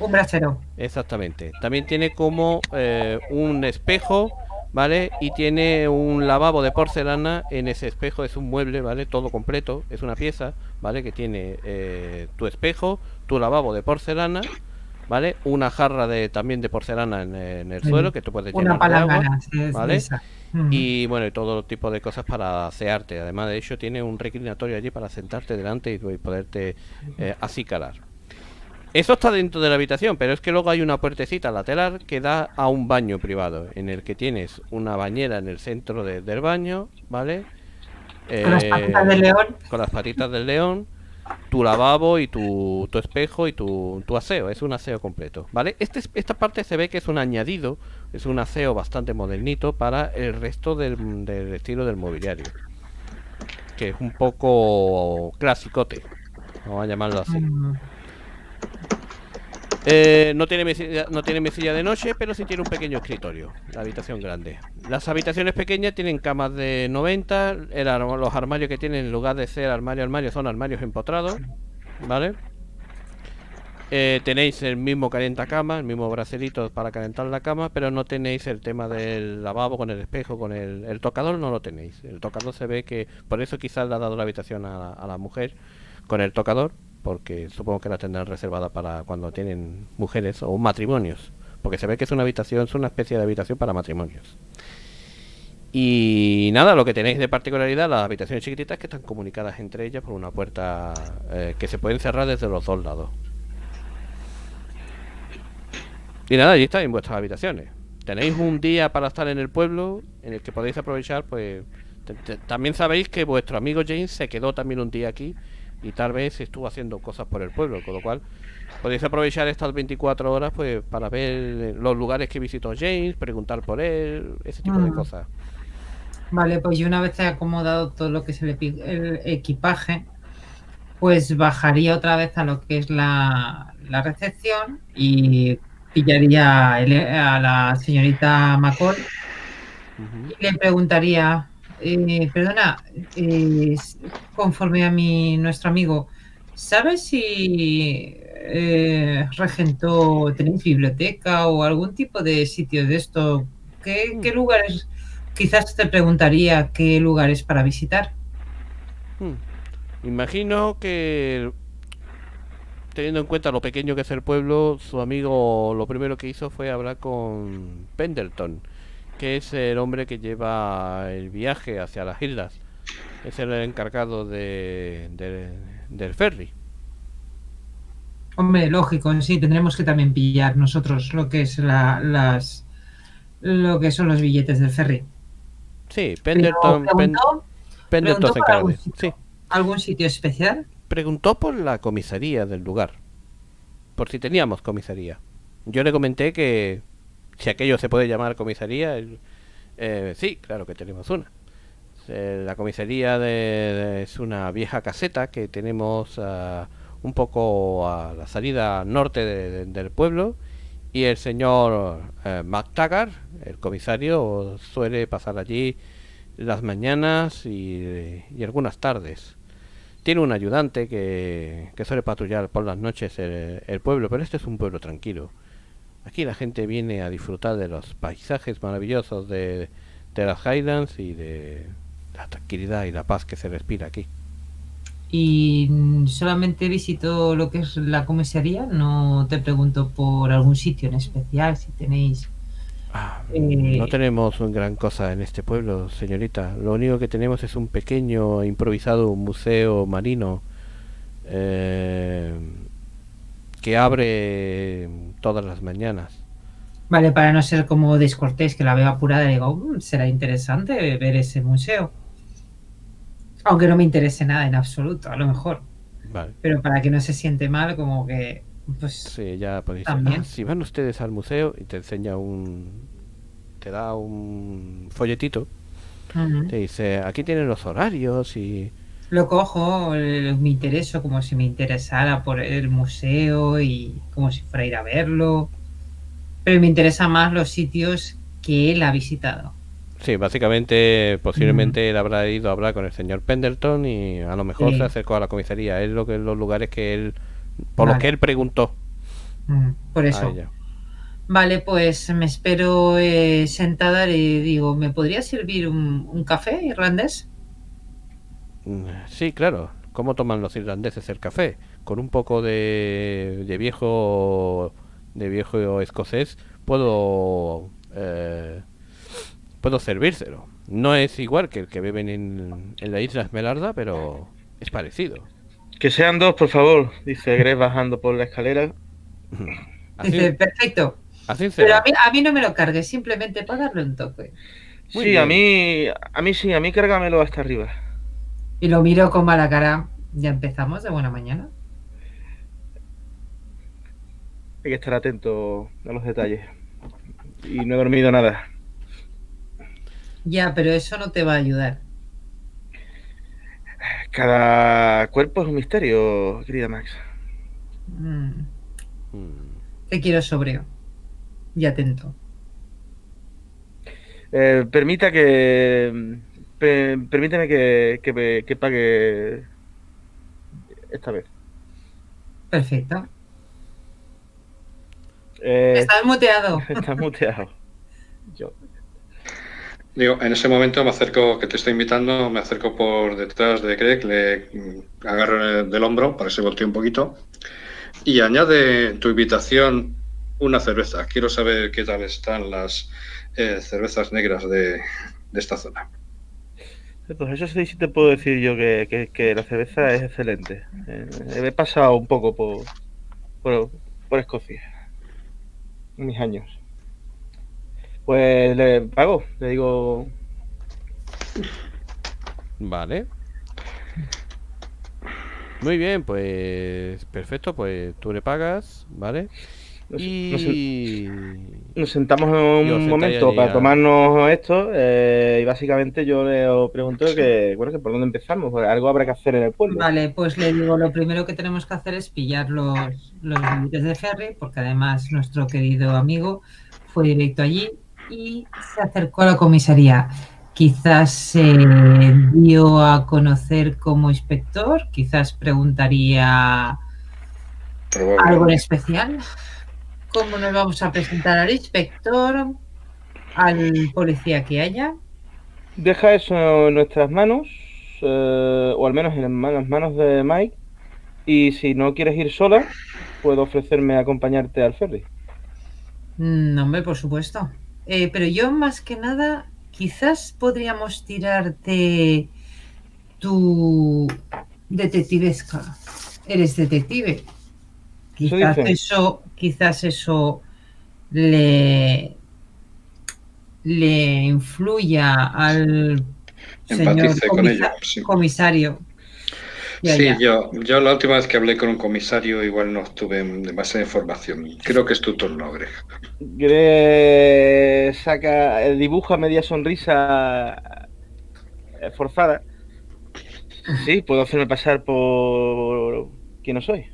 Un brasero. Exactamente. También tiene como eh, un espejo, ¿vale? Y tiene un lavabo de porcelana. En ese espejo es un mueble, ¿vale? Todo completo. Es una pieza, ¿vale? Que tiene eh, tu espejo, tu lavabo de porcelana, ¿vale? Una jarra de también de porcelana en, en el Sí. suelo que tú puedes Una llenar agua. palangana. sí, es ¿vale? esa. Mm. Y bueno, y todo tipo de cosas para asearte. Además de ello, tiene un reclinatorio allí para sentarte delante y y poderte eh, acicalar. Eso está dentro de la habitación, pero es que luego hay una puertecita lateral que da a un baño privado, en el que tienes una bañera en el centro de- del baño, ¿vale? Con las Eh, patitas de león. con las patitas del león, tu lavabo y tu, tu espejo y tu, tu aseo. Es un aseo completo, ¿vale? Este, es- esta parte se ve que es un añadido, es un aseo bastante modernito para el resto del, del estilo del mobiliario. Que es un poco clasicote, vamos a llamarlo así. Mm. Eh, no, tiene mesilla, no tiene mesilla de noche, pero sí tiene un pequeño escritorio. La habitación grande. Las habitaciones pequeñas tienen camas de 90. el ar- los armarios que tienen, en lugar de ser armario armario, son armarios empotrados. ¿Vale? Eh, tenéis el mismo cama, el mismo bracelito para calentar la cama, pero no tenéis el tema del lavabo con el espejo, con el, el tocador, no lo tenéis. El tocador se ve que, por eso quizás le ha dado la habitación a, a la mujer con el tocador, porque supongo que la tendrán reservada para cuando tienen mujeres o matrimonios, porque se ve que es una habitación, es una especie de habitación para matrimonios. Y nada, lo que tenéis de particularidad, las habitaciones chiquititas que están comunicadas entre ellas por una puerta eh, que se pueden cerrar desde los dos lados. Y nada, allí estáis en vuestras habitaciones. Tenéis un día para estar en el pueblo en el que podéis aprovechar, pues también sabéis que vuestro amigo James se quedó también un día aquí y tal vez estuvo haciendo cosas por el pueblo, con lo cual podéis aprovechar estas 24 horas pues para ver los lugares que visitó James, preguntar por él, ese tipo de Mm. cosas. Vale, pues yo una vez he acomodado todo lo que es el, el equipaje, pues bajaría otra vez a lo que es la, la recepción y pillaría a la señorita McCall Ujú. y le preguntaría, eh, perdona, eh, conforme a mi nuestro amigo, ¿sabes si eh, regentó, tenéis biblioteca o algún tipo de sitio de esto? ¿Qué, qué lugares? Quizás te preguntaría qué lugares para visitar. Hmm. Imagino que teniendo en cuenta lo pequeño que es el pueblo, su amigo lo primero que hizo fue hablar con Pendleton, que es el hombre que lleva el viaje hacia las islas. Es el encargado de, de- del ferry. Hombre, lógico, sí, tendremos que también pillar nosotros lo que es la, las lo que son los billetes del ferry. Sí, Pendleton, Pen- preguntó Pendleton preguntó algún sitio. Sí, algún sitio especial. preguntó por la comisaría del lugar. Por si teníamos comisaría. Yo le comenté que si aquello se puede llamar comisaría, eh, sí, claro que tenemos una. Eh, la comisaría de- es una vieja caseta que tenemos ah, un poco a la salida norte de- de- del pueblo y el señor eh, McTaggart, el comisario, suele pasar allí las mañanas y, algunas tardes. Tiene un ayudante que, que suele patrullar por las noches el, el pueblo, pero este es un pueblo tranquilo. Aquí la gente viene a disfrutar de los paisajes maravillosos de, de las Highlands y de la tranquilidad y la paz que se respira aquí. Y solamente visito lo que es la comisaría, no te pregunto por algún sitio en especial, si tenéis. Ah, Eh, No tenemos un gran cosa en este pueblo, señorita. Lo único que tenemos es un pequeño improvisado museo marino eh, que abre todas las mañanas. Vale, para no ser como descortés, que la veo apurada digo, "Mm, será interesante ver ese museo. Aunque no me interese nada en absoluto, a lo mejor. Vale. Pero para que no se siente mal, como que, pues, Sí, ya podéis. También. Ah, si van ustedes al museo y te enseña un. Te da un folletito. Te dice: aquí tienen los horarios y. lo cojo, eh, me intereso como si me interesara por el museo y como si fuera a ir a verlo. Pero me interesan más los sitios que él ha visitado. Sí, básicamente, posiblemente él habrá ido a hablar con el señor Pendleton y a lo mejor Sí. se acercó a la comisaría. Es lo que los lugares que él. Por los Vale. que él preguntó. Mm, Por eso. Vale, pues me espero eh, sentada y digo, ¿me podría servir un, un café irlandés? Sí, claro. ¿Cómo toman los irlandeses el café? Con un poco de, de viejo de viejo escocés puedo eh, puedo servírselo. No es igual que el que beben en, en la isla Esmeralda, pero es parecido. Que sean dos, por favor, dice Greg bajando por la escalera. Así, Dice, perfecto. así Pero a mí, a mí no me lo cargues, simplemente para darle un toque. Muy sí, a mí, a mí sí, a mí cárgamelo hasta arriba. Y lo miro con mala cara. Ya empezamos de buena mañana. Hay que estar atento a los detalles. Y no he dormido nada. Ya, pero eso no te va a ayudar. Cada cuerpo es un misterio, querida Max. Mm. Mm. Te quiero sobrio y atento. Eh, permita que. Pe- permíteme que, que, me- que pague esta vez. Perfecto. Eh, Estás muteado. está muteado. Yo. Digo, en ese momento me acerco, que te estoy invitando, me acerco por detrás de Greg, le agarro del hombro para que se voltee un poquito y añade tu invitación una cerveza. Quiero saber qué tal están las eh, cervezas negras de, de esta zona. Pues eso sí, sí te puedo decir yo que, que- la cerveza es excelente. Eh, he pasado un poco por, por, por Escocia. Mis años. Pues le pago, le digo. Vale. Muy bien, pues perfecto, pues tú le pagas, ¿vale? Nos, Y nos sentamos os un momento para a- tomarnos esto eh, y básicamente yo le pregunto que, bueno, que por dónde empezamos, porque algo habrá que hacer en el pueblo. Vale, pues le digo, lo primero que tenemos que hacer es pillar los, los billetes de ferry, porque además nuestro querido amigo fue directo allí y se acercó a la comisaría. Quizás se dio a conocer como inspector, quizás preguntaría algo en especial. ¿Cómo nos vamos a presentar al inspector? Al policía que haya. Deja eso en nuestras manos, eh, o al menos en las manos de Mike. Y si no quieres ir sola, puedo ofrecerme a acompañarte al ferry. Mm, hombre, por supuesto. Eh, pero yo más que nada, quizás podríamos tirar de tu detectivesca. Eres detective. Quizás eso, quizás eso le, le influya al señor Empatice con comisa- ello. Sí, comisario. Sí, yo, yo la última vez que hablé con un comisario igual no obtuve demasiada información. Creo que es tu turno, Greg. Gre saca, dibuja media sonrisa eh, forzada. Sí, puedo hacerme pasar por quien no soy.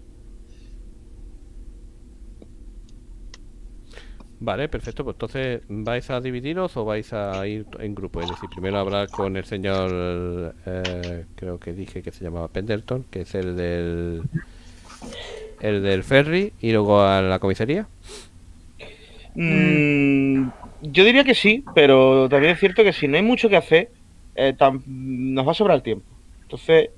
Vale, perfecto. Pues entonces, ¿vais a dividiros o vais a ir en grupo? Es decir, primero hablar con el señor, eh, creo que dije que se llamaba Pendelton, que es el del, el del ferry, y luego a la comisaría. Mm, yo diría que sí, pero también es cierto que si no hay mucho que hacer, eh, nos va a sobrar tiempo. Entonces,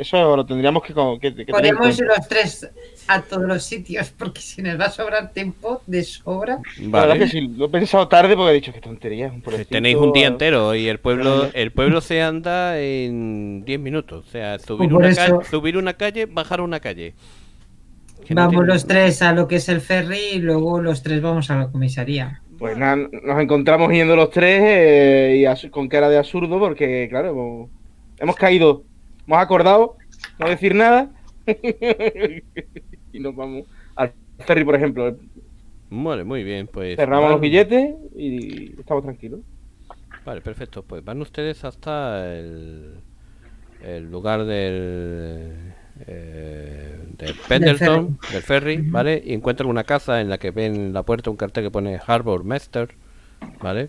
eso lo tendríamos que, que- que tener cuenta. los tres a todos los sitios, porque si nos va a sobrar tiempo de sobra. La verdad que sí, lo he pensado tarde porque he dicho que tontería. un Pues Tenéis un día entero y el pueblo el pueblo se anda en 10 minutos. O sea, subir, Pues una, eso- ca- subir una calle, bajar una calle. Que no Vamos tiene- los tres a lo que es el ferry y luego los tres vamos a la comisaría. Pues nada, nos encontramos yendo los tres eh, y con cara de absurdo porque, claro, hemos, hemos caído, hemos acordado no decir nada y nos vamos al ferry, por ejemplo. Vale, muy bien. Pues Cerramos van- los billetes y estamos tranquilos. Vale, perfecto. Pues van ustedes hasta el, el lugar del, eh, Pendleton, del ferry. ¿vale? Y encuentran una casa en la que ven en la puerta un cartel que pone Harbor Master, ¿vale?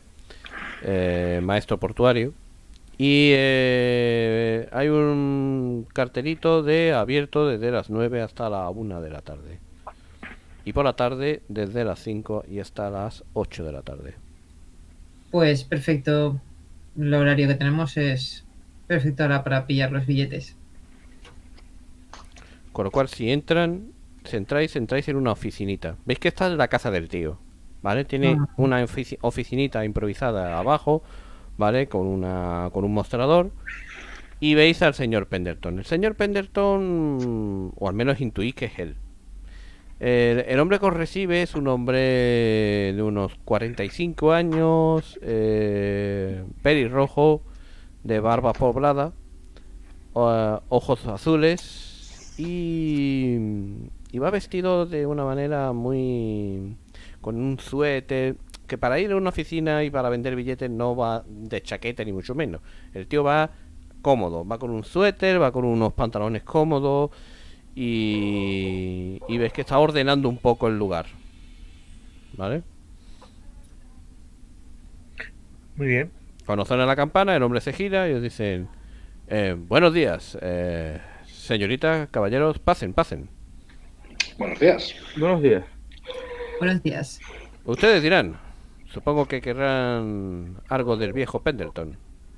Eh, maestro portuario. Y eh, hay un cartelito de abierto desde las 9 hasta la 1 de la tarde. Y por la tarde desde las 5 y hasta las 8 de la tarde. Pues perfecto. El horario que tenemos es perfecto ahora para pillar los billetes. Con lo cual, si entran, si entráis, entráis en una oficinita. ¿Veis que esta es la casa del tío? ¿Vale? Tiene Ah. una ofici- oficinita improvisada abajo, ¿vale? Con, una, con un mostrador. Y veis al señor Penderton. El señor Penderton, o al menos intuís que es él. El, hombre que os recibe es un hombre de unos 45 años, eh, pelirrojo, de barba poblada, ojos azules y, y va vestido de una manera muy con un suéter que para ir a una oficina y para vender billetes no va de chaqueta ni mucho menos. El tío va cómodo, va con un suéter, va con unos pantalones cómodos y, y ves que está ordenando un poco el lugar. ¿vale? Muy bien. Cuando suena la campana, el hombre se gira y os dicen, eh, buenos días, eh, señorita, caballeros, pasen, pasen. Buenos días. Buenos días. Buenos días. Ustedes dirán, supongo que querrán algo del viejo Pendleton.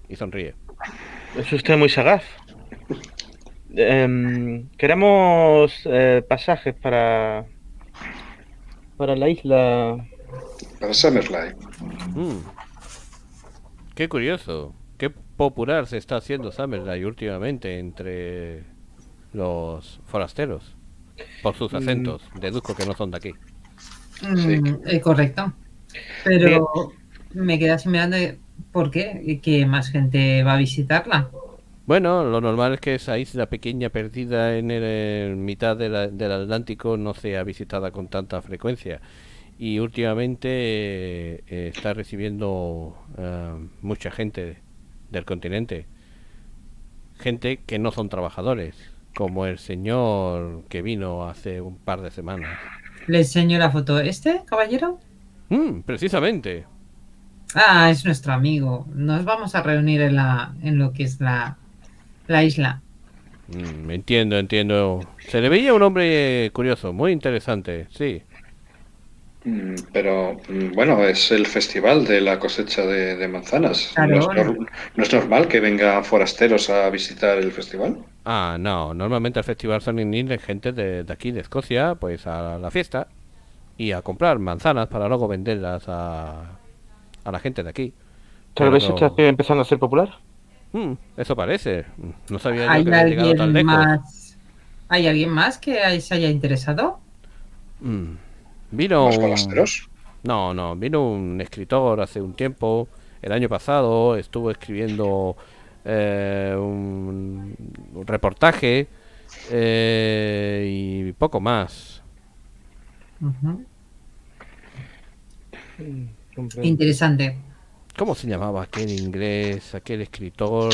Y sonríe. Es usted muy sagaz. Em, queremos eh, pasajes para para la isla. Para Summerfly. Mm. Qué curioso, qué popular se está haciendo Summerlight últimamente entre los forasteros. Por sus Mm. acentos, deduzco que no son de aquí. Sí. Mm, eh, correcto. Pero me quedé así mirando por qué que más gente va a visitarla. Bueno, lo normal es que esa isla pequeña perdida en el, en mitad de la- del Atlántico no sea visitada con tanta frecuencia. Y últimamente eh, eh, está recibiendo eh, mucha gente del continente. Gente que no son trabajadores, como el señor que vino hace un par de semanas. ¿Le enseño la foto? ¿Este, caballero? Mm, precisamente. Ah, es nuestro amigo. Nos vamos a reunir en, la, en lo que es la, la isla. Mm, entiendo, entiendo. Se le veía un hombre curioso, muy interesante, sí. Mm, Pero mm, bueno, es el festival de la cosecha de, de manzanas. Claro. ¿No, es nor- no es normal que vengan forasteros a visitar el festival? Ah, no, normalmente al festival son gente de, de aquí, de Escocia, pues a la fiesta y a comprar manzanas para luego venderlas a, a la gente de aquí. Tal vez Pero- está empezando a ser popular. Mm, eso parece. No sabía yo ¿Hay que había llegado tan alguien lejos. más? ¿Hay alguien más que se haya interesado? Mm, Vino ¿Los un... forasteros? No, no, vino un escritor hace un tiempo, el año pasado, estuvo escribiendo eh, un, un reportaje eh, y poco más. Interesante. ¿Cómo se llamaba aquel inglés, aquel escritor?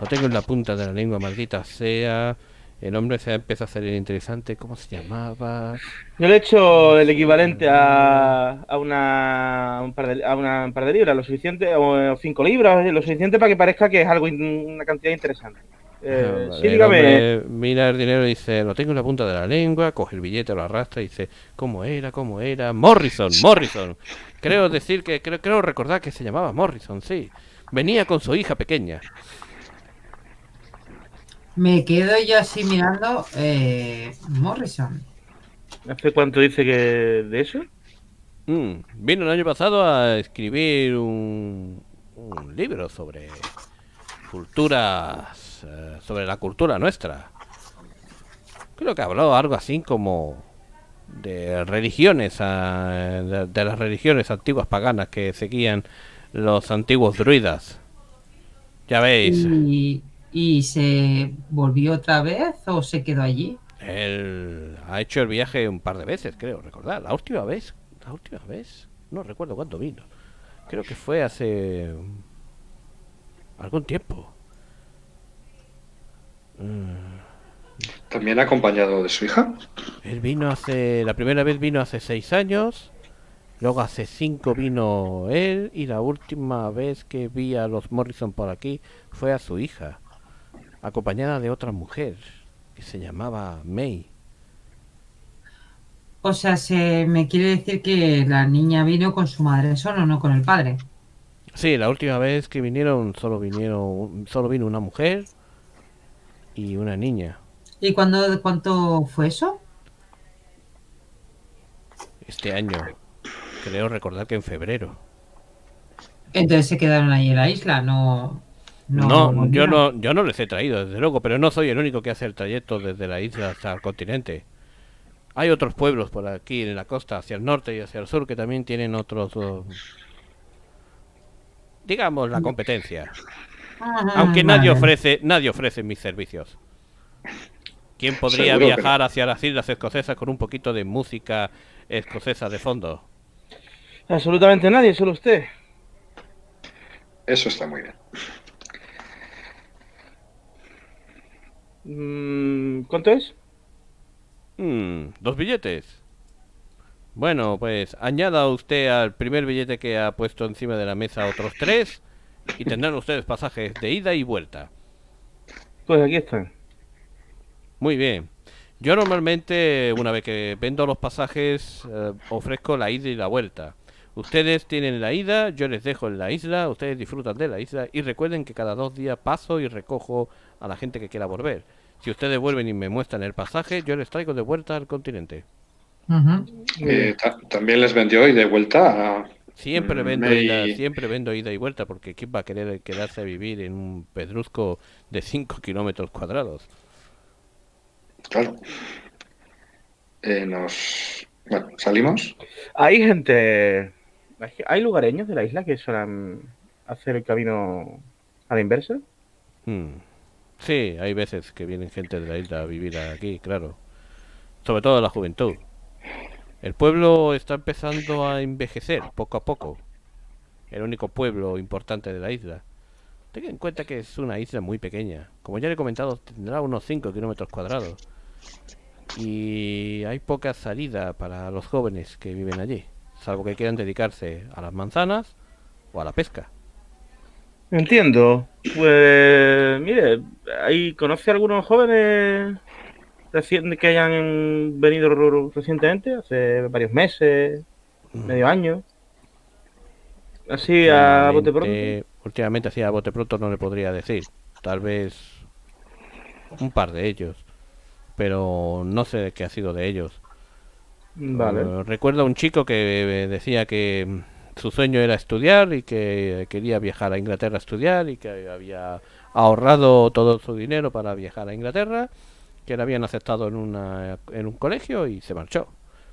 Lo tengo en la punta de la lengua, maldita sea. El hombre se empieza a hacer interesante. ¿Cómo se llamaba? Yo le he hecho el equivalente a, a, una, a un par de, a una- un par de libras, lo suficiente, o, cinco libras, lo suficiente para que parezca que es algo, una cantidad interesante. Eh, Ah, sí, dígame. mira el dinero y dice, lo tengo en la punta de la lengua, coge el billete, lo arrastra y dice, ¿cómo era? ¿Cómo era? Morrison, Morrison. Creo decir que, creo, creo recordar que se llamaba Morrison, sí. Venía con su hija pequeña. Me quedo yo así mirando eh, Morrison. ¿Hace cuánto dice que de eso? Mm, vino el año pasado a escribir un, un libro sobre culturas, eh, sobre la cultura nuestra. Creo que habló algo así como de religiones, ah, de, de las religiones antiguas paganas que seguían los antiguos druidas. Ya veis, Y, y se volvió otra vez o se quedó allí? él ha hecho el viaje un par de veces, creo recordar. La última vez, la última vez, no recuerdo cuándo vino. Creo que fue hace algún tiempo. ¿También acompañado de su hija? Él vino hace, la primera vez vino hace seis años, luego hace cinco vino él y la última vez que vi a los Morrison por aquí fue a su hija, acompañada de otra mujer que se llamaba May. O sea, se me quiere decir que la niña vino con su madre solo, no con el padre. Sí, la última vez que vinieron solo vinieron, solo vino una mujer y una niña. ¿Y cuándo, cuánto fue eso? Este año, creo recordar que en febrero. Entonces se quedaron ahí en la isla, no. No, yo volvieron. no, yo no les he traído, desde luego, pero no soy el único que hace el trayecto desde la isla hasta el continente. Hay otros pueblos por aquí en la costa, hacia el norte y hacia el sur, que también tienen otros, digamos, la competencia. Ah, Aunque nadie ofrece, nadie ofrece mis servicios. ¿Quién podría Seguro que no. viajar hacia las islas escocesas con un poquito de música escocesa de fondo? Absolutamente nadie, solo usted. Eso está muy bien. Mm, ¿Cuánto es? Mm, ¿Dos billetes? Bueno, pues añada usted al primer billete que ha puesto encima de la mesa otros tres y tendrán ustedes pasajes de ida y vuelta. Pues aquí están. Muy bien. Yo normalmente, una vez que vendo los pasajes, eh, ofrezco la ida y la vuelta. Ustedes tienen la ida, yo les dejo en la isla, ustedes disfrutan de la isla y recuerden que cada dos días paso y recojo a la gente que quiera volver. Si ustedes vuelven y me muestran el pasaje, yo les traigo de vuelta al continente. Eh, ta- también les vendió y de vuelta a... Siempre Mm, vendo, me- ida, siempre vendo ida y vuelta porque ¿quién va a querer quedarse a vivir en un pedrusco de 5 kilómetros cuadrados? Claro. Eh, nos... Bueno, salimos. Hay gente. ¿Hay lugareños de la isla que suelen hacer el camino a la inversa? Hmm. Sí, hay veces que vienen gente de la isla a vivir aquí, claro. Sobre todo la juventud. El pueblo está empezando a envejecer poco a poco. El único pueblo importante de la isla. Tenga en cuenta que es una isla muy pequeña. Como ya le he comentado, tendrá unos 5 kilómetros cuadrados. Y hay poca salida para los jóvenes que viven allí. Salvo que quieran dedicarse a las manzanas o a la pesca. Entiendo. Pues, mire, ¿hay, ¿conoce a algunos jóvenes recién, que hayan venido recientemente? Hace varios meses, medio año. Así a bote pronto. Últimamente- así a bote pronto no le podría decir. Tal vez un par de ellos. Pero no sé qué ha sido de ellos. Vale. Eh, recuerdo a un chico que eh, decía que mm, su sueño era estudiar y que quería viajar a Inglaterra a estudiar y que había ahorrado todo su dinero para viajar a Inglaterra, que le habían aceptado en, una, en un colegio y se marchó.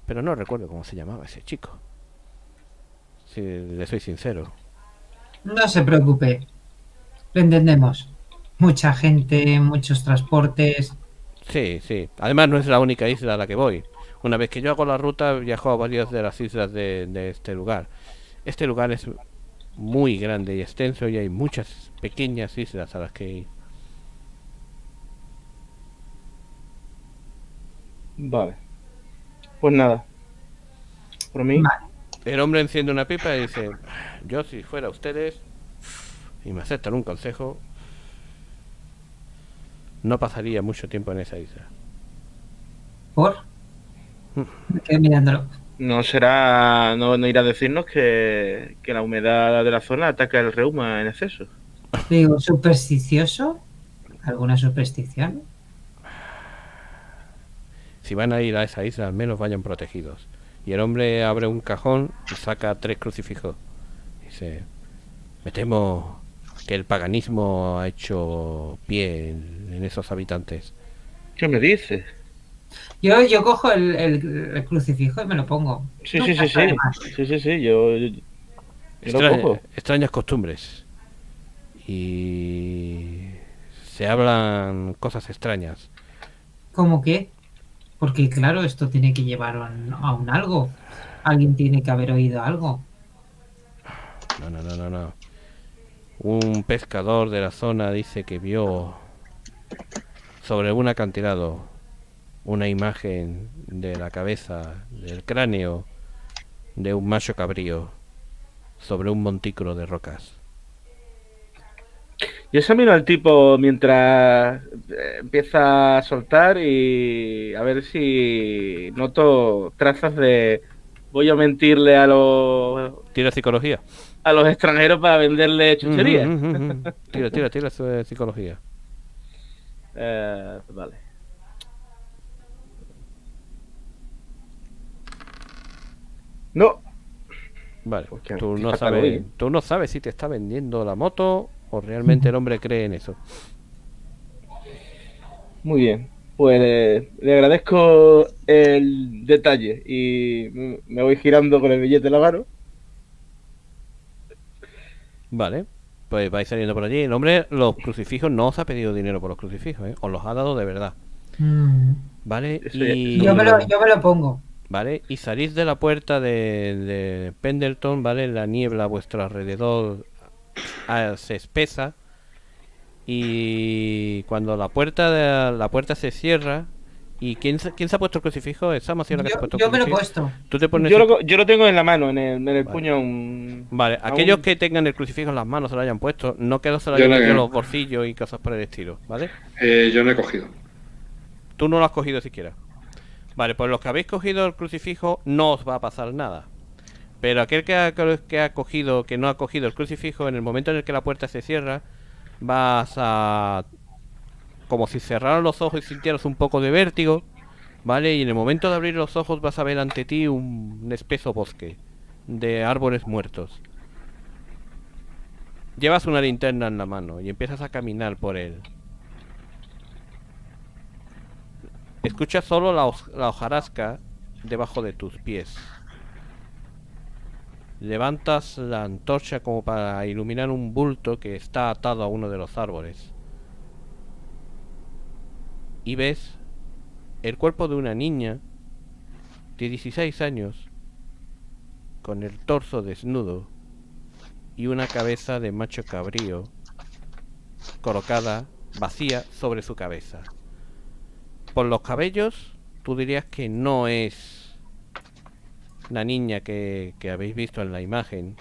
Pero no recuerdo cómo se llamaba ese chico. Si le soy sincero. No se preocupe. Lo entendemos. Mucha gente, muchos transportes. Sí, sí. Además no es la única isla a la que voy. Una vez que yo hago la ruta, viajo a varias de las islas de, de este lugar. Este lugar es muy grande y extenso y hay muchas pequeñas islas a las que Vale. Pues nada. Por mí. Vale. El hombre enciende una pipa y dice, yo si fuera ustedes y me aceptan un consejo, no pasaría mucho tiempo en esa isla. ¿Por? Me quedé mirándolo. No será. No, no irá a decirnos que, que la humedad de la zona ataca el reuma en exceso. Digo, ¿supersticioso? ¿Alguna superstición? Si van a ir a esa isla, al menos vayan protegidos. Y el hombre abre un cajón y saca tres crucifijos. Dice, me temo que el paganismo ha hecho pie en, en esos habitantes. ¿Qué me dices? Yo, yo cojo el, el- el crucifijo y me lo pongo. Sí, sí, sí, sí. Sí, sí, sí. Yo. yo- yo lo Extra- cojo. extrañas costumbres. Y se hablan cosas extrañas. ¿Cómo que? Porque claro, esto tiene que llevar a un, algo. Alguien tiene que haber oído algo. No, no, no, no, no. Un pescador de la zona dice que vio sobre un acantilado una imagen de la cabeza, del cráneo de un macho cabrío sobre un montículo de rocas. Yo examino al tipo mientras eh, empieza a soltar y a ver si noto trazas de voy a mentirle a los Tira psicología. a los extranjeros para venderle chucherías. Tira, tira, tira su- psicología. Eh, vale. No, Vale, Pues que- tú que no sabes, ¿eh? tú no sabes si te está vendiendo la moto o realmente el hombre cree en eso. muy bien. Pues eh, le agradezco el detalle y me voy girando con el billete en la mano. Vale, pues vais saliendo por allí. El hombre, los crucifijos, no os ha pedido dinero por los crucifijos, ¿eh? Os los ha dado de verdad. Mm. Vale, Eso ya- y... Yo, me lo, yo me lo pongo. Vale, y salís de la puerta de, de Pendleton, ¿vale? La niebla a vuestro alrededor ah, se espesa. Y cuando la puerta, de- la puerta se cierra ¿Y quién, se- quién se ha puesto el crucifijo? ¿Esa la que se ha Yo, puesto el yo me lo he puesto. Tú te pones Yo el- lo, yo lo tengo en la mano, en el, en el Vale. puño. un- Vale, aquellos que tengan el crucifijo en las manos se lo hayan puesto, no que se lo Yo hayan no- en los bolsillos y cosas por el estilo, ¿vale? Eh, yo no he cogido. Tú no lo has cogido siquiera. Vale, pues los que habéis cogido el crucifijo no os va a pasar nada. Pero aquel que ha, que ha cogido, que no ha cogido el crucifijo, en el momento en el que la puerta se cierra, vas a... Como si cerraran los ojos y sintieras un poco de vértigo, ¿vale? Y en el momento de abrir los ojos vas a ver ante ti un, espeso bosque de árboles muertos. Llevas una linterna en la mano y empiezas a caminar por él. Escuchas solo la hojarasca debajo de tus pies. Levantas la antorcha como para iluminar un bulto que está atado a uno de los árboles. Y ves el cuerpo de una niña de 16 años con el torso desnudo y una cabeza de macho cabrío colocada vacía sobre su cabeza. Por los cabellos, tú dirías que no es la niña que, habéis visto en la imagen,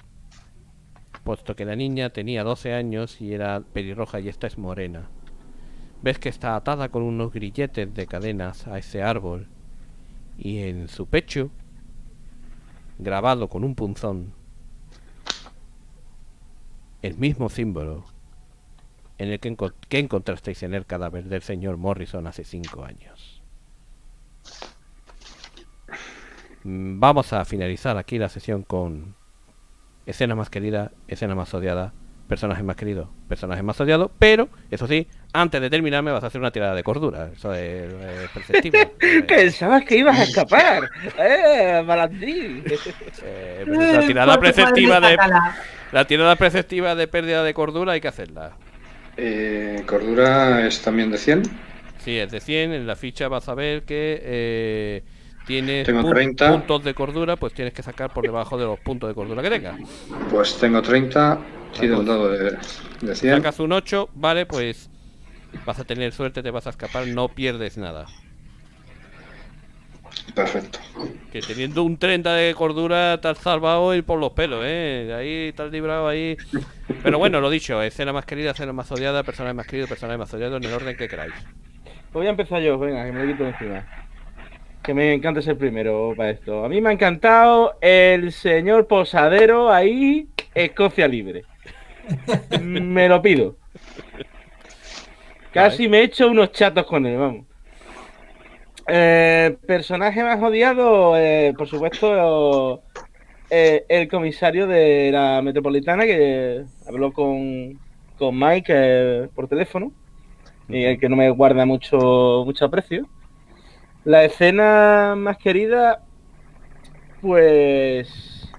puesto que la niña tenía 12 años y era pelirroja y esta es morena. Ves que está atada con unos grilletes de cadenas a ese árbol y en su pecho, grabado con un punzón, el mismo símbolo en el que, que encontrasteis en el cadáver del señor Morrison hace cinco años. Mm, Vamos a finalizar aquí la sesión con escena más querida, escena más odiada, personaje más querido, personaje más odiado, pero, eso sí, antes de terminar me vas a hacer una tirada de cordura, eso es, eh, perceptivo. Eh, Pensabas que ibas a escapar. ¡Eh, malandrín! eh, pues la tirada Por tu preceptiva de la tirada preceptiva de pérdida de cordura hay que hacerla. Eh, cordura es también de 100. Sí, es de 100. En la ficha vas a ver que eh, tienes Tengo pu- 30. puntos de cordura, pues tienes que sacar por debajo de los puntos de cordura que tengas. Pues tengo 30. Tiro un pues. dado de, de 100. Sacas un 8, vale, pues vas a tener suerte, te vas a escapar, no pierdes nada. Perfecto. Que teniendo un 30 de cordura te has salvado y por los pelos, ¿eh? Ahí te has librado ahí. Pero bueno, lo dicho, escena más querida, escena más odiada, personaje más querido, personaje más odiado, en el orden que queráis. Pues voy a empezar yo, venga, que me lo quito de encima. Que me encanta ser primero para esto. A mí me ha encantado el señor Posadero ahí, Escocia Libre. me lo pido. Casi me he hecho unos chatos con él, vamos. Eh, personaje más odiado, eh, por supuesto, eh, el comisario de la metropolitana que habló con, con Mike eh, por teléfono y el que no me guarda mucho, mucho aprecio. La escena más querida, pues.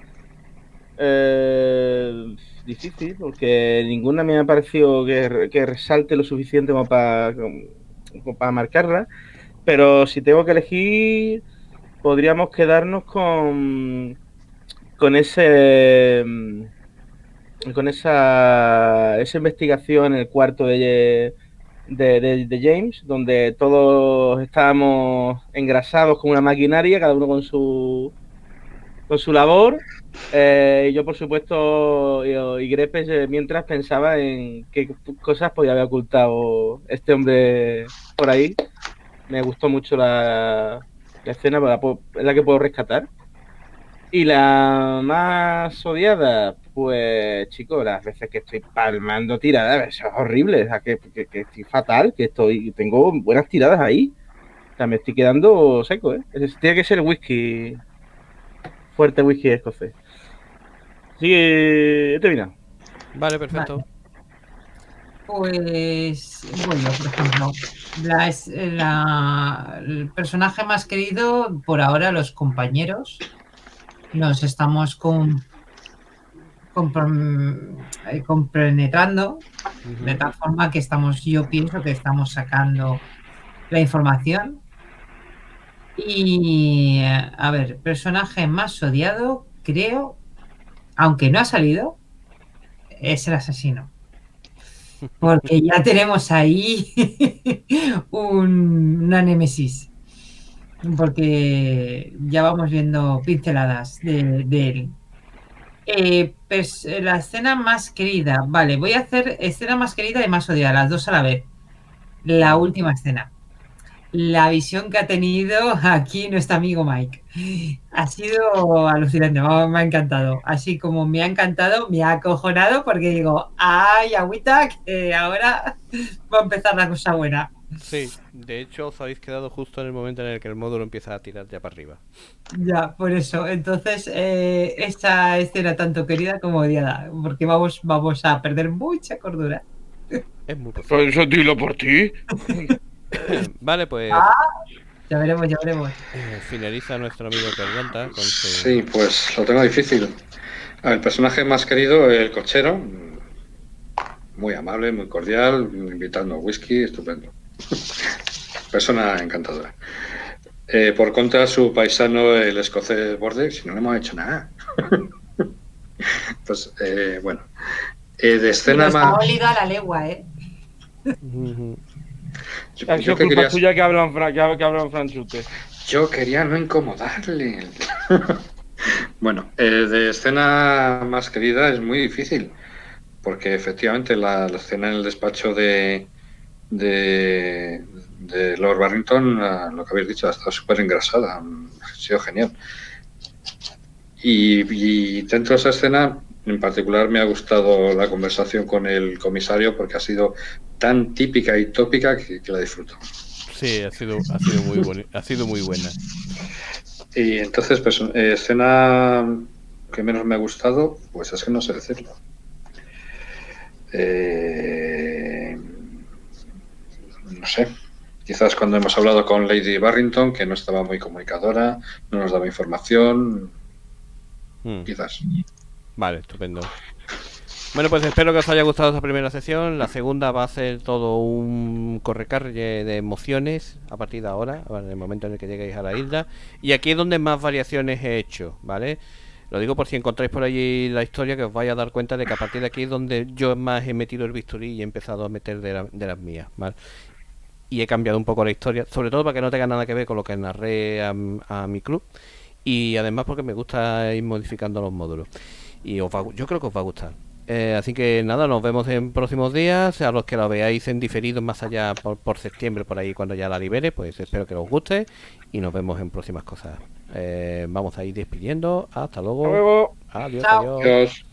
eh, difícil, porque ninguna me ha parecido que, resalte lo suficiente como para, como para marcarla. Pero si tengo que elegir, podríamos quedarnos con. con ese. con esa. esa investigación en el cuarto de de, de- James, donde todos estábamos engrasados con una maquinaria, cada uno con su con su labor. Eh, yo, por supuesto, y, y Grepes, eh, mientras pensaba en qué cosas podía haber ocultado este hombre por ahí. Me gustó mucho la, escena, la la que puedo rescatar. Y la más odiada, pues chicos, las veces que estoy palmando tiradas, eso es horrible, o sea, que, que- que estoy fatal, que estoy, tengo buenas tiradas ahí. O sea, me estoy quedando seco, ¿eh? Tiene que ser whisky, fuerte whisky escocés. Así que he terminado. Vale, perfecto. Pues, bueno, por ejemplo, la es- la- el personaje más querido por ahora, los compañeros. Nos estamos con, eh, compenetrando de tal forma que estamos, yo pienso que estamos sacando la información. Y, eh, a ver, personaje más odiado, creo, aunque no ha salido, es el asesino. Porque ya tenemos ahí un- una némesis. porque ya vamos viendo pinceladas de, de él. Eh, pues, eh, la escena más querida, vale, voy a hacer escena más querida y más odiada, las dos a la vez. La última escena. La visión que ha tenido aquí nuestro amigo Mike. Ha sido alucinante, me me ha encantado. Así como me ha encantado, me ha acojonado porque digo, ay, agüita, que ahora va a empezar la cosa buena. Sí, de hecho os habéis quedado justo en el momento en el que el módulo empieza a tirar ya para arriba. Ya, por eso. Entonces, eh, esta escena tanto querida como odiada, porque vamos, vamos a perder mucha cordura. Es muy posible. Eso dilo por ti. Vale, pues Ah. Ya veremos, ya veremos. eh, finaliza nuestro amigo con su... Sí, pues lo tengo difícil. El personaje más querido, el cochero. Muy amable, muy cordial, invitando a whisky, estupendo. Persona encantadora. Eh, por contra, su paisano, el escocés Borde, si no le hemos hecho nada. pues, eh, bueno. Eh, de escena más. olido a la legua, ¿eh? Yo, Ha yo sido que culpa quería, tuya que hablan, fra- que, hab- que hablan franchute. yo quería no incomodarle. bueno, eh, de escena más querida es muy difícil. Porque efectivamente la, la escena en el despacho de, de, de Lord Barrington, lo que habéis dicho, ha estado súper engrasada. Ha sido genial. Y, y dentro de esa escena, en particular, me ha gustado la conversación con el comisario porque ha sido tan típica y tópica que, que la disfruto. Sí, ha sido, ha sido muy boni- ha sido muy buena. Y entonces, pues, eh, escena que menos me ha gustado, pues es que no sé decirlo. Eh, no sé. Quizás cuando hemos hablado con Lady Barrington, que no estaba muy comunicadora, no nos daba información, Mm. quizás. Vale, estupendo. Bueno, pues espero que os haya gustado esta primera sesión. La segunda va a ser todo un correcarre de emociones a partir de ahora, en el momento en el que lleguéis a la isla. Y aquí es donde más variaciones he hecho, ¿vale? Lo digo por si encontráis por allí la historia, que os vais a dar cuenta de que a partir de aquí es donde yo más he metido el bisturí y he empezado a meter de, la- de las mías, ¿vale? Y he cambiado un poco la historia, sobre todo para que no tenga nada que ver con lo que narré a, a mi club. Y además porque me gusta ir modificando los módulos. Y os va yo creo que os va a gustar. Eh, así que nada, nos vemos en próximos días. A los que lo veáis en diferido más allá por, por septiembre, por ahí cuando ya la libere, pues espero que os guste. Y nos vemos en próximas cosas. Eh, vamos a ir despidiendo. Hasta luego. Hasta luego. Adiós, Chao. adiós. Adiós.